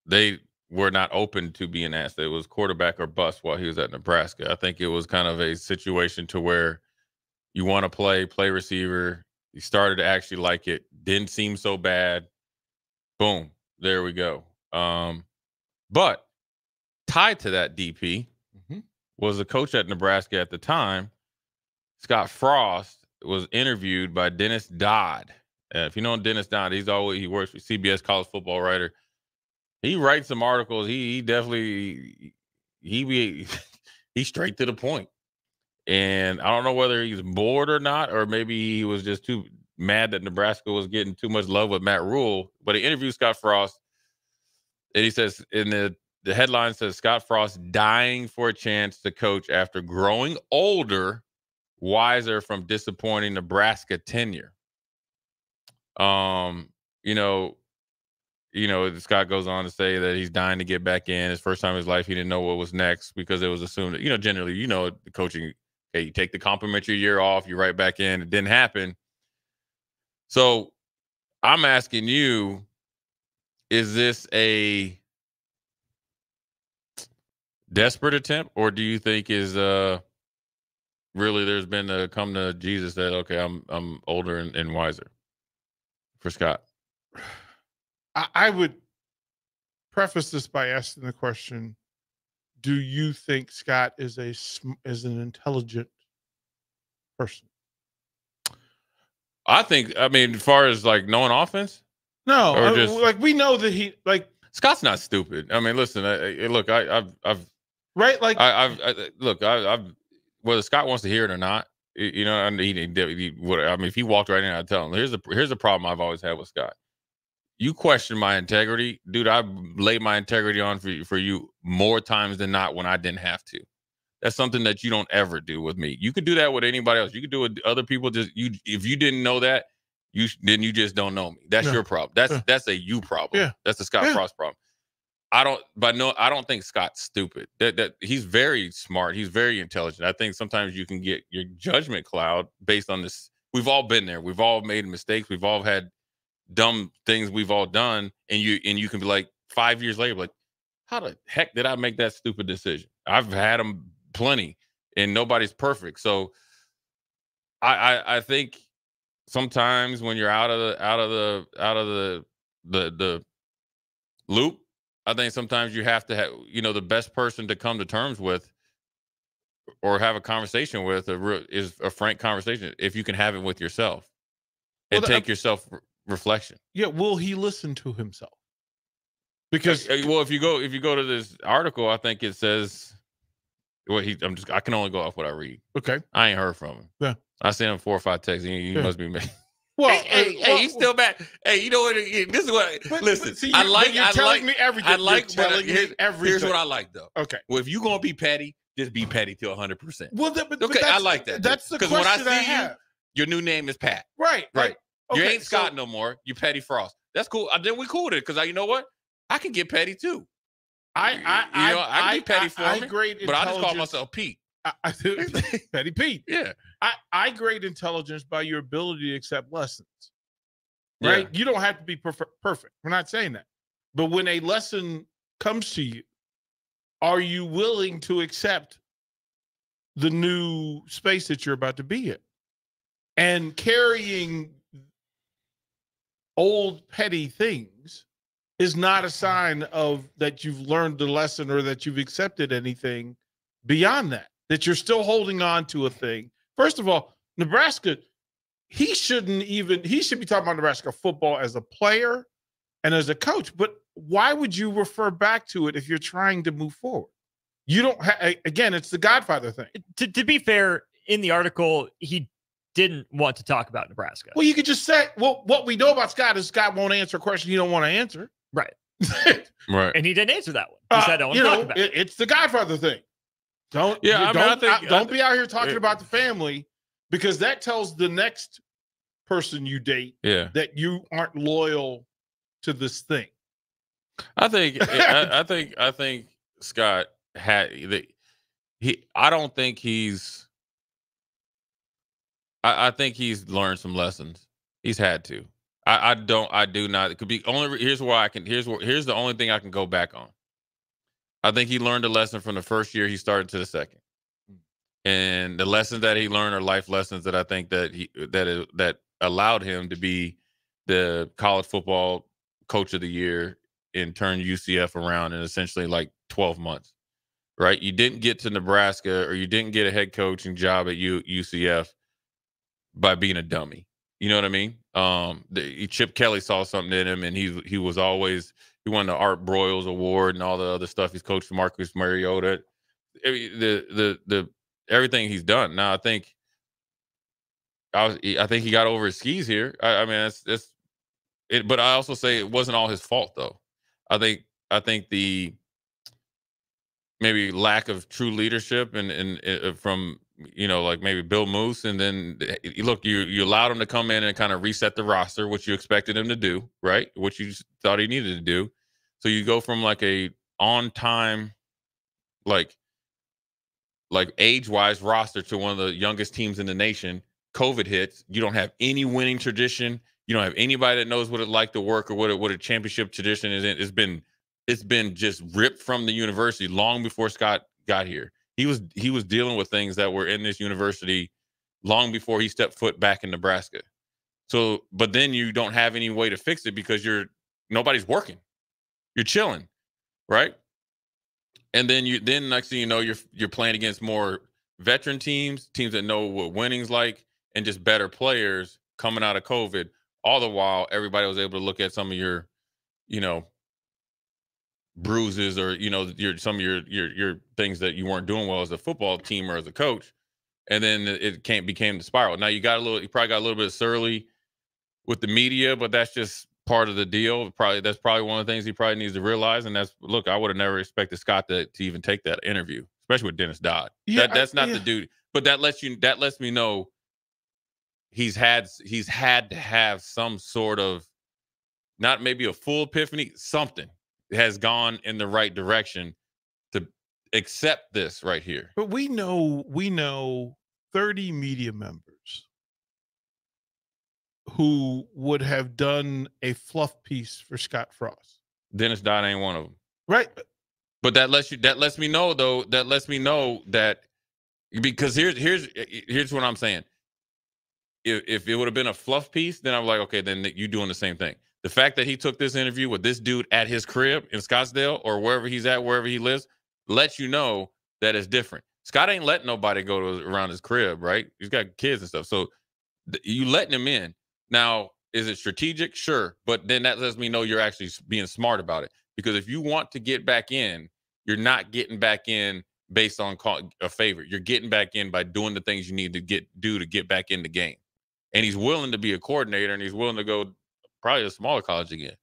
[SPEAKER 11] they were not open to being asked. It was quarterback or bust while he was at Nebraska. I think it was kind of a situation to where you want to play, play receiver. He started to actually like it. Didn't seem so bad. Boom. There we go. Um, but tied to that DP
[SPEAKER 30] Mhm.
[SPEAKER 11] was a coach at Nebraska at the time. Scott Frost was interviewed by Dennis Dodd. Uh, if you know Dennis Dodd, he's always he works for CBS college football writer. He writes some articles. He he definitely he be (laughs) he's straight to the point. And I don't know whether he's bored or not, or maybe he was just too mad that Nebraska was getting too much love with Matt Rhule. But he interviewed Scott Frost, and he says in the the headline says Scott Frost dying for a chance to coach after growing older, wiser from disappointing Nebraska tenure. Um, you know, you know, Scott goes on to say that he's dying to get back in. His first time in his life, he didn't know what was next because it was assumed that, you know, generally, you know, the coaching, hey, you take the complimentary year off, you right back in. It didn't happen. So I'm asking you, is this a desperate attempt, or do you think is uh really there's been a come to Jesus that okay, I'm I'm older and, and wiser for Scott?
[SPEAKER 30] I, I would preface this by asking the question: Do you think Scott is a is an intelligent person?
[SPEAKER 11] I think I mean, as far as like knowing offense,
[SPEAKER 30] No,
[SPEAKER 11] Or
[SPEAKER 30] I-
[SPEAKER 11] just-
[SPEAKER 30] like we know that he like
[SPEAKER 11] Scott's not stupid. I mean, listen, I, I- look, I, I've I've
[SPEAKER 30] right like
[SPEAKER 11] I, I've I, look, I, I've whether Scott wants to hear it or not, you know, and he, he, he what I mean, if he walked right in, I'd tell him. Here's the here's the problem I've always had with Scott. You question my integrity, dude. I laid my integrity on for you, for you more times than not when I didn't have to. That's something that you don't ever do with me. You could do that with anybody else. You could do it with other people. Just you, if you didn't know that, you then you just don't know me. That's
[SPEAKER 30] Yeah.
[SPEAKER 11] your problem. That's
[SPEAKER 30] Yeah.
[SPEAKER 11] that's a you problem.
[SPEAKER 30] Yeah.
[SPEAKER 11] That's a Scott
[SPEAKER 30] Yeah.
[SPEAKER 11] Frost problem. I don't, but no, I don't think Scott's stupid. That that he's very smart. He's very intelligent. I think sometimes you can get your judgment cloud based on this. We've all been there. We've all made mistakes. We've all had dumb things we've all done, and you and you can be like five years later, like, how the heck did I make that stupid decision? I've had them plenty, and nobody's perfect. So I, I I think sometimes when you're out of the out of the out of the the the loop, I think sometimes you have to have you know the best person to come to terms with or have a conversation with a real, is a frank conversation if you can have it with yourself and
[SPEAKER 30] Well, the- um
[SPEAKER 11] take yourself re- reflection.
[SPEAKER 30] Yeah, will he listen to himself? Because
[SPEAKER 11] well, if you go if you go to this article, I think it says well he I'm just I can only go off what I read.
[SPEAKER 30] Okay.
[SPEAKER 11] I ain't heard from him.
[SPEAKER 30] Yeah.
[SPEAKER 11] I sent him four or five texts. You, you
[SPEAKER 30] Yeah.
[SPEAKER 11] must be mad.
[SPEAKER 30] Well,
[SPEAKER 11] hey, hey,
[SPEAKER 30] uh,
[SPEAKER 11] hey,
[SPEAKER 30] well-
[SPEAKER 11] he's still back. Hey, you know what? This is what.
[SPEAKER 30] But-
[SPEAKER 11] listen,
[SPEAKER 30] but see,
[SPEAKER 11] I like.
[SPEAKER 30] you're
[SPEAKER 11] I
[SPEAKER 30] telling
[SPEAKER 11] like,
[SPEAKER 30] me everything.
[SPEAKER 11] I like.
[SPEAKER 30] You're
[SPEAKER 11] what I-
[SPEAKER 30] telling me
[SPEAKER 11] here's, Here's what I like, though.
[SPEAKER 30] Okay.
[SPEAKER 11] Well, if you gonna be petty, just be petty to 100. percent
[SPEAKER 30] Well, that, but, but
[SPEAKER 11] Okay, I like that.
[SPEAKER 30] That's the
[SPEAKER 11] because
[SPEAKER 30] question
[SPEAKER 11] when I
[SPEAKER 30] I
[SPEAKER 11] see you,
[SPEAKER 30] have.
[SPEAKER 11] your new name is Pat.
[SPEAKER 30] Right.
[SPEAKER 11] Right. you
[SPEAKER 30] okay,
[SPEAKER 11] ain't Scott
[SPEAKER 30] so-
[SPEAKER 11] no more. You Petty Frost. That's cool. I then we cool with it because I, you know what? I can get petty too.
[SPEAKER 30] I, I,
[SPEAKER 11] You know, I can be petty for
[SPEAKER 30] I,
[SPEAKER 11] me,
[SPEAKER 30] I
[SPEAKER 11] but I just call myself Pete.
[SPEAKER 30] I, I do. (laughs) Petty Pete.
[SPEAKER 11] Yeah.
[SPEAKER 30] I, I grade intelligence by your ability to accept lessons.
[SPEAKER 11] Yeah.
[SPEAKER 30] Right? You don't have to be perf- perfect. We're not saying that. But when a lesson comes to you, are you willing to accept the new space that you're about to be in? And carrying old petty things is not a sign of that you've learned the lesson or that you've accepted anything beyond that that you're still holding on to a thing first of all nebraska he shouldn't even he should be talking about nebraska football as a player and as a coach but why would you refer back to it if you're trying to move forward you don't ha- again it's the godfather thing
[SPEAKER 12] To, to be fair, in the article, he didn't want to talk about Nebraska.
[SPEAKER 30] well you could just say well what we know about scott is scott won't answer a question you don't want to answer
[SPEAKER 12] Right. (laughs)
[SPEAKER 11] Right.
[SPEAKER 12] And he didn't answer that one. He
[SPEAKER 30] Uh,
[SPEAKER 12] said, I don't want
[SPEAKER 30] you
[SPEAKER 12] to talk
[SPEAKER 30] know,
[SPEAKER 12] about
[SPEAKER 30] it- it's the Godfather thing. Don't
[SPEAKER 11] Yeah, I mean,
[SPEAKER 30] don't
[SPEAKER 11] think-
[SPEAKER 30] don't be out here talking about the family because that tells the next person you date
[SPEAKER 11] Yeah.
[SPEAKER 30] that you aren't loyal to this thing.
[SPEAKER 11] I think I, (laughs) I think I think Scott had the he I don't think he's I, I think he's learned some lessons. He's had to. I, I don't I do not it could be only here's why I can here's what here's the only thing I can go back on. I think he learned a lesson from the first year he started to the second. And the lessons that he learned are life lessons that I think that he that is, that allowed him to be the college football coach of the year and turn UCF around in essentially like 12 months. Right? You didn't get to Nebraska or you didn't get a head coaching job at U, UCF by being a dummy. You know what I mean? Um, the, Chip Kelly saw something in him, and he he was always he won the Art Broyles Award and all the other stuff. He's coached Marcus Mariota. The the the everything he's done. Now I think I was I think he got over his skis here. I, I mean that's that's it. But I also say it wasn't all his fault though. I think I think the maybe lack of true leadership and and uh, from you know like maybe Bill Moos and then you look you you allowed him to come in and kind of reset the roster which you expected him to do right what you thought he needed to do so you go from like a on time like like age wise roster to one of the youngest teams in the nation covid hits you don't have any winning tradition you don't have anybody that knows what it like to work or what a, what a championship tradition is it's been it's been just ripped from the university long before Scott got here. He was he was dealing with things that were in this university long before he stepped foot back in Nebraska. So, but then you don't have any way to fix it because you're nobody's working. You're chilling, right? And then you then next thing you know you're you're playing against more veteran teams, teams that know what winning's like, and just better players coming out of COVID. All the while, everybody was able to look at some of your, you know, bruises or you know your some of your your your things that you weren't doing well as a football team or as a coach and then it can't became the spiral. Now you got a little you probably got a little bit surly with the media but that's just part of the deal. Probably that's probably one of the things he probably needs to realize and that's look i would have never expected scott to, to even take that interview especially with dennis dodd.
[SPEAKER 30] Yeah,
[SPEAKER 11] that, that's not
[SPEAKER 30] yeah.
[SPEAKER 11] the dude but that lets you that lets me know he's had he's had to have some sort of not maybe a full epiphany something has gone in the right direction to accept this right here
[SPEAKER 30] But we know we know 30 media members who would have done a fluff piece for Scott Frost.
[SPEAKER 11] dennis dodd ain't one of them
[SPEAKER 30] Right.
[SPEAKER 11] but that lets you that lets me know though that lets me know that because here's here's eh, eh, here's what i'm saying if, if it would have been a fluff piece, then I'm like, okay, then you doing the same thing. The fact that he took this interview with this dude at his crib in Scottsdale or wherever he's at, wherever he lives, lets you know that it's different. Scott ain't letting nobody go to around his crib, right? He's got kids and stuff. So th- you letting him in. Now, is it strategic? Sure. But then that lets me know you're actually being smart about it. Because if you want to get back in, you're not getting back in based on call, a favor. You're getting back in by doing the things you need to get do to get back in the game. And he's willing to be a coordinator and he's willing to go probably a smaller college again.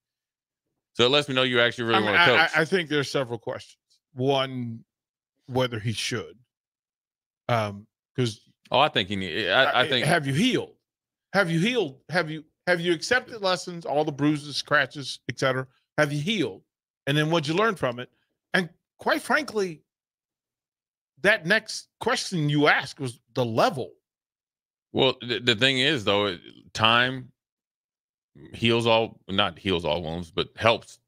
[SPEAKER 11] So it lets me know you actually really
[SPEAKER 30] I, mean,
[SPEAKER 11] want to coach.
[SPEAKER 30] I, I think there's several questions. One, whether he should. Um, because
[SPEAKER 11] oh, I think he need. I, I think
[SPEAKER 30] have you healed? Have you healed? Have you have you accepted lessons, all the bruises, scratches, etc.? Have you healed? And then what'd you learn from it? And quite frankly, that next question you asked was the level.
[SPEAKER 11] Well, the, the thing is though, time heals all not heals all wounds, but helps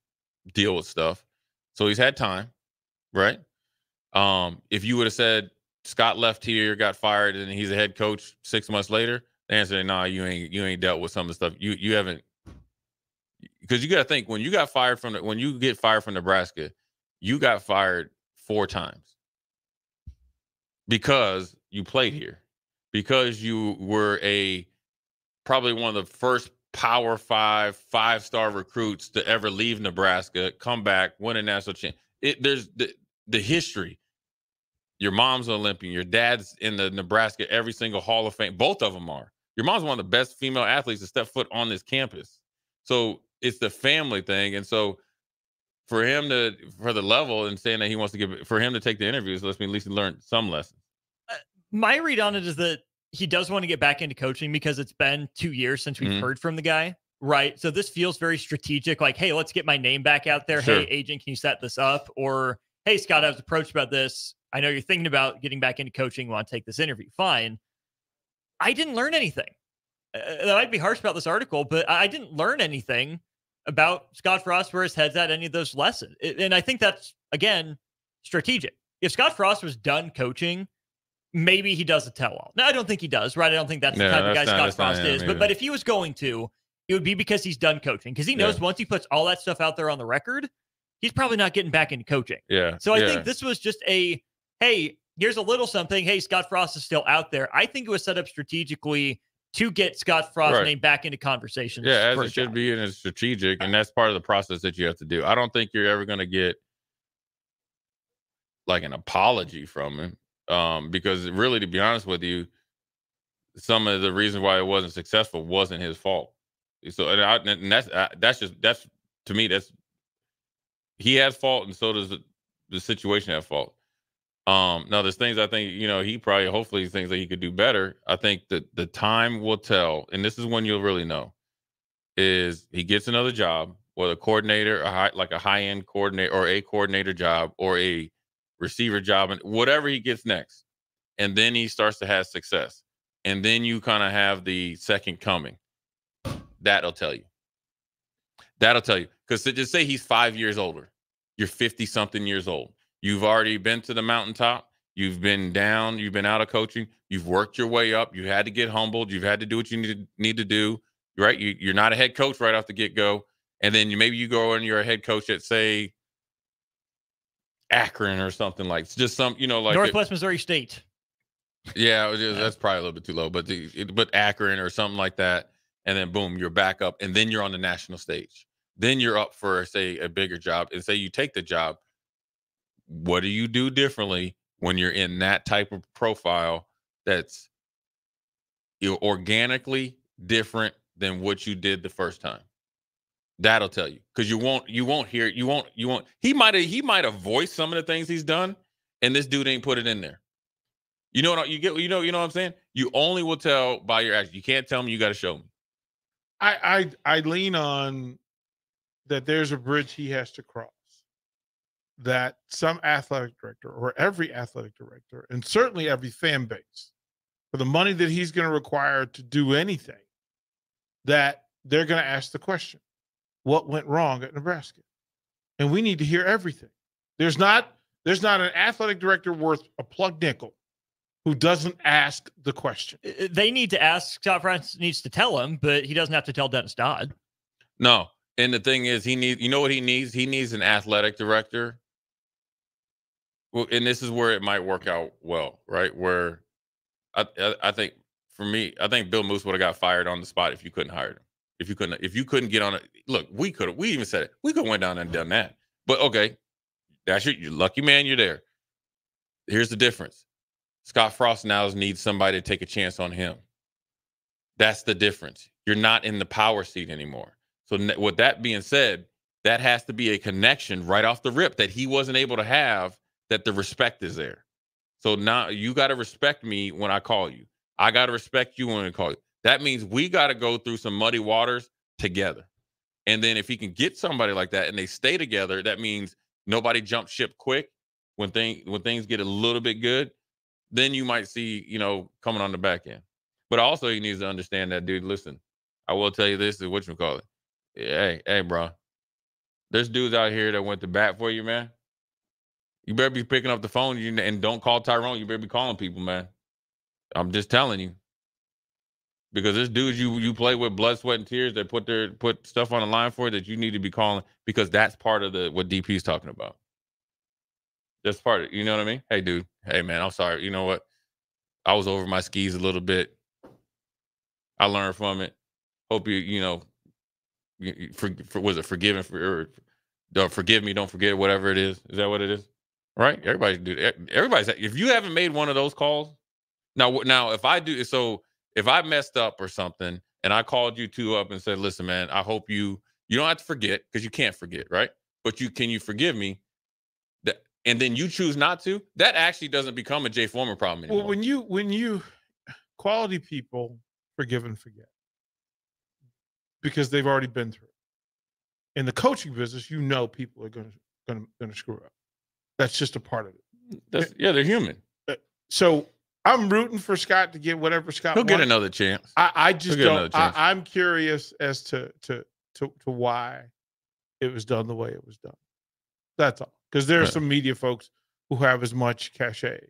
[SPEAKER 11] deal with stuff. So he's had time, right? Um, if you would have said Scott left here, got fired, and he's a head coach six months later, the answer is nah, you ain't you ain't dealt with some of the stuff. You you haven't because you got to think when you got fired from the, when you get fired from Nebraska, you got fired four times because you played here, because you were a probably one of the first Power Five five star recruits to ever leave Nebraska, come back, win a national champ. It there's the the history. Your mom's an Olympian. Your dad's in the Nebraska every single Hall of Fame. Both of them are. Your mom's one of the best female athletes to step foot on this campus. So it's the family thing, and so for him to for the level and saying that he wants to give for him to take the interviews lets me at least learn some lessons.
[SPEAKER 12] Uh, my read on it is that he does want to get back into coaching because it's been two years since we've
[SPEAKER 11] Mhm.
[SPEAKER 12] heard from the guy. Right. So this feels very strategic. Like, hey, let's get my name back out there.
[SPEAKER 11] Sure.
[SPEAKER 12] Hey, agent, can you set this up? Or, hey, Scott, I was approached about this. I know you're thinking about getting back into coaching. Want to take this interview? Fine. I didn't learn anything. Uh, that might be harsh about this article, but I I didn't learn anything about Scott Frost where his head's at any of those lessons. And I think that's again strategic. If Scott Frost was done coaching, maybe he does a tell all. No, I don't think he does, right? I don't think that's the type of guy
[SPEAKER 11] not-
[SPEAKER 12] Scott
[SPEAKER 11] that's not
[SPEAKER 12] Frost
[SPEAKER 11] him
[SPEAKER 12] is. But but if he was going to, it would be because he's done coaching. Because he knows
[SPEAKER 11] Yeah.
[SPEAKER 12] once he puts all that stuff out there on the record, he's probably not getting back into coaching.
[SPEAKER 11] Yeah.
[SPEAKER 12] So I
[SPEAKER 11] yeah.
[SPEAKER 12] think this was just a hey, here's a little something. Hey, Scott Frost is still out there. I think it was set up strategically to get Scott Frost's
[SPEAKER 11] Right.
[SPEAKER 12] name back into conversations.
[SPEAKER 11] Yeah, as it should
[SPEAKER 12] job.
[SPEAKER 11] be, and it's strategic, and that's part of the process that you have to do. I don't think you're ever going to get like an apology from him, um, because really, to be honest with you, some of the reasons why it wasn't successful wasn't his fault. So, and, I, and that's uh, that's just that's to me that's he has fault, and so does the, the situation have fault. Um, now there's things I think you know he probably hopefully things that he could do better. I think that the time will tell, and this is when you'll really know. Is he gets another job, whether coordinator, a high like a high end coordinator, or a coordinator job, or a receiver job, and whatever he gets next, and then he starts to have success, and then you kind of have the second coming. That'll tell you. That'll tell you. Because to just say he's five years older, you're 50 something years old. You've already been to the mountaintop. You've been down. You've been out of coaching. You've worked your way up. You had to get humbled. You've had to do what you need to, need to do. Right? You, you're not a head coach right off the get go. And then you, maybe you go and you're a head coach at, say, Akron or something like just some, you know, like
[SPEAKER 12] Northwest Missouri State.
[SPEAKER 11] yeah, it that's probably a little bit too low, but the, it- but Akron or something like that, and then boom, you're back up, and then you're on the national stage. Then you're up for say a bigger job, and say you take the job. What do you do differently when you're in that type of profile that's organically different than what you did the first time? That'll tell you because you won't you won't hear you won't you won't he might have he might have voiced some of the things he's done, and this dude ain't put it in there. You know what you get? You know, you know what I'm saying. You only will tell by your action. You can't tell me. You got to show me.
[SPEAKER 30] I, I I lean on that there's a bridge he has to cross. That some athletic director or every athletic director, and certainly every fan base, for the money that he's going to require to do anything, that they're going to ask the question, what went wrong at Nebraska? And we need to hear everything. There's not there's not an athletic director worth a plug nickel who doesn't ask the question.
[SPEAKER 12] They need to ask. Scott Frost needs to tell him, but he doesn't have to tell Dennis Dodd.
[SPEAKER 11] No. And the thing is, he needs, you know what he needs? He needs an athletic director. Well, and this is where it might work out well, right? Where I, I, I think for me, I think Bill Moos would have got fired on the spot if you couldn't hire him. If you couldn't, if you couldn't get on it, look, we could have, we even said it. We could went down and done that. But okay, that's your, lucky man, you're there. Here's the difference. Scott Frost now needs somebody to take a chance on him. That's the difference. You're not in the power seat anymore. So, with that being said, that has to be a connection right off the rip that he wasn't able to have, that the respect is there. So now you got to respect me when I call you. I got to respect you when I call you. That means we got to go through some muddy waters together. And then if he can get somebody like that and they stay together, that means nobody jumps ship quick when thing when things get a little bit good. Then you might see, you know, coming on the back end. But also he needs to understand that, dude. Listen, I will tell you this: is what you call it. Hey, hey, bro. There's dudes out here that went to bat for you, man. You better be picking up the phone and don't call Tyrone. You better be calling people, man. I'm just telling you. Because there's dudes you you play with blood, sweat, and tears that put their put stuff on the line for that you need to be calling because that's part of the what DP's talking about. That's part of you know what I mean? Hey dude, hey man, I'm sorry. You know what? I was over my skis a little bit. I learned from it. Hope you, you know, for, for was it forgiven for or don't forgive me, don't forget whatever it is. Is that what it is? Right? Everybody do everybody's if you haven't made one of those calls, now now if I do so if I messed up or something and I called you two up and said, listen, man, I hope you you don't have to forget because you can't forget, right? But you can you forgive me? That and then you choose not to, that actually doesn't become a Jay Foreman problem anymore.
[SPEAKER 30] Well, when you when you quality people forgive and forget because they've already been through. it. In the coaching business, you know people are going to going to going to screw up. That's just a part of it.
[SPEAKER 11] That's, yeah, they're human.
[SPEAKER 30] Uh, so I'm rooting for Scott to get whatever Scott.
[SPEAKER 11] He'll get another chance.
[SPEAKER 30] I, I
[SPEAKER 11] He'll
[SPEAKER 30] just don't. I, I'm curious as to, to to to why it was done the way it was done. That's all. Because there are
[SPEAKER 11] Right.
[SPEAKER 30] some media folks who have as much cachet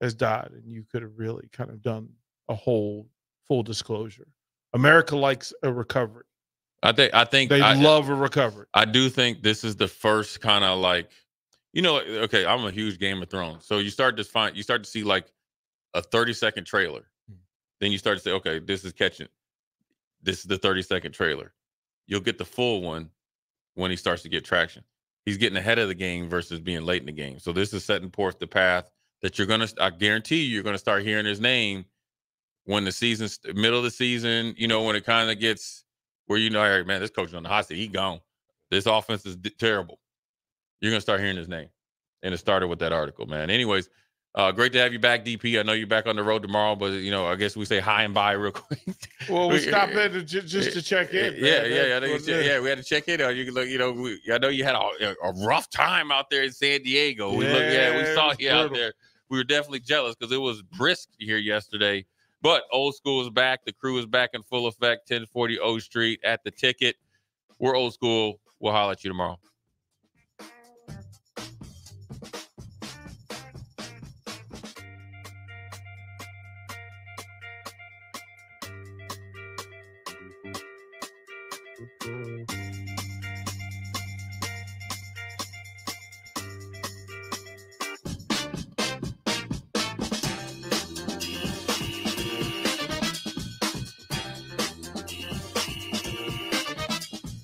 [SPEAKER 30] as Dodd, and you could have really kind of done a whole full disclosure. America likes a recovery.
[SPEAKER 11] I think I think
[SPEAKER 30] They
[SPEAKER 11] I,
[SPEAKER 30] love a recovery.
[SPEAKER 11] I do think this is the first kind of like, you know, okay, I'm a huge Game of Thrones, so you start to find you start to see like a 30 second trailer, hmm. then you start to say, okay, this is catching, this is the 30 second trailer. You'll get the full one when he starts to get traction. He's getting ahead of the game versus being late in the game. So this is setting forth the path that you're gonna. I guarantee you, you're gonna start hearing his name when the season's middle of the season. You know, when it kind of gets where you know, hey, man, this coach is on the hot seat. He gone. This offense is d- terrible. You're gonna start hearing his name, and it started with that article, man. Anyways, uh, great to have you back, DP. I know you're back on the road tomorrow, but you know, I guess we say hi and bye real (laughs) quick.
[SPEAKER 30] Well, we stopped in to, ju- just to check in.
[SPEAKER 11] Yeah,
[SPEAKER 30] man.
[SPEAKER 11] yeah, yeah. I know you said- yeah. We had to check in. You look, you know, we, I know you had a, a rough time out there in San Diego. We look, yeah, we saw you out there. We were definitely jealous because it was brisk here yesterday. But old school is back. The crew is back in full effect. 1040 O Street at the ticket. We're old school. We'll holler at you tomorrow.